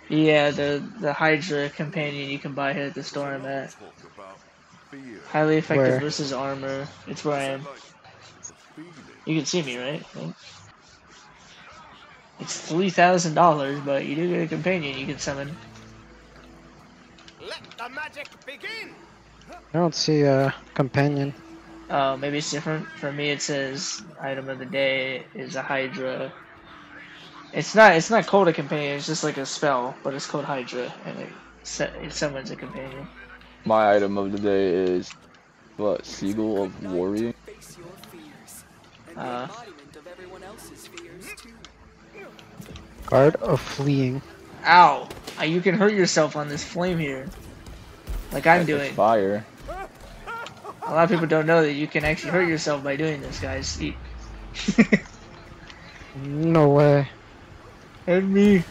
[SPEAKER 3] Yeah, the the Hydra companion you can buy here at the store I'm at. Highly effective
[SPEAKER 2] Where?
[SPEAKER 3] versus armor. It's where I am. You can see me, right? Right? It's three thousand dollars, but you do get a companion you can summon.
[SPEAKER 9] Let the magic begin!
[SPEAKER 2] I don't see a companion.
[SPEAKER 3] Oh, maybe it's different. For me, it says item of the day is a Hydra. It's not. It's not called a companion. It's just like a spell, but it's called Hydra, and it it summons a companion.
[SPEAKER 1] My item of the day is. What? Seagull of Warrior?
[SPEAKER 3] Uh,
[SPEAKER 14] embodiment of everyone else's fears too.
[SPEAKER 2] Guard of fleeing.
[SPEAKER 3] Ow! Uh, You can hurt yourself on this flame here. Like I'm
[SPEAKER 1] Like
[SPEAKER 3] doing.
[SPEAKER 1] Fire.
[SPEAKER 3] A lot of people don't know that you can actually hurt yourself by doing this, guys. [laughs]
[SPEAKER 2] No way.
[SPEAKER 3] Help me.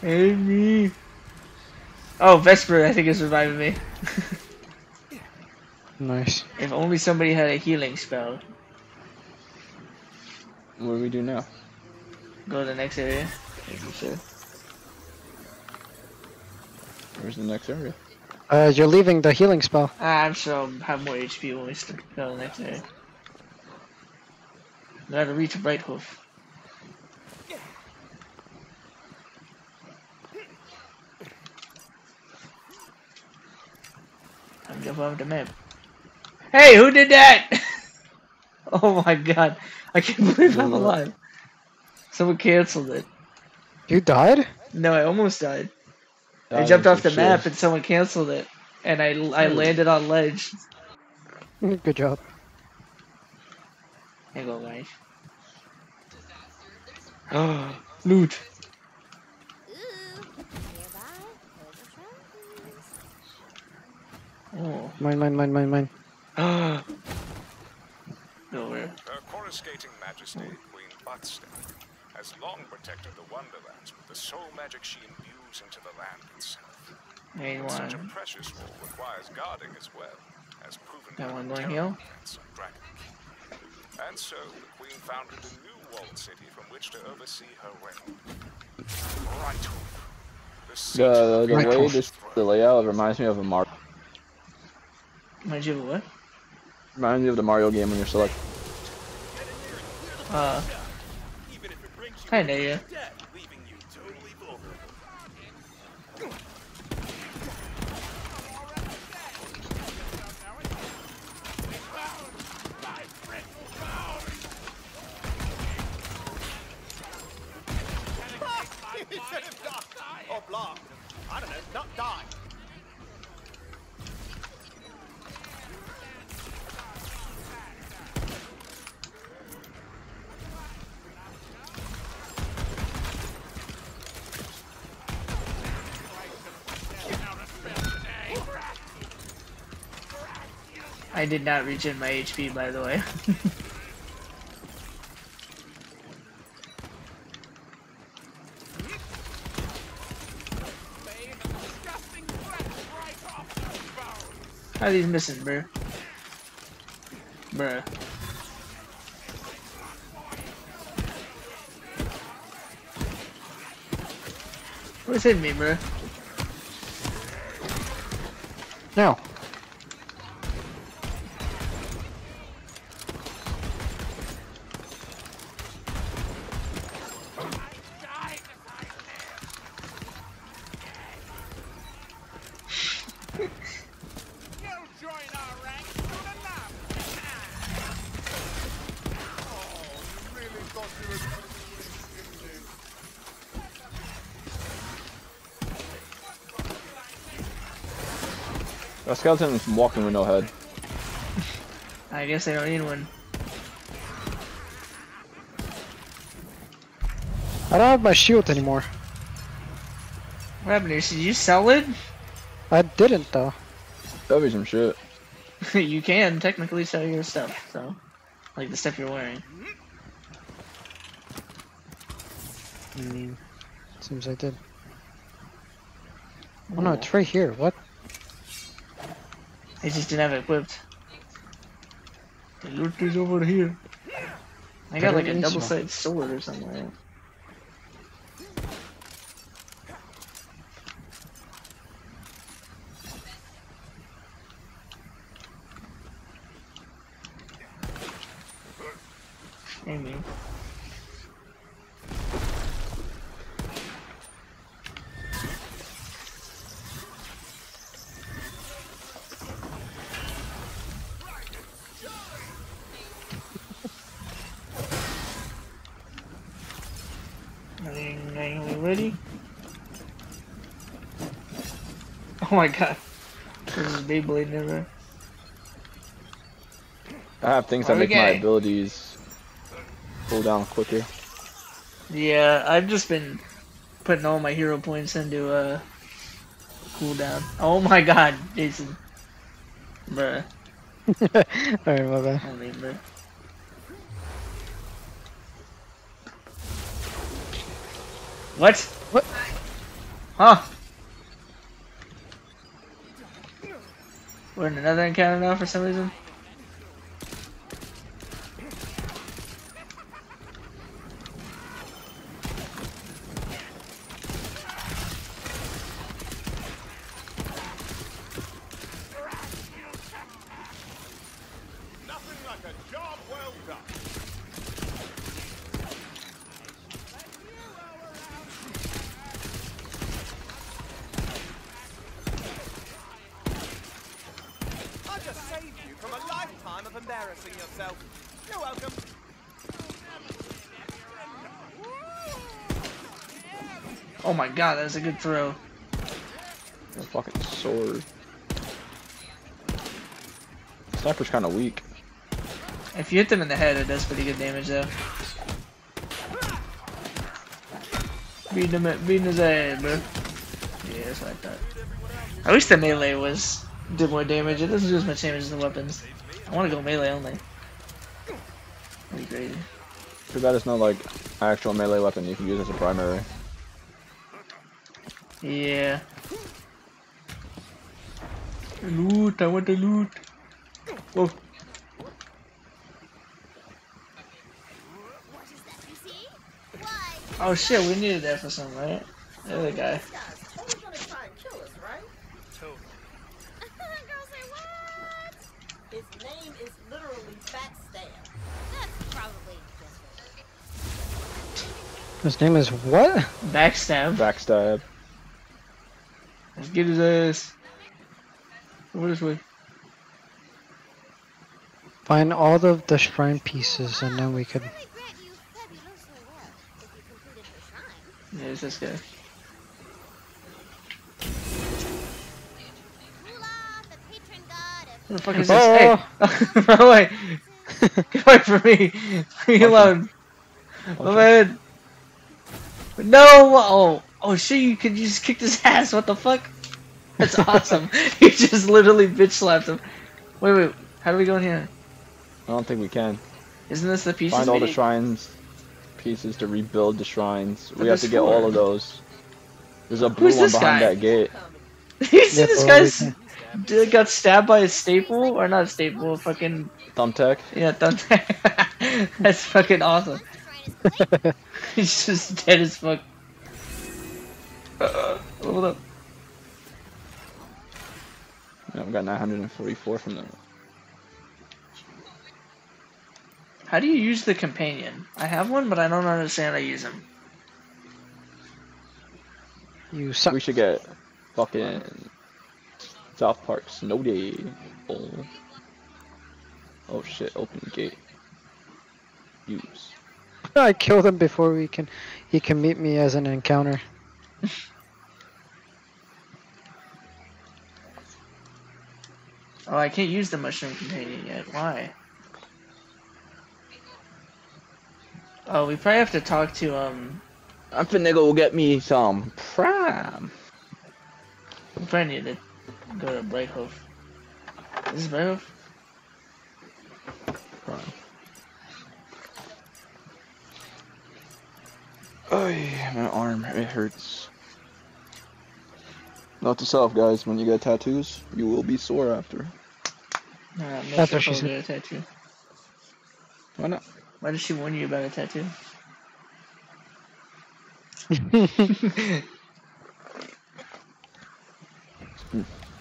[SPEAKER 3] Help me. Oh, Vesper, I think is reviving me. [laughs]
[SPEAKER 2] Nice.
[SPEAKER 3] If only somebody had a healing spell.
[SPEAKER 1] What do we do now?
[SPEAKER 3] Go to the next area.
[SPEAKER 1] Sure. Where's the next area?
[SPEAKER 2] Uh, you're leaving the healing spell.
[SPEAKER 3] Ah, I'm sure I'll have more HP when we st- go to the next area. Gotta reach Brighthoof. I'm jump off the map. Hey, who did that? [laughs] oh my god. I can't [laughs] believe I'm alive. Someone cancelled it.
[SPEAKER 2] You died?
[SPEAKER 3] No, I almost died. I jumped off the
[SPEAKER 1] shit.
[SPEAKER 3] map and someone cancelled it. And I, I
[SPEAKER 2] Hmm.
[SPEAKER 3] landed on ledge.
[SPEAKER 2] Good job.
[SPEAKER 3] There you go, guys. Loot. Oh.
[SPEAKER 2] Mine, mine, mine, mine, mine. [gasps]
[SPEAKER 3] Nowhere.
[SPEAKER 13] Her coruscating majesty, Queen Butt Stallion, has long protected the Wonderlands with the soul magic she imbues into the land itself.
[SPEAKER 3] Ain't
[SPEAKER 13] But such a precious role requires guarding as well, as proven
[SPEAKER 3] That one going here?
[SPEAKER 13] events on Dragon Keep. And so, the Queen founded a new walled city from which to oversee her realm. Brighthoof. The seat
[SPEAKER 1] The, the way this the layout reminds me of a Mar
[SPEAKER 3] Mind you, of what?
[SPEAKER 1] reminds me of the Mario game when you're select.
[SPEAKER 3] Uh. Kinda, yeah.
[SPEAKER 15] Or blah. I don't know, not die.
[SPEAKER 3] I did not regen my HP, by the way. [laughs] How these missing, bruh? Bruh. What's hitting me, bruh?
[SPEAKER 2] No.
[SPEAKER 1] A is walking with no head. [laughs]
[SPEAKER 3] I guess I don't need one.
[SPEAKER 2] I don't have my shield anymore.
[SPEAKER 3] What happened here? Did you sell it?
[SPEAKER 2] I didn't though.
[SPEAKER 1] That'd be some shit. [laughs]
[SPEAKER 3] you can technically sell your stuff, so like the stuff you're wearing.
[SPEAKER 2] Mm, seems I did. Oh no, it's right here. What?
[SPEAKER 3] I just didn't have it equipped. The loot is over here. I got like a double-sided sword or something. Like that. Maybe. Are you, are you ready? Oh my god. This is Beyblade never.
[SPEAKER 1] I have things that
[SPEAKER 3] we
[SPEAKER 1] make my abilities cool down quicker.
[SPEAKER 3] Yeah, I've just been putting all my hero points into a uh cooldown. Oh my god, Jason. Bruh. [laughs]
[SPEAKER 2] Alright, my bad.
[SPEAKER 3] I mean, bruh. What?
[SPEAKER 2] What?
[SPEAKER 3] Huh? We're in another encounter now for some reason.
[SPEAKER 15] Nothing like a job well done. I just saved you from a lifetime of embarrassing yourself. You're welcome.
[SPEAKER 3] Oh my god, that's a good throw.
[SPEAKER 1] A fucking sword. Sniper's kind of weak.
[SPEAKER 3] If you hit them in the head, it does pretty good damage though. Beating him, at- beating his head, bro. Yeah, that's what I thought. I wish the melee was did more damage. It doesn't do as much damage as the weapons. I want to go melee only. That'd be crazy.
[SPEAKER 1] Too bad it's not like actual melee weapon you can use as a primary.
[SPEAKER 3] Yeah. Loot, I want the loot. Whoa. Oh shit, we needed that for something, right? The other guy.
[SPEAKER 5] His name is literally Backstab.
[SPEAKER 8] That's probably
[SPEAKER 2] His name is what?
[SPEAKER 3] Backstab.
[SPEAKER 1] Backstab.
[SPEAKER 3] Get his ass. Over this way.
[SPEAKER 2] Find all of the shrine pieces and then we could.
[SPEAKER 3] Yeah, it's this guy. Who the fuck is this?
[SPEAKER 2] Oh.
[SPEAKER 3] Hey! Run away! Get away from me! Leave me alone! My man! No! Oh! Oh shit, you could you just kicked his ass, what the fuck? That's awesome. [laughs] you just literally bitch slapped him. Wait, wait, how do we go in here?
[SPEAKER 1] I don't think we can.
[SPEAKER 3] Isn't this the pieces
[SPEAKER 1] Find all
[SPEAKER 3] we
[SPEAKER 1] the
[SPEAKER 3] need?
[SPEAKER 1] shrines pieces to rebuild the shrines.
[SPEAKER 3] But
[SPEAKER 1] we have to
[SPEAKER 3] there's
[SPEAKER 1] get all of those. There's a blue
[SPEAKER 3] Who's
[SPEAKER 1] one behind
[SPEAKER 3] guy?
[SPEAKER 1] that gate. [laughs]
[SPEAKER 3] you see
[SPEAKER 2] Yeah,
[SPEAKER 3] this
[SPEAKER 2] but
[SPEAKER 3] guy's
[SPEAKER 2] we
[SPEAKER 3] got stabbed by a staple? Or not a staple, a fucking
[SPEAKER 1] Thumbtack.
[SPEAKER 3] Yeah, thumbtack. [laughs] That's fucking awesome. He's just dead as fuck. Uh, hold up.
[SPEAKER 1] Yeah, we got 944 from them.
[SPEAKER 3] How do you use the companion? I have one, but I don't understand how to use him.
[SPEAKER 2] You suck.
[SPEAKER 1] We should get fucking South Park Snow Day. Oh, oh shit! Open gate. Use.
[SPEAKER 2] I killed him before we can. He can meet me as an encounter. [laughs]
[SPEAKER 3] Oh, I can't use the mushroom companion yet. Why? Oh, we probably have to talk to um.
[SPEAKER 1] I'm finna go get me some prime.
[SPEAKER 3] We probably need to go to Brighthoof. Is this?
[SPEAKER 1] Prime. Oh, yeah, my arm it hurts. Not to self, guys: when you get tattoos, you will be sore after.
[SPEAKER 3] Nah,
[SPEAKER 2] That's what she said.
[SPEAKER 3] get a tattoo.
[SPEAKER 1] Why not?
[SPEAKER 3] Why did she warn you about a tattoo? [laughs]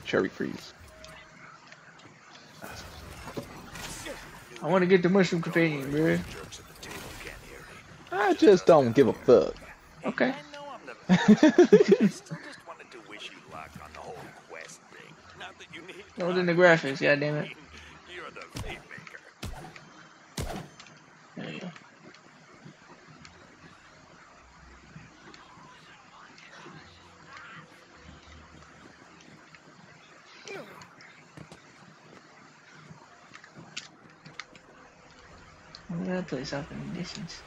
[SPEAKER 1] Cherry freeze.
[SPEAKER 3] I want to get the mushroom companion, bro.
[SPEAKER 1] I just don't give a fuck.
[SPEAKER 3] Okay. Load in the graphics, god damn it. I'm gonna play something conditions.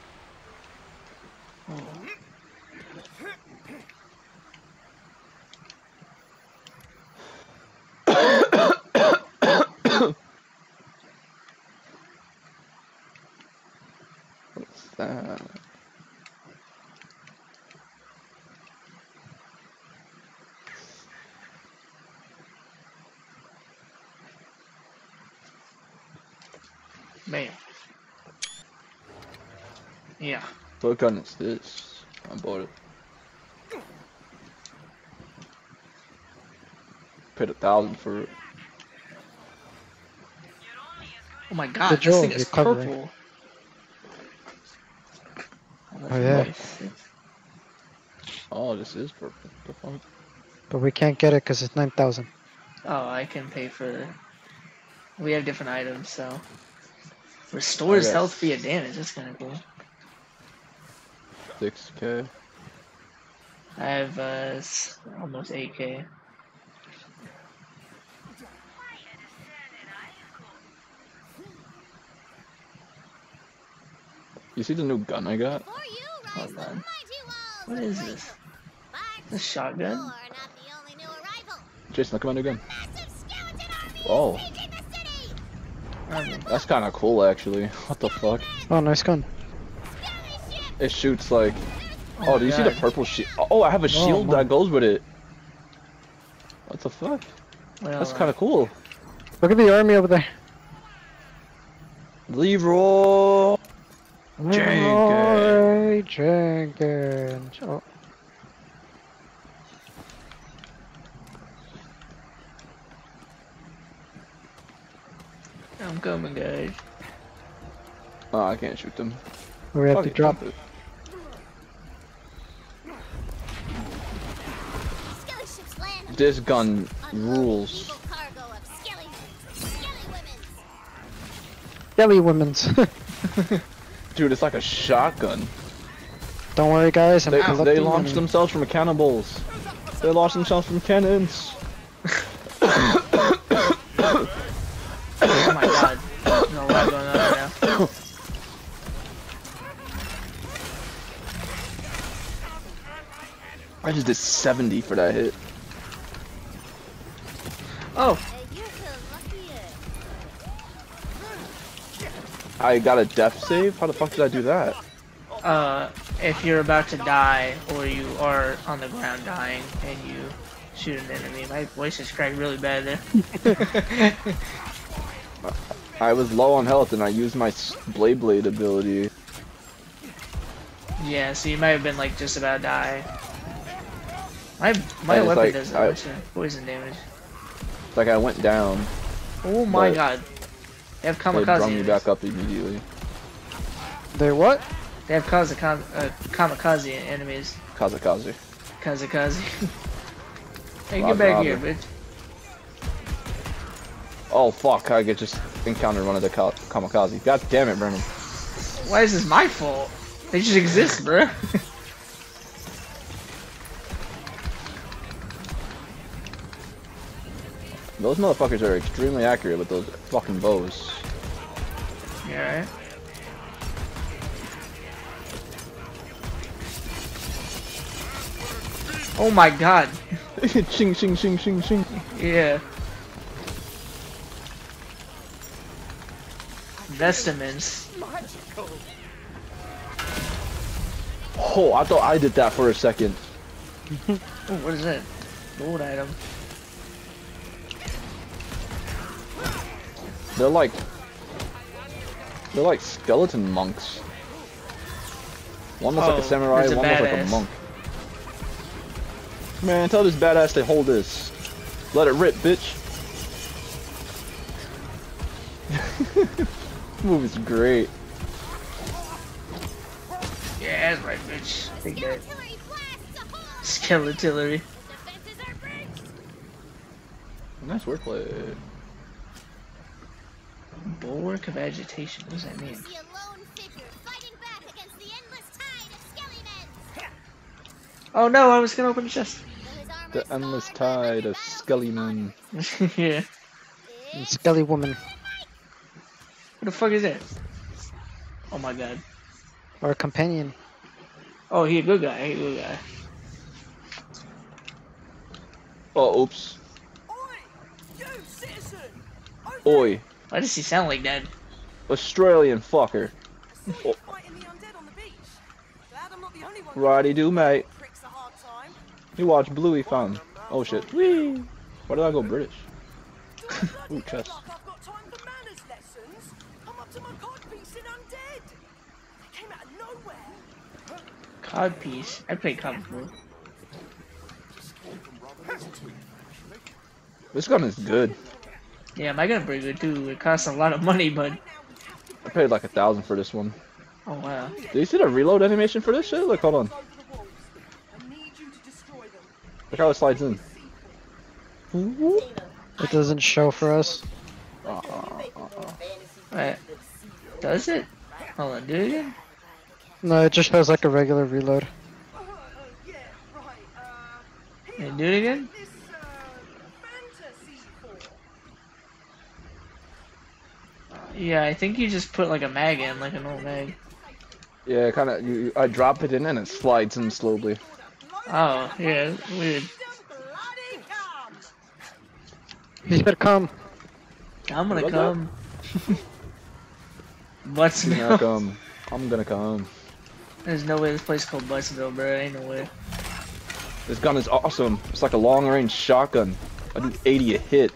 [SPEAKER 3] Yeah.
[SPEAKER 1] What gun is this? I bought it. Paid a thousand for it.
[SPEAKER 3] Oh my god,
[SPEAKER 2] Good
[SPEAKER 3] this thing is
[SPEAKER 2] you're covering.
[SPEAKER 3] purple.
[SPEAKER 2] Oh yeah,
[SPEAKER 1] Oh, this is purple. The fuck?
[SPEAKER 2] but we can't get it because it's nine thousand.
[SPEAKER 3] Oh, I can pay for. It. We have different items, so. Restores
[SPEAKER 1] Okay.
[SPEAKER 3] health via damage. That's kind of cool.
[SPEAKER 1] 6k.
[SPEAKER 3] I have uh, almost 8k.
[SPEAKER 1] You see the new gun I got?
[SPEAKER 3] Hold on. What is this? A shotgun?
[SPEAKER 1] Jason, look at my new gun. Oh,
[SPEAKER 3] Um,
[SPEAKER 1] that's kind of cool actually. What the fuck?
[SPEAKER 2] Oh, nice gun.
[SPEAKER 1] It shoots like.
[SPEAKER 3] Oh
[SPEAKER 1] Oh, do you see the purple shield? Oh, I have a oh, shield
[SPEAKER 2] my.
[SPEAKER 1] that goes with it. What the fuck?
[SPEAKER 3] well,
[SPEAKER 1] That's kind of cool.
[SPEAKER 2] Look at the army over there.
[SPEAKER 1] Leroy
[SPEAKER 2] Leroy Jenkins. Oh,
[SPEAKER 3] I'm coming, guys.
[SPEAKER 1] Oh, I can't shoot them.
[SPEAKER 2] we have
[SPEAKER 1] Fuck
[SPEAKER 2] to
[SPEAKER 1] it,
[SPEAKER 2] drop.
[SPEAKER 1] it.
[SPEAKER 8] Skelly ships land
[SPEAKER 1] This gun rules.
[SPEAKER 8] skelly, skelly women.
[SPEAKER 2] Women's. [laughs]
[SPEAKER 1] Dude, it's like a shotgun.
[SPEAKER 2] Don't worry, guys. I'm
[SPEAKER 1] They,
[SPEAKER 2] collecting
[SPEAKER 1] they launched
[SPEAKER 2] money.
[SPEAKER 1] themselves from cannonballs. They launched themselves from cannons.
[SPEAKER 3] Oh my god. There's a lot going on right now.
[SPEAKER 1] I just did 70 for that hit.
[SPEAKER 3] Oh,
[SPEAKER 1] I got a death save? How the fuck did I do that?
[SPEAKER 3] uh, if you're about to die or you are on the ground dying and you shoot an enemy, my voice is cracked really bad there. [laughs]
[SPEAKER 1] I was low on health and I used my Blade Blade ability.
[SPEAKER 3] yeah, so you might have been like just about to die. My my weapon
[SPEAKER 1] like,
[SPEAKER 3] does
[SPEAKER 1] I-
[SPEAKER 3] poison damage.
[SPEAKER 1] It's like I went down.
[SPEAKER 3] Oh my god. They have
[SPEAKER 1] They
[SPEAKER 3] kamikaze.
[SPEAKER 1] brought me
[SPEAKER 3] enemies.
[SPEAKER 1] back up immediately.
[SPEAKER 2] They're what?
[SPEAKER 3] They have kamikaze, uh, kamikaze enemies.
[SPEAKER 1] Kazakazi.
[SPEAKER 3] Kamikaze. [laughs] hey,
[SPEAKER 1] Roger,
[SPEAKER 3] get back
[SPEAKER 1] roger.
[SPEAKER 3] here, bitch.
[SPEAKER 1] Oh fuck, I get just encountered one of the ka kamikaze. God damn it, Brennan.
[SPEAKER 3] Why is this my fault? They just exist, bro. [laughs]
[SPEAKER 1] Those motherfuckers are extremely accurate with those fucking bows.
[SPEAKER 3] yeah, right? Oh my god. [laughs]
[SPEAKER 1] shing shing shing shing shing.
[SPEAKER 3] Yeah. Vestiments.
[SPEAKER 1] Oh, I thought I did that for a second.
[SPEAKER 3] Oh, [laughs] what is that? Gold item.
[SPEAKER 1] They're like they're like skeleton monks. One looks like
[SPEAKER 3] Oh,
[SPEAKER 1] a samurai,
[SPEAKER 3] a
[SPEAKER 1] one looks like a monk. Man, tell this badass to hold this. Let it rip, bitch. [laughs] this movie's great.
[SPEAKER 3] Yeah, that's right, bitch. Take that. Skeletillery.
[SPEAKER 1] Nice work, wordplay.
[SPEAKER 3] Bulwark of agitation. What does that mean?
[SPEAKER 8] See a lone figure fighting back against the endless tide of skelly men. [laughs]
[SPEAKER 3] Oh no, I was gonna open the chest.
[SPEAKER 1] The endless tide of skelly men. [laughs]
[SPEAKER 3] yeah.
[SPEAKER 2] And Skelly woman.
[SPEAKER 3] What the fuck is that? Oh my god.
[SPEAKER 2] Or a companion.
[SPEAKER 3] Oh, he a good guy. He a good guy.
[SPEAKER 1] Oh, oops.
[SPEAKER 15] You citizen!
[SPEAKER 1] Oi,
[SPEAKER 3] Why does he sound like that?
[SPEAKER 1] Australian fucker. Oh,
[SPEAKER 15] Fighting the undead on the beach. Glad I'm not the only one.
[SPEAKER 1] righty do, mate.
[SPEAKER 15] Pricks a hard time.
[SPEAKER 1] You watch Bluey fun. Oh shit. Whee! Why did I go British? [laughs] Ooh, chest.
[SPEAKER 15] I've got time for manners lessons. I'm up to my chasing undead. They came out of nowhere.
[SPEAKER 3] Piece. I played COD before.
[SPEAKER 1] This gun is good.
[SPEAKER 3] Yeah, my gun pretty good too. It costs a lot of money, but
[SPEAKER 1] I paid like a thousand for this one.
[SPEAKER 3] oh wow.
[SPEAKER 1] Do you see the reload animation for this shit? Look, hold on. Look how it slides in.
[SPEAKER 2] It doesn't show for us.
[SPEAKER 3] Wait. Does it? Hold on, do it again?
[SPEAKER 2] No, it just shows like a regular reload.
[SPEAKER 3] Hey, do it again? Yeah, I think you just put like a mag in, like an old mag.
[SPEAKER 1] Yeah, kind of. You, you- I drop it in and it slides in slowly.
[SPEAKER 3] Oh, yeah, weird.
[SPEAKER 2] He said come.
[SPEAKER 3] I'm gonna come. [laughs] Buttsville.
[SPEAKER 1] I'm gonna come. I'm gonna come.
[SPEAKER 3] There's no way this place is called Buttsville, bro. Ain't no way.
[SPEAKER 1] This gun is awesome. It's like a long range shotgun. I do 80 a hit.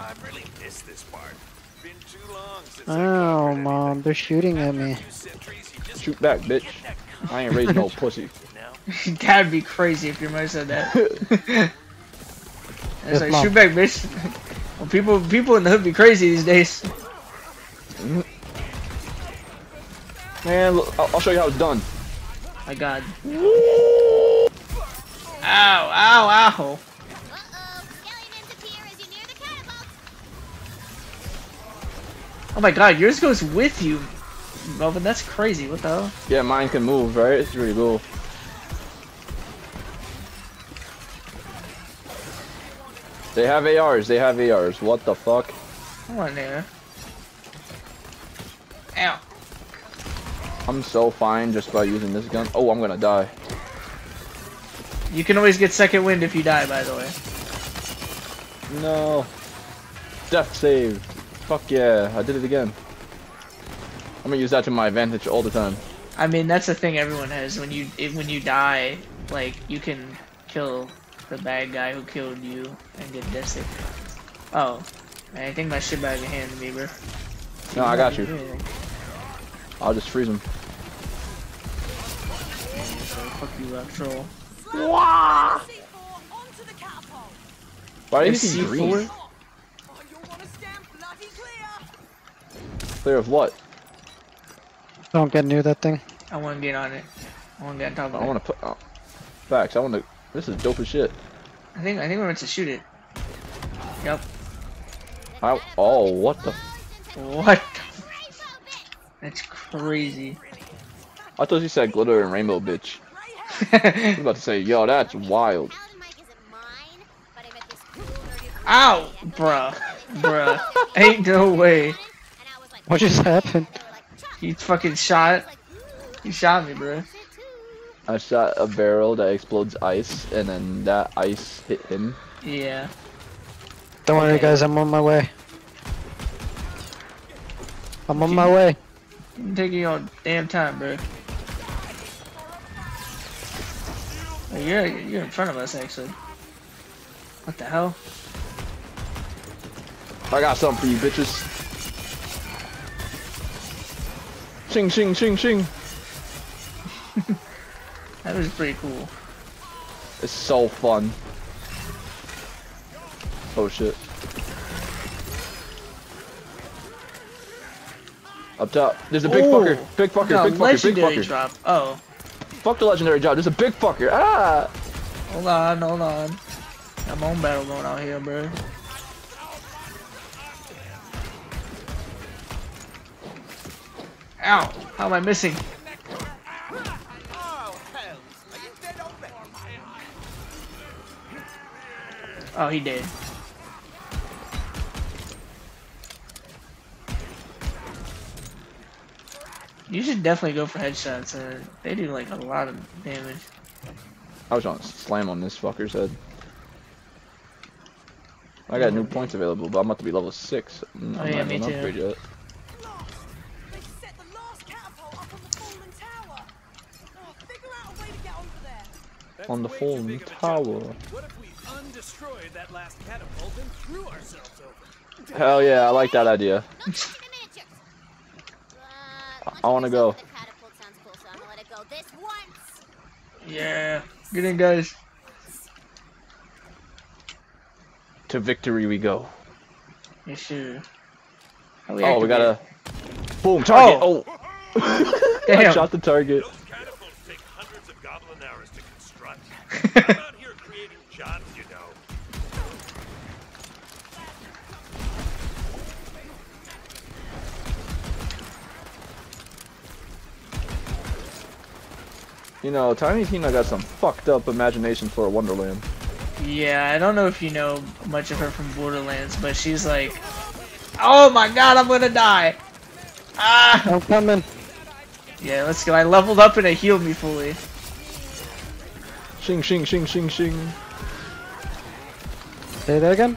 [SPEAKER 13] I really missed this part. Been too long since
[SPEAKER 2] Oh, mom, they're shooting at me.
[SPEAKER 1] Shoot back, bitch. I ain't raising no [laughs] pussy. [laughs]
[SPEAKER 3] That'd be crazy if your mother said that. [laughs]
[SPEAKER 2] Yes,
[SPEAKER 3] it's like
[SPEAKER 2] Mom.
[SPEAKER 3] shoot back, bitch. Well, people, people in the hood be crazy these days.
[SPEAKER 1] Man, look, I'll, I'll show you how it's done.
[SPEAKER 3] My God. Ow! Ow! Ow! Oh my God, yours goes with you, Melvin. That's crazy. What the hell?
[SPEAKER 1] Yeah, mine can move, right? It's really cool. They have ARs. They have ARs. What the fuck?
[SPEAKER 3] Come on there. Ow!
[SPEAKER 1] I'm so fine just by using this gun. Oh, I'm gonna die.
[SPEAKER 3] You can always get second wind if you die, by the way.
[SPEAKER 1] No. Death save. Fuck yeah, I did it again. I'm gonna use that to my advantage all the time.
[SPEAKER 3] I mean, that's the thing everyone has. When you when you die, like you can kill the bad guy who killed you and get death. Oh, man, I think my shit bag handed me, bro.
[SPEAKER 1] No, I got you. I'll just freeze him.
[SPEAKER 3] Fuck you, up troll.
[SPEAKER 1] Why did he
[SPEAKER 3] C4?
[SPEAKER 1] green? Clear of what?
[SPEAKER 2] Don't get near that thing.
[SPEAKER 3] I want to get on it. I want to get on top of
[SPEAKER 1] I
[SPEAKER 3] it.
[SPEAKER 1] want to put. Oh, facts. I want to. This is dope as shit.
[SPEAKER 3] I think I think we're meant to shoot it. Yep.
[SPEAKER 1] I, oh, what the?
[SPEAKER 3] What? That's crazy.
[SPEAKER 1] I thought you said glitter and rainbow, bitch. I was about to say, yo, that's wild.
[SPEAKER 3] Ow, bruh, bruh. Ain't no way.
[SPEAKER 2] What just happened?
[SPEAKER 3] He fucking shot. He shot me, bruh.
[SPEAKER 1] I shot a barrel that explodes ice, and then that ice hit him.
[SPEAKER 3] Yeah.
[SPEAKER 2] Don't worry, guys. I'm on my way. I'm on my way.
[SPEAKER 3] You taking your damn time, bro. Oh, you're you're in front of us, actually. What the hell?
[SPEAKER 1] I got something for you, bitches. Shing, shing, shing, shing. [laughs]
[SPEAKER 3] That was pretty cool.
[SPEAKER 1] It's so fun. Oh shit. Up top. There's a big
[SPEAKER 3] Ooh,
[SPEAKER 1] fucker. Big fucker,
[SPEAKER 3] no,
[SPEAKER 1] big fucker, big
[SPEAKER 3] legendary
[SPEAKER 1] fucker.
[SPEAKER 3] drop. Oh,
[SPEAKER 1] Fuck the legendary job. There's a big fucker. Ah!
[SPEAKER 3] hold on, hold on. I'm on battle going out here, bro. Ow! How am I missing? Oh, he did. You should definitely go for headshots. Uh, they do like a lot of damage.
[SPEAKER 1] I was to slam on this fucker's head. I got new points available, but I'm about to be level 6. Mm,
[SPEAKER 3] Oh,
[SPEAKER 1] I'm
[SPEAKER 3] yeah,
[SPEAKER 1] not
[SPEAKER 3] me too.
[SPEAKER 1] On the fallen tower.
[SPEAKER 7] What if we undestroyed that last catapult and threw ourselves over?
[SPEAKER 1] Hell yeah, I like that idea. I wanna go.
[SPEAKER 8] The catapult sounds cool, so I'm gonna let it go this once.
[SPEAKER 3] Yeah. Get in, guys.
[SPEAKER 1] To victory we go.
[SPEAKER 3] Yeah, sure. Oh, How
[SPEAKER 1] Oh, we gotta. Boom, target! Oh! oh. [laughs] I
[SPEAKER 3] Damn.
[SPEAKER 1] shot the target.
[SPEAKER 6] Those catapults take hundreds of goblin hours to construct. I'm out here creating jobs, you know.
[SPEAKER 1] You know, Tiny Tina got some fucked up imagination for a Wonderland.
[SPEAKER 3] Yeah, I don't know if you know much of her from Borderlands, but she's like, oh my god, I'm gonna die. Ah!
[SPEAKER 2] I'm coming.
[SPEAKER 3] Yeah, let's go. I leveled up and it healed me fully.
[SPEAKER 1] Shing, shing, shing, shing, shing.
[SPEAKER 2] Say that again.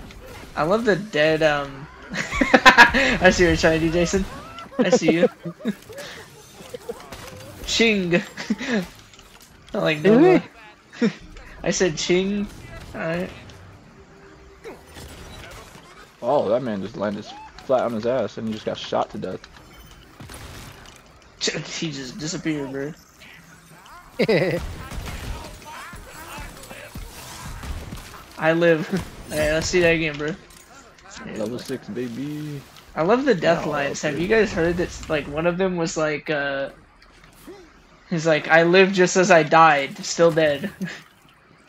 [SPEAKER 3] I love the dead, um... [laughs] I see what you're trying to do, Jason. I see you. [laughs] Ching. Not [laughs] like
[SPEAKER 2] Really?
[SPEAKER 3] Nova. I said ching. Alright.
[SPEAKER 1] Oh, that man just landed flat on his ass and he just got shot to death.
[SPEAKER 3] He just disappeared, bro. I live. [laughs] Alright, let's see that again, bro.
[SPEAKER 1] Level 6, baby.
[SPEAKER 3] I love the death
[SPEAKER 1] No,
[SPEAKER 3] lines. Have you guys heard that? Like one of them was like, uh, he's like, "I live just as I died, still dead." [laughs]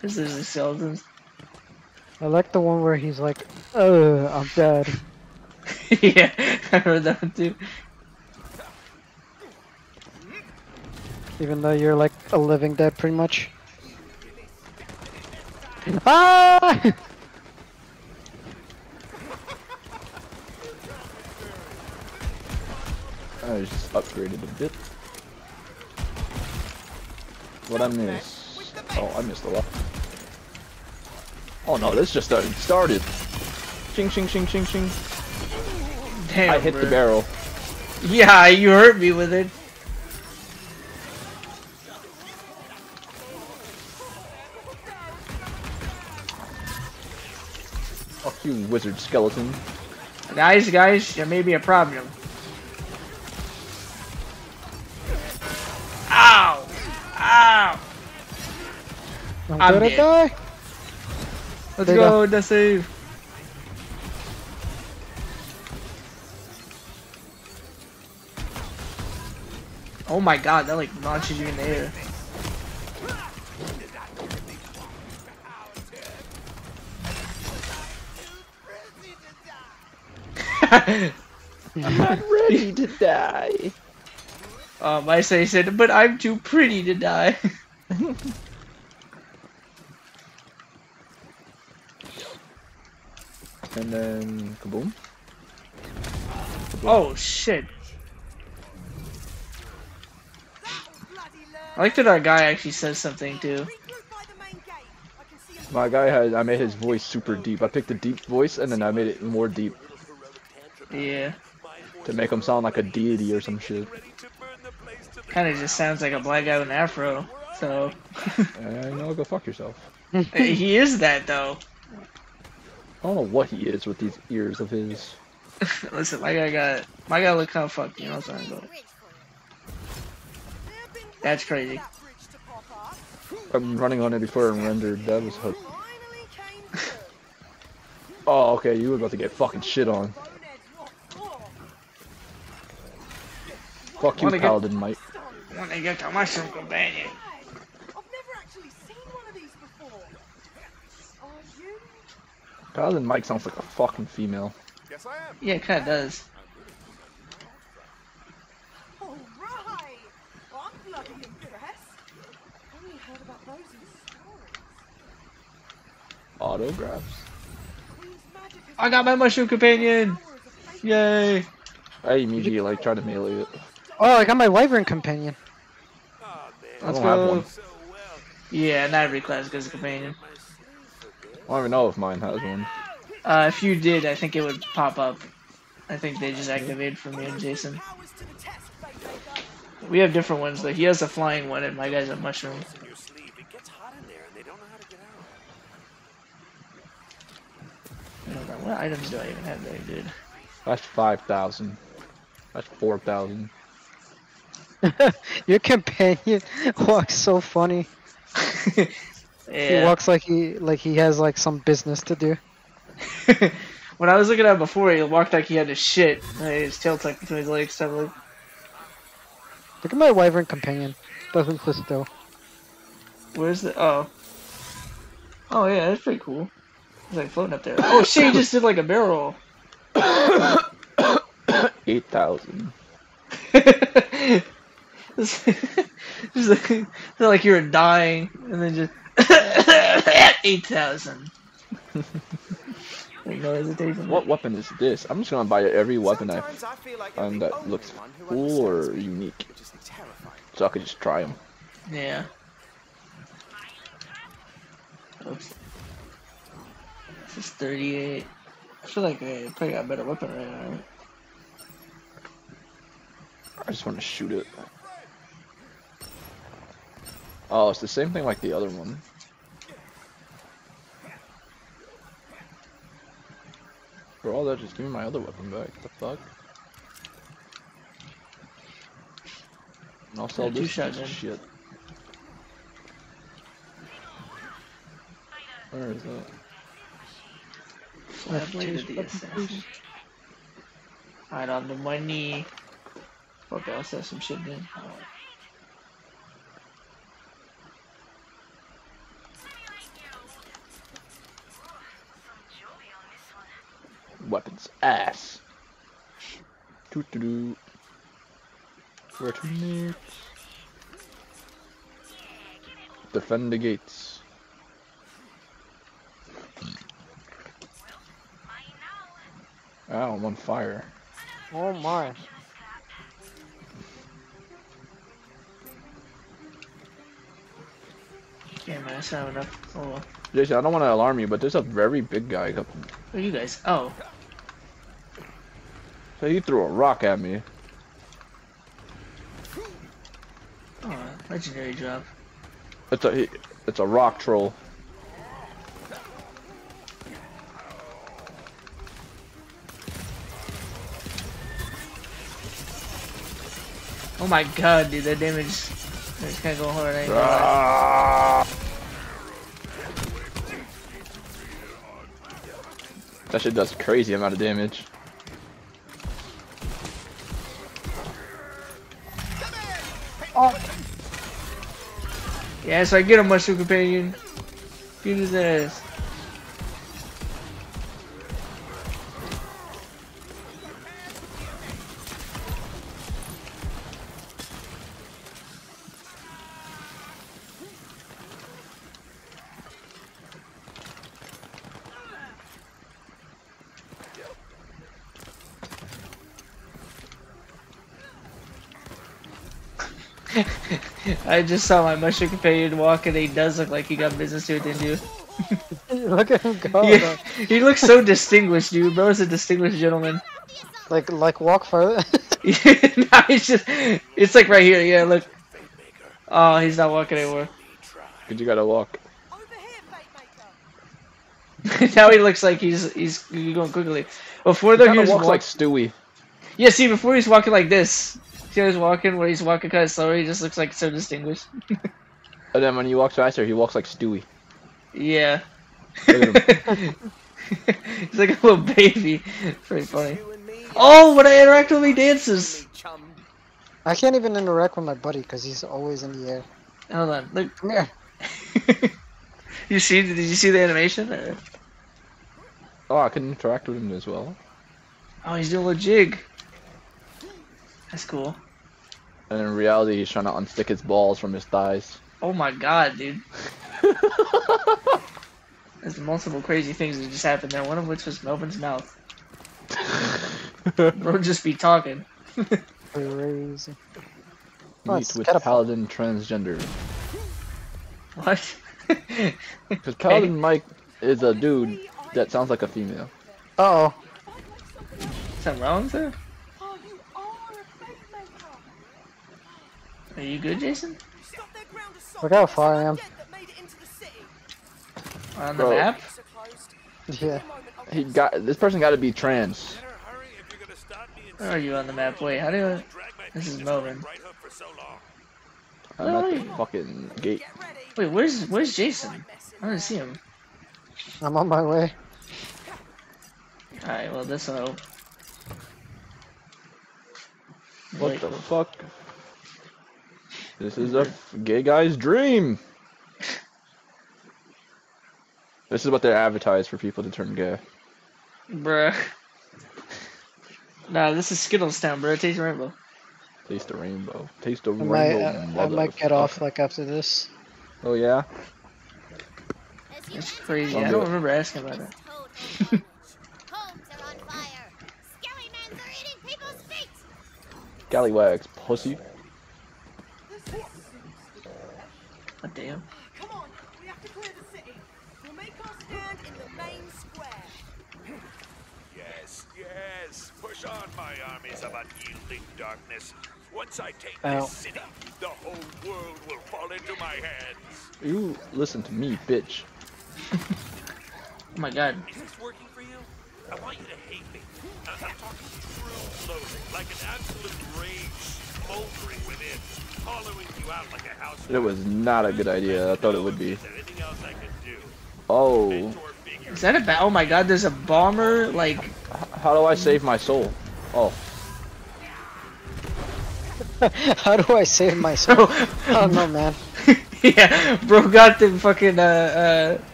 [SPEAKER 3] This is the skeletons.
[SPEAKER 2] I like the one where he's like, "Oh, I'm dead." [laughs]
[SPEAKER 3] yeah, I heard that one too.
[SPEAKER 2] Even though you're like a living dead, pretty much. Ah! [laughs]
[SPEAKER 1] I just upgraded a bit. What I miss? Oh, I missed a lot. Oh no, this just started. Started. Ching, ching, ching, ching, ching.
[SPEAKER 3] Damn,
[SPEAKER 1] I hit the barrel.
[SPEAKER 3] Yeah, you hurt me with it.
[SPEAKER 1] Wizard skeleton.
[SPEAKER 3] Guys, guys, there may be a problem. Ow! Ow!
[SPEAKER 2] I'm,
[SPEAKER 3] I'm
[SPEAKER 2] gonna
[SPEAKER 3] dead.
[SPEAKER 2] die.
[SPEAKER 3] Let's
[SPEAKER 2] There you
[SPEAKER 3] go, the save. Oh my god, that like launches you in the air.
[SPEAKER 1] I'm not ready to die.
[SPEAKER 3] Um, I say said, but I'm too pretty to die. [laughs]
[SPEAKER 1] And then kaboom.
[SPEAKER 3] oh shit. I like that our guy actually says something too.
[SPEAKER 1] My guy had I made his voice super deep. I picked a deep voice and then I made it more deep
[SPEAKER 3] Yeah.
[SPEAKER 1] to make him sound like a deity or some shit.
[SPEAKER 3] Kind of just sounds like a black guy with an afro. So
[SPEAKER 1] And [laughs] uh, you know, go fuck yourself.
[SPEAKER 3] he is that though.
[SPEAKER 1] I don't know what he is with these ears of his. [laughs]
[SPEAKER 3] Listen, my guy got my guy look kind of fucked. You know what I'm saying? But that's crazy.
[SPEAKER 1] I'm running on it before it rendered. That was hooked. [laughs] oh, okay. You were about to get fucking shit on. Fuck you,
[SPEAKER 3] Wanna get-
[SPEAKER 1] Paladin Mike.
[SPEAKER 3] When they get to mushroom companion.
[SPEAKER 1] Paladin Mike sounds like a fucking female.
[SPEAKER 11] Yes, I am.
[SPEAKER 3] Yeah, it kind of does.
[SPEAKER 14] All right. I'm bloody impressed. Only heard about those in stories.
[SPEAKER 1] Autographs.
[SPEAKER 3] I got my mushroom companion. Yay!
[SPEAKER 1] I immediately like try to melee it.
[SPEAKER 2] Oh, I got my wyvern companion.
[SPEAKER 1] I
[SPEAKER 3] Let's
[SPEAKER 1] don't have
[SPEAKER 3] go.
[SPEAKER 1] one.
[SPEAKER 3] Yeah, not every class gets a companion.
[SPEAKER 1] I don't even know if mine has one.
[SPEAKER 3] Uh, if you did, I think it would pop up. I think they just activated for me and Jason. We have different ones though. He has a flying one, and my guy's a mushroom.
[SPEAKER 6] Your sleeve, it gets hot in there and they don't know how to get out.
[SPEAKER 3] Hold on, What items do I even have there, dude?
[SPEAKER 1] That's five thousand. That's four thousand. [laughs]
[SPEAKER 2] Your companion walks so funny. [laughs] He walks like he like he has like some business to do. [laughs]
[SPEAKER 3] when I was looking at him before, he walked like he had to shit. Like, his tail tucked between his legs. Stuff like.
[SPEAKER 2] Look at my wyvern companion. Doesn't sit still.
[SPEAKER 3] Where's the? Oh. Oh yeah, that's pretty cool. He's like floating up there. Oh shit! He just did like a barrel roll. [coughs]
[SPEAKER 1] Eight thousand. [laughs]
[SPEAKER 3] It's it's like, it's like you were dying, and then just [laughs] eight thousand. no hesitation.
[SPEAKER 1] What weapon is this? I'm just gonna buy every weapon I
[SPEAKER 15] Sometimes I feel like
[SPEAKER 1] find that looks
[SPEAKER 15] one
[SPEAKER 1] cool or unique,
[SPEAKER 15] which is
[SPEAKER 1] so I could just try them.
[SPEAKER 3] Yeah. Oops. This is 38. I feel like I probably got a better weapon right now.
[SPEAKER 1] I just want to shoot it. Oh, it's the same thing like the other one. For all that, just give me my other weapon back. The fuck? And I'll sell
[SPEAKER 3] Yeah, two
[SPEAKER 1] this piece
[SPEAKER 3] shotgun.
[SPEAKER 1] shit. Where is that?
[SPEAKER 3] Flat-bladed the assassin. Hide on the money. Fuck, I'll sell some shit then.
[SPEAKER 1] Weapons ass. Doo doo doo. Where to next? Defend the gates. Ow, I'm on fire.
[SPEAKER 2] Oh my.
[SPEAKER 3] Yeah, man, that's not enough. Oh.
[SPEAKER 1] Jason, I don't want to alarm you, but there's a very big guy. up-
[SPEAKER 3] Who are you guys? Oh,
[SPEAKER 1] So he threw a rock at me.
[SPEAKER 3] oh, legendary drop.
[SPEAKER 1] It's a it's a rock troll.
[SPEAKER 3] Oh my god, dude, that damage. Kind of going hard. I ain't gonna lie.
[SPEAKER 1] Ah! That shit does a crazy amount of damage.
[SPEAKER 3] Yeah, so I get a mushroom companion. Get his ass. I just saw my mushroom companion walk and he does look like he got business to it, didn't you? [laughs]
[SPEAKER 2] Look at him go. [laughs]
[SPEAKER 3] yeah, he looks so distinguished, dude. Bro's a distinguished gentleman.
[SPEAKER 2] Like like walk further. [laughs]
[SPEAKER 3] nah, he's just, it's like right here, yeah, look. Oh, he's not walking anymore.
[SPEAKER 1] Cause you gotta walk.
[SPEAKER 3] now he looks like he's he's going quickly. Before though, he
[SPEAKER 1] Kinda
[SPEAKER 3] was
[SPEAKER 1] walks
[SPEAKER 3] walk-
[SPEAKER 1] like Stewie.
[SPEAKER 3] Yeah, see, before he's walking like this. See how he's walking, where he's walking kind of slower, he just looks like so distinguished. [laughs]
[SPEAKER 1] And then when he walks faster, he walks like Stewie.
[SPEAKER 3] yeah.
[SPEAKER 1] Look [laughs]
[SPEAKER 3] he's like a little baby. Pretty funny. Oh, when I interact with him, he dances.
[SPEAKER 2] I can't even interact with my buddy because he's always in the air.
[SPEAKER 3] Hold on, look.
[SPEAKER 2] Come here. [laughs]
[SPEAKER 3] You see? Did you see the animation? Or-
[SPEAKER 1] Oh, I can interact with him as well.
[SPEAKER 3] Oh, he's doing a little jig. That's cool.
[SPEAKER 1] And in reality, he's trying to unstick his balls from his thighs.
[SPEAKER 3] Oh my god, dude. [laughs] There's multiple crazy things that just happened there. One of which was Melvin's mouth. [laughs] Bro, just be talking.
[SPEAKER 2] Crazy.
[SPEAKER 1] Meet
[SPEAKER 2] it's
[SPEAKER 1] with
[SPEAKER 2] catapult.
[SPEAKER 1] Paladin transgender.
[SPEAKER 3] What? [laughs]
[SPEAKER 1] Because Paladin Mike is a dude that sounds like a female.
[SPEAKER 2] Uh oh.
[SPEAKER 3] Something wrong there? Are you good, Jason?
[SPEAKER 2] Look how far I am.
[SPEAKER 3] On the
[SPEAKER 1] Bro.
[SPEAKER 3] map?
[SPEAKER 2] Yeah.
[SPEAKER 1] He got this person got to be trans.
[SPEAKER 3] Where are you on the map? Wait, how do I? This is Melvin.
[SPEAKER 6] Right hook for so long.
[SPEAKER 1] I'm at the fucking gate.
[SPEAKER 3] Wait, where's where's Jason? I don't see him.
[SPEAKER 2] I'm on my way.
[SPEAKER 3] Alright, well this will help.
[SPEAKER 1] What
[SPEAKER 3] Wait,
[SPEAKER 1] the fuck? This is a f- gay guy's dream. This is what they advertise for people to turn gay.
[SPEAKER 3] Bruh. Nah, this is Skittles Town, bro. Taste the rainbow.
[SPEAKER 1] Taste the rainbow. Taste the
[SPEAKER 2] I might,
[SPEAKER 1] rainbow.
[SPEAKER 2] uh, I might get off like after this.
[SPEAKER 1] Oh yeah.
[SPEAKER 3] That's crazy.
[SPEAKER 1] I'll
[SPEAKER 3] I
[SPEAKER 1] do
[SPEAKER 3] don't
[SPEAKER 1] it.
[SPEAKER 3] remember asking about that. [laughs]
[SPEAKER 8] Homes are on fire. Skelly-mans are eating people's feet.
[SPEAKER 1] Gallywags, pussy.
[SPEAKER 3] Oh, damn.
[SPEAKER 15] Come on, we have to clear the city. We'll make our stand in the main square.
[SPEAKER 6] Yes, yes. Push on, my armies of unyielding darkness. Once I take
[SPEAKER 2] Ow.
[SPEAKER 6] this city, the whole world will fall into my hands.
[SPEAKER 1] You listen to me, bitch. [laughs]
[SPEAKER 3] Oh my god.
[SPEAKER 6] Is this working for you? I want you to hate me. I- I'm talking true loathing, like an absolute rage smoldering within, hollowing you out like a house.
[SPEAKER 1] It was not a good idea. I thought it would be.
[SPEAKER 6] Is there anything else I can do?
[SPEAKER 1] Oh.
[SPEAKER 3] Is that a ba- Oh my god, there's a bomber, like.
[SPEAKER 1] How do I save my soul? Oh. [laughs]
[SPEAKER 2] How do I save myself? I don't know, man. [laughs]
[SPEAKER 3] yeah, bro got the fucking, uh, uh.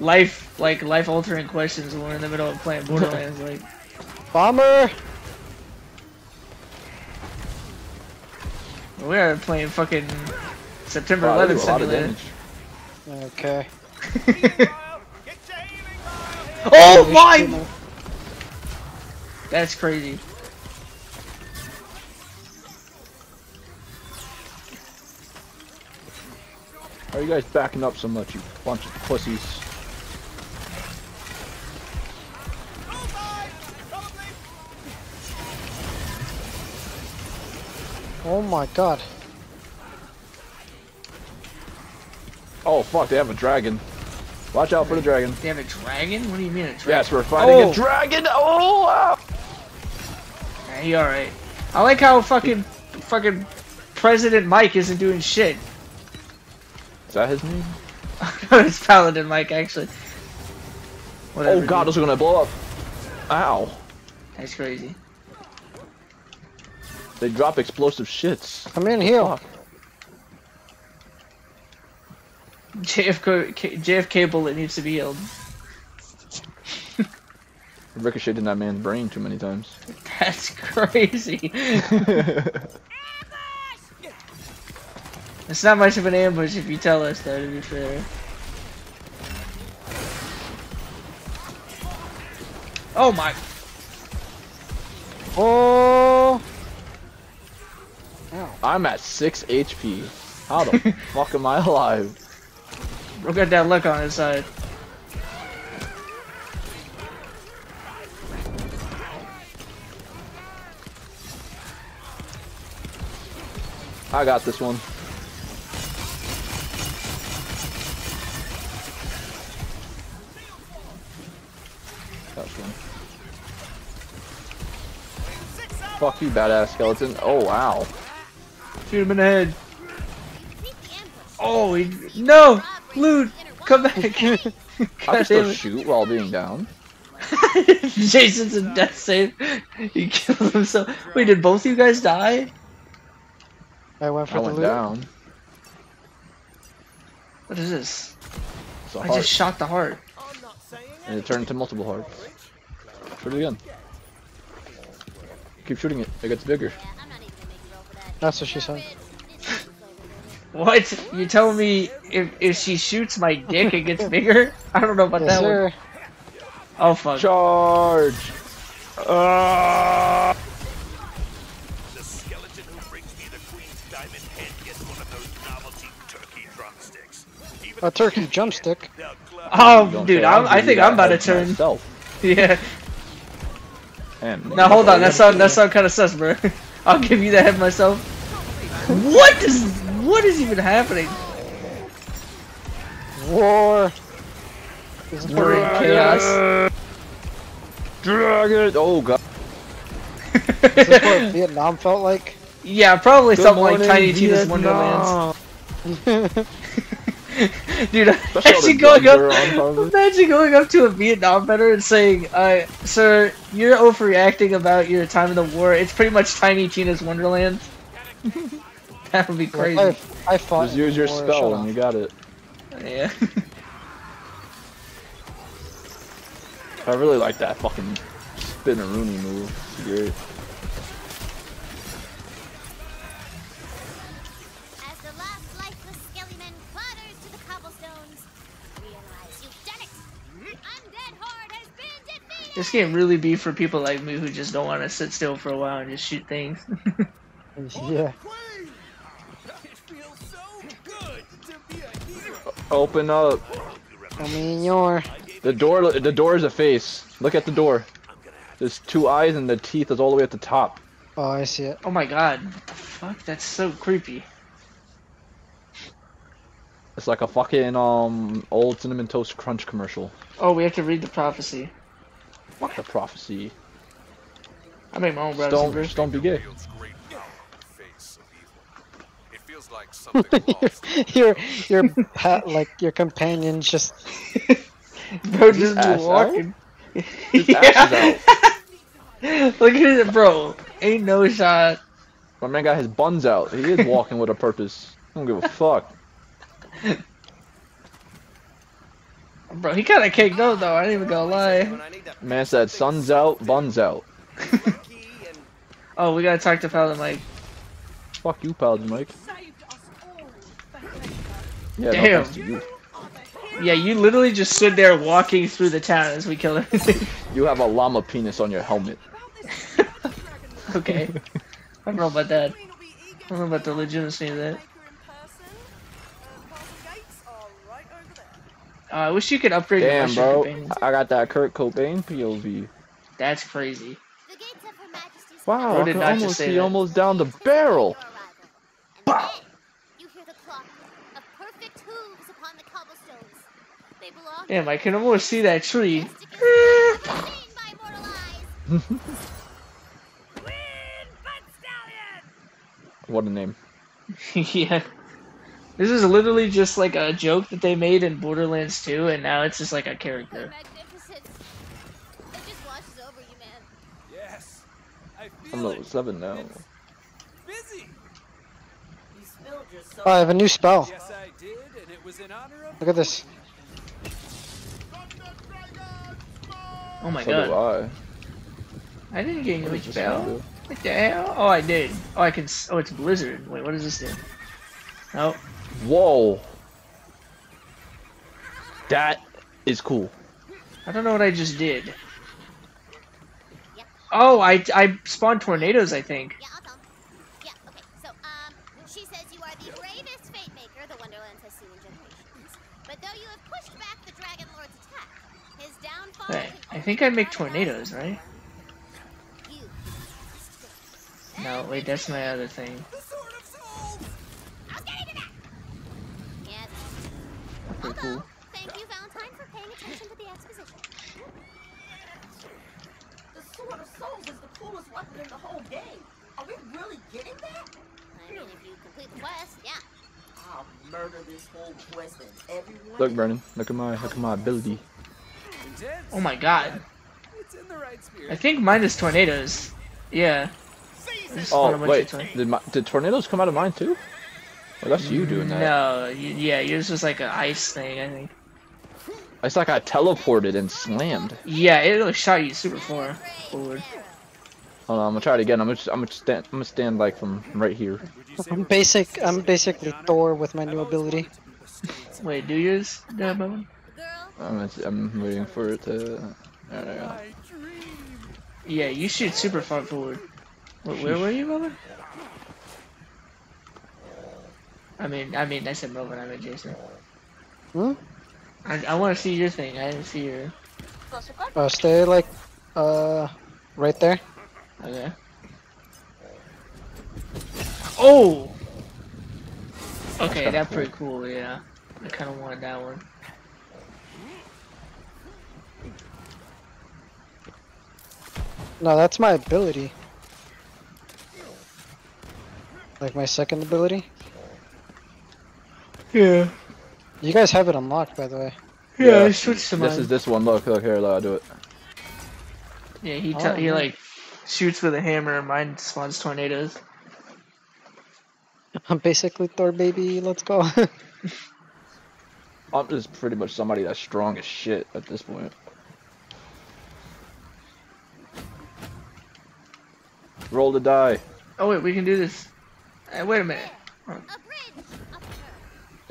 [SPEAKER 3] Life, like, life altering questions when we're in the middle of playing Borderlands, like.
[SPEAKER 2] Bomber!
[SPEAKER 3] We are playing fucking September
[SPEAKER 1] Wow,
[SPEAKER 3] 11th
[SPEAKER 1] do a lot of
[SPEAKER 3] simulator.
[SPEAKER 2] Okay. [laughs]
[SPEAKER 3] Oh my! That's crazy.
[SPEAKER 1] Why are you guys backing up so much, you bunch of pussies?
[SPEAKER 2] Oh my god.
[SPEAKER 1] Oh fuck, they have a dragon. Watch out for the dragon.
[SPEAKER 3] They have a dragon? What do you mean a dragon?
[SPEAKER 1] Yes, we're fighting
[SPEAKER 3] Oh!
[SPEAKER 1] a dragon. Oh! wow.
[SPEAKER 3] Yeah, he alright. I like how fucking fucking President Mike isn't doing shit. [laughs]
[SPEAKER 1] Is that his name?
[SPEAKER 3] it's Paladin Mike actually. Oh, Whatever,
[SPEAKER 1] oh god,
[SPEAKER 3] dude.
[SPEAKER 1] this is gonna blow up. Ow.
[SPEAKER 3] That's crazy.
[SPEAKER 1] They drop explosive shits.
[SPEAKER 2] Come in here.
[SPEAKER 3] JFK JFK bullet needs to be healed. [laughs]
[SPEAKER 1] Ricocheted in that man's brain too many times.
[SPEAKER 3] That's crazy. [laughs] It's not much of an ambush if you tell us though, to be fair. Oh my
[SPEAKER 2] Oh!
[SPEAKER 1] I'm at 6 HP. How the [laughs] fuck am I alive?
[SPEAKER 3] Bro got that luck on his side.
[SPEAKER 1] I got this one. That's one. Fuck you, badass skeleton. Oh, wow.
[SPEAKER 3] Shoot him in the head. Oh, he, no! Loot! Come back! [laughs]
[SPEAKER 1] I can still shoot while being down. [laughs]
[SPEAKER 3] Jason's a death save. He killed himself. Wait, did both you guys die?
[SPEAKER 2] I went for
[SPEAKER 1] I
[SPEAKER 2] the
[SPEAKER 1] went
[SPEAKER 2] loot.
[SPEAKER 1] down.
[SPEAKER 3] What is this?
[SPEAKER 1] It's a
[SPEAKER 3] I
[SPEAKER 1] heart.
[SPEAKER 3] just shot the heart.
[SPEAKER 1] And it turned into multiple hearts. Shoot it again. Keep shooting it. It gets bigger.
[SPEAKER 2] That's what she said. [laughs]
[SPEAKER 3] What? You telling me if if she shoots my dick, it gets bigger? I don't know about
[SPEAKER 2] Yes,
[SPEAKER 3] that
[SPEAKER 2] sir.
[SPEAKER 3] one. Oh fuck.
[SPEAKER 1] Charge! Ah!
[SPEAKER 6] The skeleton who brings me the queen's diamond head gets one of those novelty turkey drumsticks. Even
[SPEAKER 2] A turkey drumstick.
[SPEAKER 3] Oh, dude, I'm, I think I'm about to turn.
[SPEAKER 1] Myself. [laughs]
[SPEAKER 3] Yeah.
[SPEAKER 1] And
[SPEAKER 3] Now hold on, that [laughs] sound that sound kind of sus, bro. I'll give you the head myself. What is what is even happening?
[SPEAKER 2] War.
[SPEAKER 3] We're in chaos.
[SPEAKER 1] Dragon! Oh god. [laughs]
[SPEAKER 2] Is this what Vietnam felt like?
[SPEAKER 3] Yeah, probably
[SPEAKER 1] Good
[SPEAKER 3] something like Tiny Tina's. Wonderlands. [laughs] [laughs] Dude,
[SPEAKER 1] Especially all
[SPEAKER 3] imagine going
[SPEAKER 1] guns are on
[SPEAKER 3] up,
[SPEAKER 1] top of it.
[SPEAKER 3] imagine going up to a Vietnam veteran and saying, uh, "Sir, you're overreacting about your time in the war. It's pretty much Tiny Tina's Wonderland." [laughs] that would be crazy.
[SPEAKER 2] I, I fought.
[SPEAKER 1] Just use your
[SPEAKER 2] war,
[SPEAKER 1] spell and you got it.
[SPEAKER 3] Yeah.
[SPEAKER 1] I really like that fucking spin a Rooney move. It's great.
[SPEAKER 3] This game really be for people like me who just don't want to sit still for a while and just shoot things. [laughs]
[SPEAKER 2] Yeah.
[SPEAKER 15] It feels so good to be a hero.
[SPEAKER 1] Open up.
[SPEAKER 2] I mean, you're.
[SPEAKER 1] The door. The door is a face. Look at the door. There's two eyes and the teeth is all the way at the top.
[SPEAKER 2] Oh, I see it.
[SPEAKER 3] oh my god. Fuck, that's so creepy.
[SPEAKER 1] It's like a fucking um old cinnamon toast crunch commercial.
[SPEAKER 3] Oh, we have to read the prophecy.
[SPEAKER 1] Fuck the prophecy.
[SPEAKER 3] I make my own browser.
[SPEAKER 1] Don't just don't be gay.
[SPEAKER 11] Wields great power in the face of evil. It feels like
[SPEAKER 2] your your pet like your companions just [laughs]
[SPEAKER 3] Bro, just
[SPEAKER 1] ass
[SPEAKER 3] be walking. [laughs]
[SPEAKER 1] His ass is [laughs]
[SPEAKER 3] Look at it, bro. Ain't no shot.
[SPEAKER 1] My man got his buns out. He is walking with a purpose. I don't give a fuck.
[SPEAKER 3] Bro, he kind of caked up though. I ain't even gonna lie.
[SPEAKER 1] Man said, "Sun's out, buns out." [laughs]
[SPEAKER 3] Oh, we gotta talk to Paladin Mike.
[SPEAKER 1] Fuck you, Paladin Mike. Yeah,
[SPEAKER 3] Damn.
[SPEAKER 1] to you.
[SPEAKER 3] Yeah, you literally just stood there walking through the town as we killed everything. [laughs]
[SPEAKER 1] You have a llama penis on your helmet. [laughs]
[SPEAKER 3] okay. I don't know about that. I don't know about the legitimacy of that. Uh, I wish you could upgrade your
[SPEAKER 1] Damn,
[SPEAKER 3] mushroom
[SPEAKER 1] bro.
[SPEAKER 3] companions.
[SPEAKER 1] I got that Kurt Cobain POV.
[SPEAKER 3] That's crazy.
[SPEAKER 1] Wow,
[SPEAKER 3] Bro
[SPEAKER 1] I
[SPEAKER 3] did
[SPEAKER 1] can
[SPEAKER 3] not just
[SPEAKER 1] almost
[SPEAKER 3] say
[SPEAKER 1] see
[SPEAKER 3] that.
[SPEAKER 1] almost down the barrel.
[SPEAKER 8] You hear the clock of perfect hooves upon the cobblestones. They belong
[SPEAKER 3] Damn, I can almost see that tree. [laughs] [laughs]
[SPEAKER 1] What a name.
[SPEAKER 3] yeah. This is literally just like a joke that they made in Borderlands 2, and now it's just like a character.
[SPEAKER 8] magnificent. It just washes over you, man.
[SPEAKER 15] Yes. I
[SPEAKER 1] I'm level seven now.
[SPEAKER 15] Busy.
[SPEAKER 5] You spilled your soul.
[SPEAKER 2] Oh, I have a new spell.
[SPEAKER 7] Yes, did, and it was in honor of.
[SPEAKER 2] Look at this.
[SPEAKER 3] Oh my
[SPEAKER 1] so
[SPEAKER 3] god.
[SPEAKER 1] do I.
[SPEAKER 3] I didn't get
[SPEAKER 1] What
[SPEAKER 3] any
[SPEAKER 1] does this
[SPEAKER 3] spell. What the hell? Oh, I did. Oh, I can. s- Oh, it's Blizzard. Wait, what does this do? Oh,
[SPEAKER 1] Whoa. That is cool.
[SPEAKER 3] I don't know what I just did. Oh, I I spawned tornadoes. I think.
[SPEAKER 8] Yeah, I'll tell. Yeah, okay. So, um, she says you are the bravest Fatemaker the Wonderlands has seen in generations. But though you have pushed back the Dragon Lord's attack, his downfall
[SPEAKER 3] Wait, I think I make tornadoes, right? No, wait, that's my other thing. Pretty cool.
[SPEAKER 8] Thank you, Valentine, for paying attention to the exposition.
[SPEAKER 5] The Sword of Souls is the coolest weapon in the whole game. Are we really getting that?
[SPEAKER 8] I mean, if you complete the quest, yeah.
[SPEAKER 5] I'll murder this whole quest and everyone.
[SPEAKER 1] Look, Brennan. Look at my look at my ability.
[SPEAKER 7] Intense.
[SPEAKER 3] Oh my god.
[SPEAKER 7] It's in the right spirit.
[SPEAKER 3] I think mine is tornadoes. Yeah.
[SPEAKER 1] Oh
[SPEAKER 3] spawned a bunch of
[SPEAKER 1] wait, did my, did tornadoes come out of mine too? Well, that's you doing that.
[SPEAKER 3] No, y- yeah, yours was like an ice thing, I think.
[SPEAKER 1] It's like I teleported and slammed.
[SPEAKER 3] Yeah, it really shot you super far forward.
[SPEAKER 1] Hold on, I'm gonna try it again. I'm gonna I'm gonna stand I'm gonna stand like from right here.
[SPEAKER 2] I'm basic. I'm basically Thor with my new ability.
[SPEAKER 3] Wait, do yours? Yeah, Bowen?
[SPEAKER 1] I'm gonna, I'm waiting for it to. There we go.
[SPEAKER 3] Yeah, you shoot super far forward. Wait, where were you, Bowen? I mean, I mean, I said Melvin, I meant Jason.
[SPEAKER 2] Hmm?
[SPEAKER 3] I, I want to see your thing. I didn't see your.
[SPEAKER 2] Uh, stay like, uh, right there.
[SPEAKER 3] Okay. Oh. Okay,
[SPEAKER 2] kinda
[SPEAKER 3] that's
[SPEAKER 2] cool.
[SPEAKER 3] pretty cool. Yeah, I kind of wanted that one.
[SPEAKER 2] No, that's my ability. Like my second ability.
[SPEAKER 3] Yeah.
[SPEAKER 2] You guys have it unlocked, by the way.
[SPEAKER 3] Yeah, I switched to
[SPEAKER 1] This is this one. Look, look here. Look, I'll do it.
[SPEAKER 3] Yeah, he
[SPEAKER 2] Oh,
[SPEAKER 3] he like shoots with a hammer. and Mine spawns tornadoes.
[SPEAKER 2] I'm [laughs] basically Thor, baby. Let's go. [laughs]
[SPEAKER 1] I'm just pretty much somebody that's strong as shit at this point. Roll the die.
[SPEAKER 3] Oh wait, we can do this. Hey, wait a minute.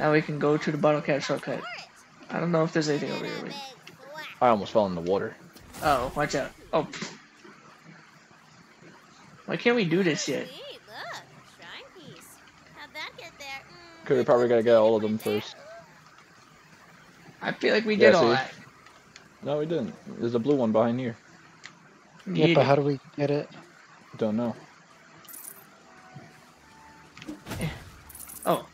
[SPEAKER 3] Huh. Now we can go to the bottle cap shortcut. I don't know if there's anything over here. Wait.
[SPEAKER 1] I almost fell in the water.
[SPEAKER 3] Oh, watch out. Oh. Why can't we do this yet?
[SPEAKER 8] Hey, look, shrine piece. How'd that get there? Mm,
[SPEAKER 1] Cause we probably gotta get all of them first.
[SPEAKER 3] I feel like we
[SPEAKER 1] Yeah,
[SPEAKER 3] did all
[SPEAKER 1] see?
[SPEAKER 3] that.
[SPEAKER 1] No, we didn't. There's a blue one behind here.
[SPEAKER 2] yeah, but how do we get it?
[SPEAKER 1] Don't know.
[SPEAKER 3] Oh.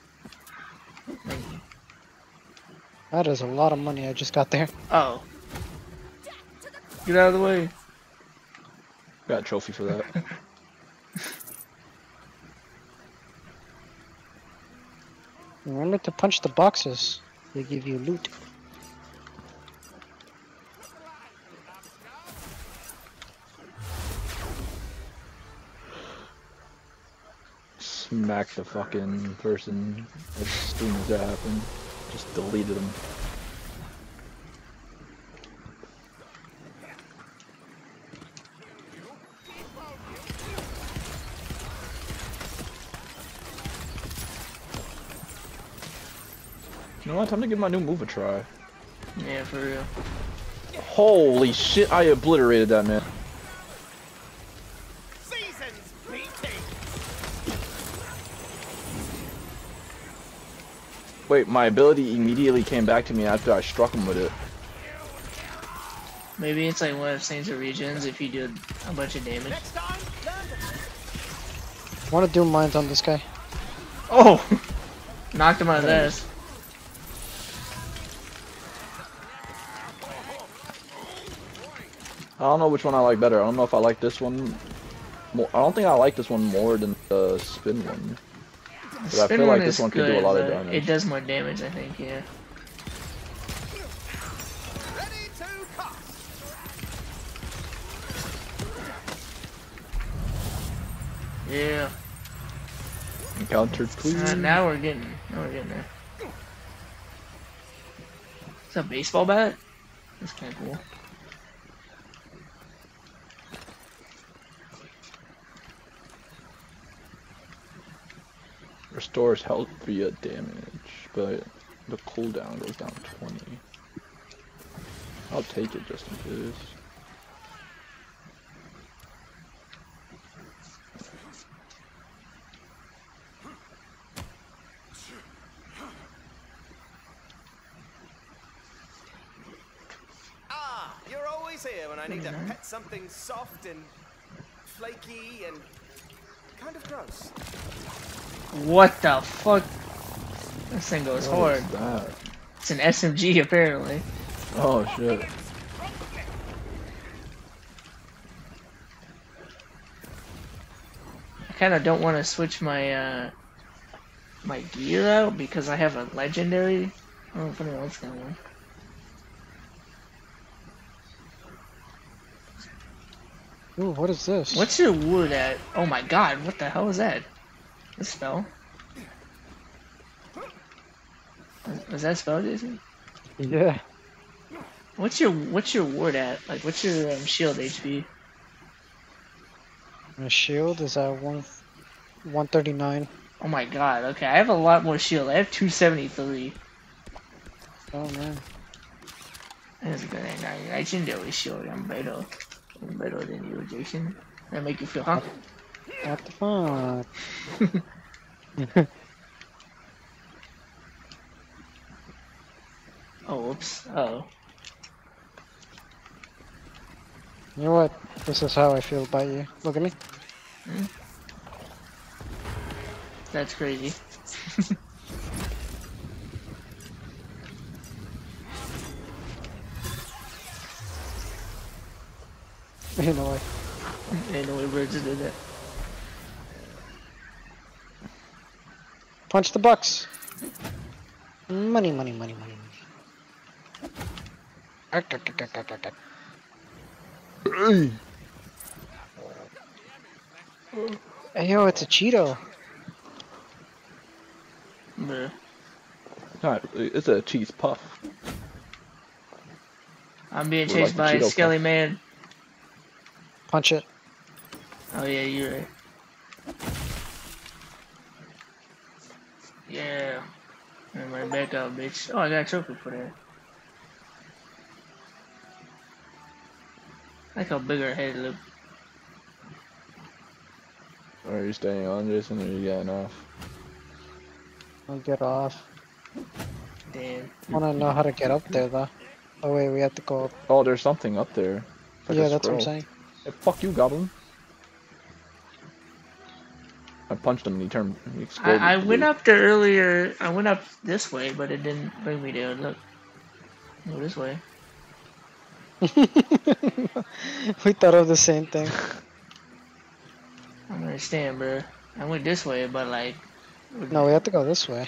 [SPEAKER 2] That is a lot of money I just got there.
[SPEAKER 3] Oh. Get out of the way.
[SPEAKER 1] Got a trophy for that. [laughs]
[SPEAKER 2] Remember to punch the boxes. They give you loot.
[SPEAKER 1] Smack the fucking person as soon as that happened. Just deleted them. You know what? Time to give my new move a try.
[SPEAKER 3] Yeah, for real.
[SPEAKER 1] Holy shit! I obliterated that man. Wait, my ability immediately came back to me after I struck him with it.
[SPEAKER 3] Maybe it's like one of Saints of Regions if you do a bunch of damage.
[SPEAKER 15] Next time, learn to
[SPEAKER 2] Want to do mines on this guy?
[SPEAKER 3] Oh! [laughs] Knocked him out of this.
[SPEAKER 1] I don't know which one I like better. I don't know if I like this one. More. I don't think I like this one more than the spin one. But I feel like this
[SPEAKER 3] is
[SPEAKER 1] one could do a lot of damage.
[SPEAKER 3] It does more damage, I think, yeah.
[SPEAKER 15] ready to cut.
[SPEAKER 3] Yeah.
[SPEAKER 1] Encountered
[SPEAKER 3] Uh, now we're getting, now we're getting there. Is that a baseball bat? That's kind of cool.
[SPEAKER 1] Restores health via damage, but the cooldown goes down 20. I'll take it just in case.
[SPEAKER 15] Ah, you're always here when I need to pet something soft and flaky and kind of gross.
[SPEAKER 3] What the fuck? This thing goes
[SPEAKER 1] What
[SPEAKER 3] hard.
[SPEAKER 1] that?
[SPEAKER 3] It's an SMG, apparently.
[SPEAKER 1] Oh shit.
[SPEAKER 3] I kind of don't want to switch my uh, my gear out because I have a legendary. I don't know if anyone else got one.
[SPEAKER 2] Ooh, what is this?
[SPEAKER 3] What's your wood at? Oh my god, what the hell is that? A spell? Was that a spell, Jason?
[SPEAKER 2] Yeah.
[SPEAKER 3] What's your what's your ward at? Like, what's your um, shield HP?
[SPEAKER 2] My shield is at one, 139.
[SPEAKER 3] Oh my god. Okay, I have a lot more shield. I have 273.
[SPEAKER 2] Oh man.
[SPEAKER 3] That's a good. I, I shouldn't always shield. I'm better. Better than you, Jason. That make you feel, huh?
[SPEAKER 2] What the fuck? [laughs]
[SPEAKER 3] Oh, whoops. Oh.
[SPEAKER 2] You know what? This is how I feel about you. Look at me. Hmm?
[SPEAKER 3] That's crazy. [laughs]
[SPEAKER 2] You no way.
[SPEAKER 3] Ain't no way birds did that.
[SPEAKER 2] Punch the bucks. Money, money, money, money, money. Hey, yo, it's a Cheeto.
[SPEAKER 3] Bruh.
[SPEAKER 1] God, it's a cheese puff.
[SPEAKER 3] I'm being
[SPEAKER 1] We're
[SPEAKER 3] chased
[SPEAKER 1] like
[SPEAKER 3] by
[SPEAKER 1] a
[SPEAKER 3] Skelly Man.
[SPEAKER 2] Punch it.
[SPEAKER 3] Oh yeah, you're right. Yeah. I'm right back up, bitch. Oh, I got a trophy for that. I like how big her head look.
[SPEAKER 1] Are you staying on, Jason, or are you getting off?
[SPEAKER 2] I'll get off.
[SPEAKER 3] Damn.
[SPEAKER 2] I wanna know how to get up there though. Oh wait, we have to go up.
[SPEAKER 1] Oh, there's something up there. Like
[SPEAKER 2] yeah, that's what I'm saying.
[SPEAKER 1] Hey, fuck you, Goblin. I punched him and he turned. He exploded.
[SPEAKER 3] I, I went up there earlier. I went up this way, but it didn't bring me there. Look. Go this way. [laughs]
[SPEAKER 2] we thought of the same thing.
[SPEAKER 3] I don't understand, bro. I went this way, but like,
[SPEAKER 2] No, we have to go this way.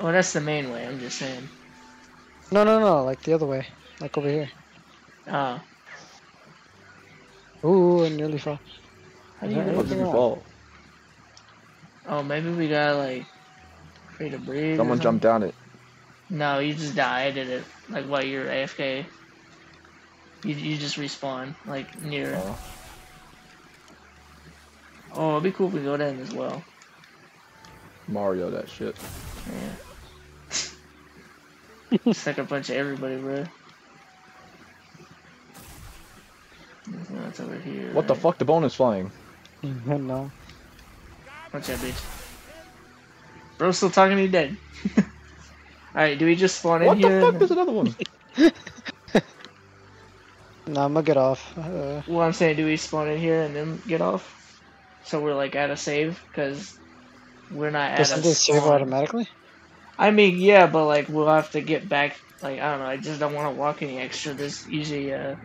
[SPEAKER 3] Well, that's the main way. I'm just saying.
[SPEAKER 2] No, no, no, like the other way. Like over here.
[SPEAKER 3] Oh,
[SPEAKER 2] Ooh, I nearly fell.
[SPEAKER 3] how do you
[SPEAKER 1] How did you fall?
[SPEAKER 3] Oh, maybe we gotta like create a bridge.
[SPEAKER 1] Someone jumped down it.
[SPEAKER 3] No, you just died I did it. Like while you're AFK. You you just respawn like near.
[SPEAKER 1] Oh.
[SPEAKER 3] Oh, it'd be cool if we go down as well.
[SPEAKER 1] Mario, that shit.
[SPEAKER 3] Yeah. [laughs] Suck a bunch of everybody, bro. That's over here.
[SPEAKER 1] What the fuck? The bone is flying. [laughs]
[SPEAKER 2] no.
[SPEAKER 3] Watch that bitch. Bro's still talking to you dead. [laughs] Alright, do we just spawn in here?
[SPEAKER 1] What the fuck? There's another one. [laughs]
[SPEAKER 2] No, I'm gonna get off. Uh,
[SPEAKER 3] Well, I'm saying, do we spawn in here and then get off? So we're like at a save? Because we're not at
[SPEAKER 2] doesn't
[SPEAKER 3] a
[SPEAKER 2] it save
[SPEAKER 3] spawn.
[SPEAKER 2] automatically?
[SPEAKER 3] I mean, yeah, but like we'll have to get back. Like I don't know, I just don't want to walk any extra. There's usually uh,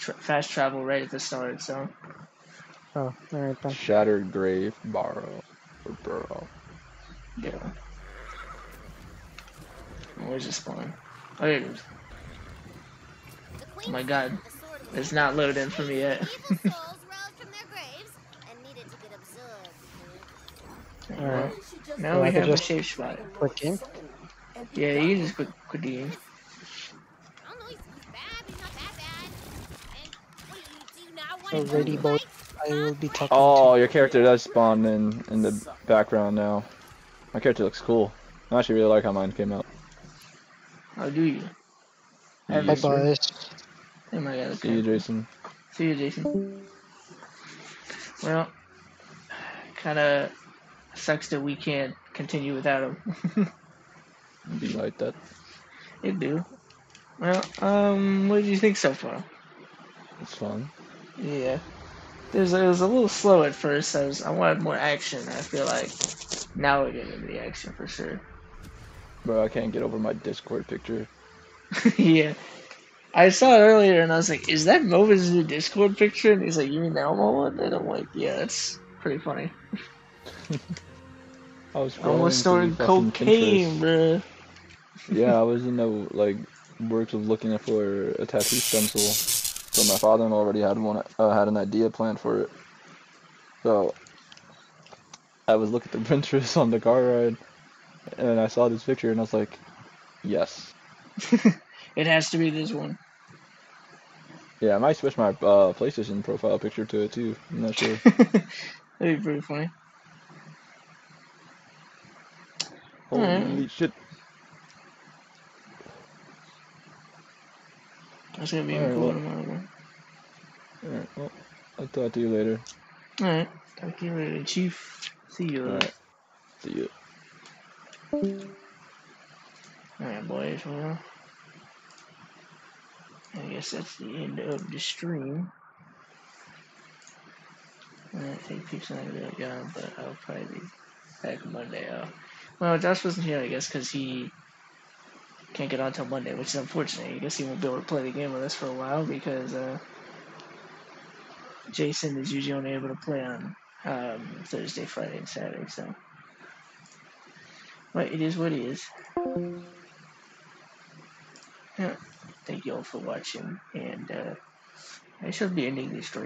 [SPEAKER 3] tra- fast travel right at the start, so
[SPEAKER 2] Oh, alright then.
[SPEAKER 1] Shattered grave, borrow, or burrow.
[SPEAKER 3] yeah. Where's the spawn? Oh, here it is. Oh my god, it's not loading for me yet.
[SPEAKER 2] Alright.
[SPEAKER 3] Now
[SPEAKER 2] So
[SPEAKER 3] we
[SPEAKER 2] I could
[SPEAKER 3] have a
[SPEAKER 2] just
[SPEAKER 3] safe spot.
[SPEAKER 2] Quick game.
[SPEAKER 3] Yeah, you can just quit, quit the game.
[SPEAKER 2] Alrighty, boy. I will be talking
[SPEAKER 1] Oh, your character does spawn in in the background now. My character looks cool. I actually really like how mine came out.
[SPEAKER 3] How do you?
[SPEAKER 2] to. Bye
[SPEAKER 1] Yes, sir.
[SPEAKER 2] bye.
[SPEAKER 3] Oh my god.
[SPEAKER 1] See you, Jason.
[SPEAKER 3] See you, Jason. Well, kind of sucks that we can't continue without him.
[SPEAKER 1] Be like that.
[SPEAKER 3] it do. Well, um, what did you think so far?
[SPEAKER 1] It's fun.
[SPEAKER 3] Yeah. There's it was a little slow at first. I was I wanted more action. I feel like now we're getting into the action for sure.
[SPEAKER 1] Bro, I can't get over my Discord picture. [laughs]
[SPEAKER 3] yeah. I saw it earlier and I was like, is that Mova's new Discord picture? And he's like, you mean the Elmo one? And I'm like, yeah, that's pretty funny. [laughs]
[SPEAKER 1] I was
[SPEAKER 3] Almost started cocaine, bro.
[SPEAKER 1] yeah, I [laughs] was in the like works of looking for a tattoo stencil. So my father-in-law already had one, uh, had an idea planned for it. So I was looking through [laughs] Pinterest on the car ride, and I saw this picture, and I was like, yes. [laughs]
[SPEAKER 3] It has to be this one.
[SPEAKER 1] Yeah, I might switch my uh, PlayStation profile picture to it too. I'm not sure. [laughs]
[SPEAKER 3] That'd be pretty funny.
[SPEAKER 1] Holy
[SPEAKER 3] Alright.
[SPEAKER 1] shit!
[SPEAKER 3] That's gonna be
[SPEAKER 1] Alright,
[SPEAKER 3] cool
[SPEAKER 1] well-
[SPEAKER 3] tomorrow. man.
[SPEAKER 1] Alright, well, I'll talk to you later.
[SPEAKER 3] Alright. Talk to you later, Chief. See you.
[SPEAKER 1] Alright. See you.
[SPEAKER 3] Alright, boys. Well, I guess that's the end of the stream. I think Peeps not gonna be gone, but I'll probably be back Monday. Uh, well, Josh wasn't here, I guess, because he can't get on till Monday, which is unfortunate. I guess he won't be able to play the game with us for a while because uh, Jason is usually only able to play on um, Thursday, Friday, and Saturday. So But it is what it is. Yeah. Thank you all for watching, and uh, I shall be ending this story.